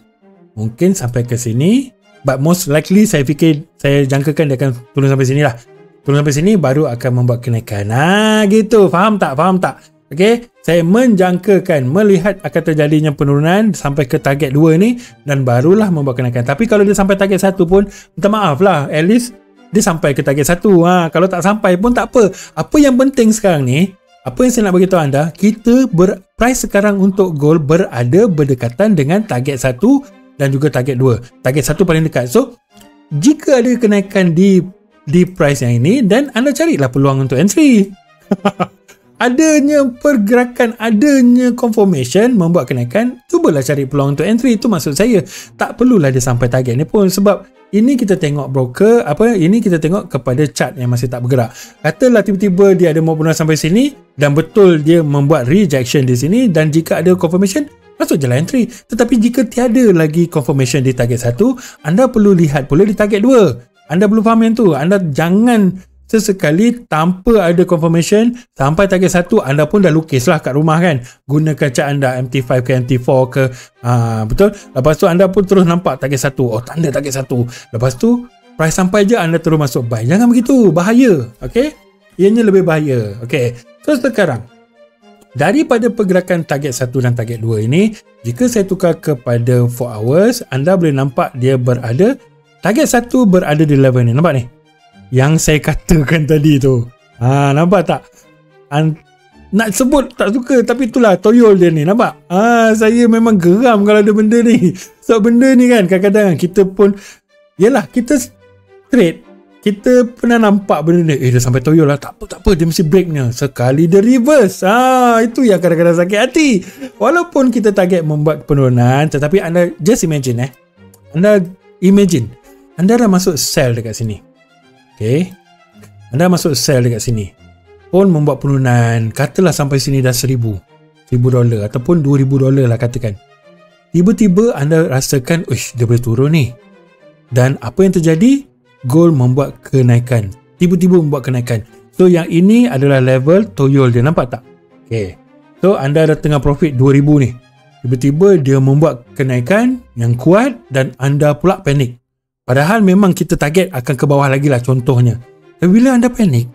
mungkin sampai ke sini but most likely saya fikir saya jangkakan dia akan turun sampai sini lah turun sampai sini baru akan membuat kenaikan nah gitu faham tak faham tak Okey, saya menjangkakan melihat akan terjadinya penurunan sampai ke target 2 ni dan barulah membuat kenaikan. Tapi kalau dia sampai target 1 pun, minta maaf lah. At least dia sampai ke target 1. Ha, kalau tak sampai pun tak apa. Apa yang penting sekarang ni, apa yang saya nak beritahu anda, kita ber, price sekarang untuk gold berada berdekatan dengan target 1 dan juga target 2. Target 1 paling dekat. So, jika ada kenaikan di di price yang ini, dan anda carilah peluang untuk entry. [laughs] adanya pergerakan, adanya confirmation membuat kenaikan, cubalah cari peluang untuk entry. Itu maksud saya. Tak perlulah dia sampai target ni pun sebab ini kita tengok broker, apa ini kita tengok kepada chart yang masih tak bergerak. Katalah tiba-tiba dia ada mau pernah sampai sini dan betul dia membuat rejection di sini dan jika ada confirmation, masuk jalan entry. Tetapi jika tiada lagi confirmation di target 1, anda perlu lihat pula di target 2. Anda perlu faham yang tu. Anda jangan sesekali tanpa ada confirmation sampai target satu anda pun dah lukis lah kat rumah kan. Guna kaca anda MT5 ke MT4 ke. Aa, betul? Lepas tu anda pun terus nampak target satu. Oh tanda target satu. Lepas tu price sampai je anda terus masuk buy. Jangan begitu bahaya. Ok ianya lebih bahaya. Ok so sekarang daripada pergerakan target 1 dan target 2 ini jika saya tukar kepada 4 hours anda boleh nampak dia berada target 1 berada di level ni. Nampak ni yang saya katakan tadi tu. Ha, nampak tak? An nak sebut tak suka tapi itulah toyol dia ni nampak? Ha, saya memang geram kalau ada benda ni. [laughs] So benda ni kan kadang-kadang kita pun yelah kita trade kita pernah nampak benda ni. Eh dia sampai toyo lah. Tak apa tak apa dia mesti break punya. Sekali dia reverse. Ah itu yang kadang-kadang sakit hati. Walaupun kita target membuat penurunan tetapi anda just imagine eh. Anda imagine anda dah masuk sell dekat sini okay anda masuk sell dekat sini. Pun membuat penurunan katalah sampai sini dah seribu seribu dolar ataupun dua ribu dolar lah katakan. Tiba-tiba anda rasakan uish dia boleh turun ni. Dan apa yang terjadi? Gold membuat kenaikan. Tiba-tiba membuat kenaikan. So yang ini adalah level toyol dia. Nampak tak? Ok so anda dah tengah profit 2000 ni. Tiba-tiba dia membuat kenaikan yang kuat dan anda pula panik padahal memang kita target akan ke bawah lagi lah contohnya. Tapi bila anda panik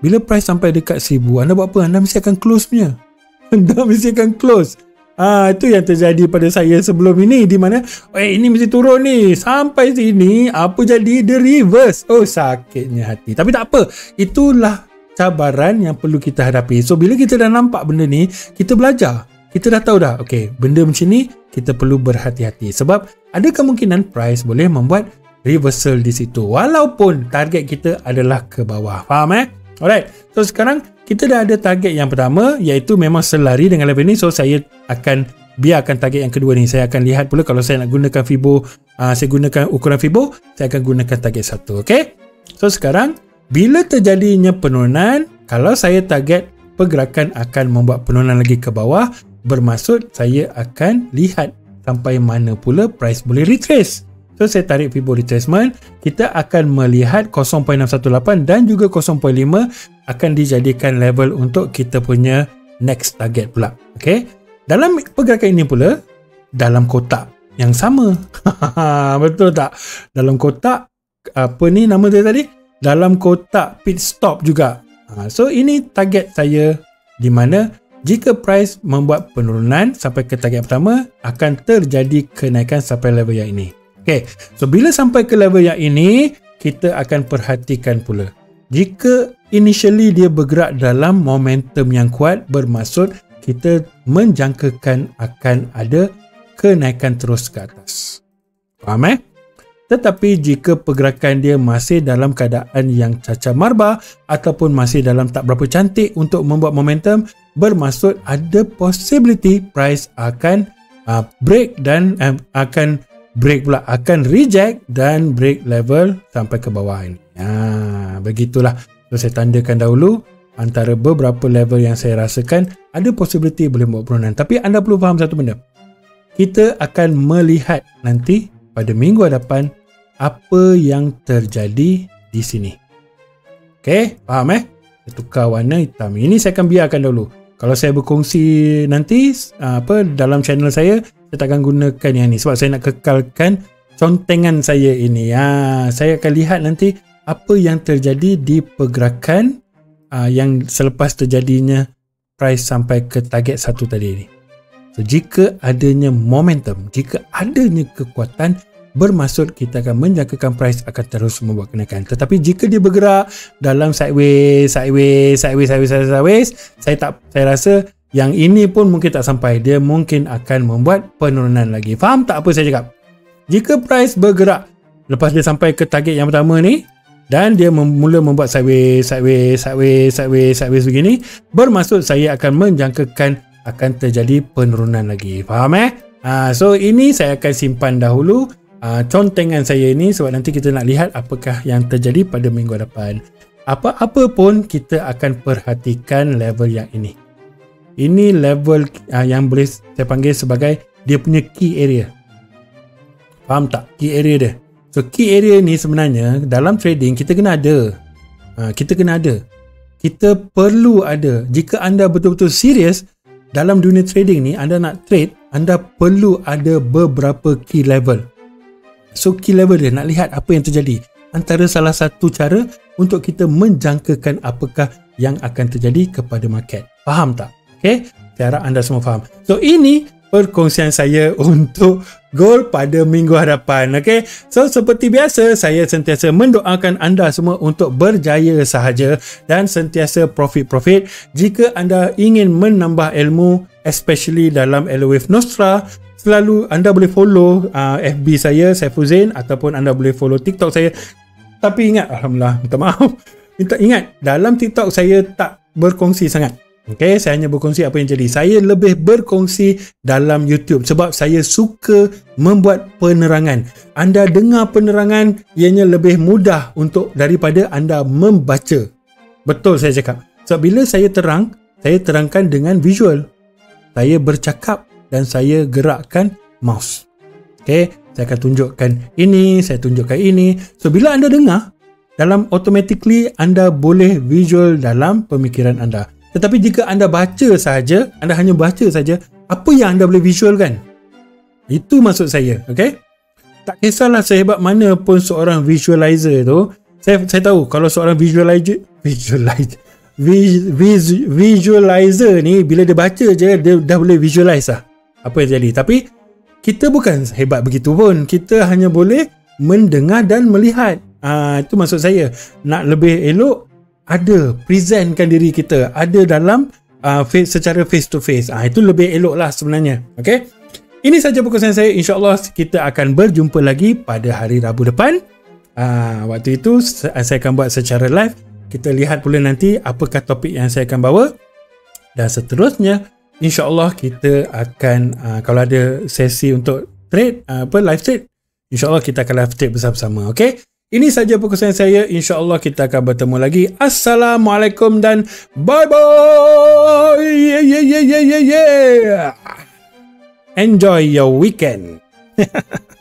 bila price sampai dekat 1000 anda buat apa? Anda mesti akan close punya. [laughs] Anda mesti akan close. Ah itu yang terjadi pada saya sebelum ini di mana eh ini mesti turun ni. Sampai sini apa jadi the reverse? Oh sakitnya hati. Tapi tak apa. Itulah cabaran yang perlu kita hadapi. So bila kita dah nampak benda ni kita belajar. Kita dah tahu dah okay benda macam ni kita perlu berhati-hati. Sebab ada kemungkinan price boleh membuat reversal di situ. Walaupun target kita adalah ke bawah. Faham eh? Alright. So sekarang kita dah ada target yang pertama iaitu memang selari dengan level ni. So saya akan biarkan target yang kedua ni. Saya akan lihat pula kalau saya nak gunakan Fibo uh, saya gunakan ukuran Fibo saya akan gunakan target satu ok so sekarang bila terjadinya penurunan kalau saya target pergerakan akan membuat penurunan lagi ke bawah. Bermaksud saya akan lihat sampai mana pula price boleh retrace So saya tarik Fibo retracement, kita akan melihat 0.618 dan juga 0.5 akan dijadikan level untuk kita punya next target pula. Okay? Dalam pergerakan ini pula, dalam kotak yang sama. [laughs] Betul tak? Dalam kotak, apa ni nama dia tadi? Dalam kotak pit stop juga. Ha, so ini target saya di mana jika price membuat penurunan sampai ke target pertama, akan terjadi kenaikan sampai level yang ini. Okay, so bila sampai ke level yang ini, kita akan perhatikan pula. Jika initially dia bergerak dalam momentum yang kuat, bermaksud kita menjangkakan akan ada kenaikan terus ke atas. Faham eh? Tetapi jika pergerakan dia masih dalam keadaan yang cacar marba ataupun masih dalam tak berapa cantik untuk membuat momentum, bermaksud ada possibility price akan uh, break dan uh, akan break pula akan reject dan break level sampai ke bawah ini. Ha, begitulah. So, saya tandakan dahulu antara beberapa level yang saya rasakan ada possibility boleh buat penurunan. Tapi anda perlu faham satu benda. Kita akan melihat nanti pada minggu hadapan apa yang terjadi di sini. Okay, faham eh? Saya tukar warna hitam. Ini saya akan biarkan dahulu. Kalau saya berkongsi nanti apa dalam channel saya, saya takkan gunakan yang ni sebab saya nak kekalkan contengan saya ini. Ha, saya akan lihat nanti apa yang terjadi di pergerakan uh, yang selepas terjadinya price sampai ke target satu tadi ni. So, jika adanya momentum, jika adanya kekuatan, bermaksud kita akan menjangkakan price akan terus membuat kenaikan. Tetapi jika dia bergerak dalam sideways, sideways, sideways, sideways, sideways, sideways saya tak, saya rasa yang ini pun mungkin tak sampai. Dia mungkin akan membuat penurunan lagi. Faham tak apa saya cakap? Jika price bergerak lepas dia sampai ke target yang pertama ni dan dia mula membuat sideways sideways sideways sideways sideways begini bermaksud saya akan menjangkakan akan terjadi penurunan lagi. Faham eh? Ha, so ini saya akan simpan dahulu uh, contengan saya ini sebab nanti kita nak lihat apakah yang terjadi pada minggu depan. Apa-apa pun kita akan perhatikan level yang ini ini level uh, yang boleh saya panggil sebagai dia punya key area. Faham tak? Key area dia. So key area ni sebenarnya dalam trading kita kena ada. Uh, kita kena ada. Kita perlu ada. Jika anda betul-betul serius dalam dunia trading ni, anda nak trade, anda perlu ada beberapa key level. So key level dia nak lihat apa yang terjadi. Antara salah satu cara untuk kita menjangkakan apakah yang akan terjadi kepada market. Faham tak? Okay, saya harap anda semua faham. So ini perkongsian saya [laughs] untuk goal pada minggu hadapan. Okay, so seperti biasa saya sentiasa mendoakan anda semua untuk berjaya sahaja dan sentiasa profit-profit. Jika anda ingin menambah ilmu, especially dalam Elowave Nostra, selalu anda boleh follow uh, FB saya, Saifuzain ataupun anda boleh follow TikTok saya tapi ingat alhamdulillah minta maaf [laughs] minta ingat dalam TikTok saya tak berkongsi sangat Okay, saya hanya berkongsi apa yang jadi. Saya lebih berkongsi dalam YouTube sebab saya suka membuat penerangan. Anda dengar penerangan, ianya lebih mudah untuk daripada anda membaca. Betul saya cakap. Sebab bila saya terang, saya terangkan dengan visual. Saya bercakap dan saya gerakkan mouse. Okay, saya akan tunjukkan ini, saya tunjukkan ini. So, bila anda dengar, dalam automatically anda boleh visual dalam pemikiran anda. Tetapi jika anda baca saja, anda hanya baca saja, apa yang anda boleh visualkan? Itu maksud saya, okay? Tak kisahlah sehebat mana pun seorang visualizer tu, saya saya tahu kalau seorang visualizer visualizer vis, visualizer ni bila dia baca je dia dah boleh visualize lah apa yang jadi. Tapi kita bukan hebat begitu pun. Kita hanya boleh mendengar dan melihat. Ah itu maksud saya. Nak lebih elok ada presentkan diri kita ada dalam uh, face, secara face to face uh, itu lebih elok lah sebenarnya. Ok ini saja perkongsian saya. insyaAllah kita akan berjumpa lagi pada hari Rabu depan. Uh, waktu itu saya akan buat secara live. Kita lihat pula nanti apakah topik yang saya akan bawa. Dan seterusnya insyaAllah kita akan uh, kalau ada sesi untuk trade uh, apa live trade insyaAllah kita akan live trade bersama-sama. Ok ini saja perkongsian saya. InsyaAllah kita akan bertemu lagi. Assalamualaikum dan bye-bye. Yeah, yeah, yeah, yeah, yeah. Enjoy your weekend. [laughs]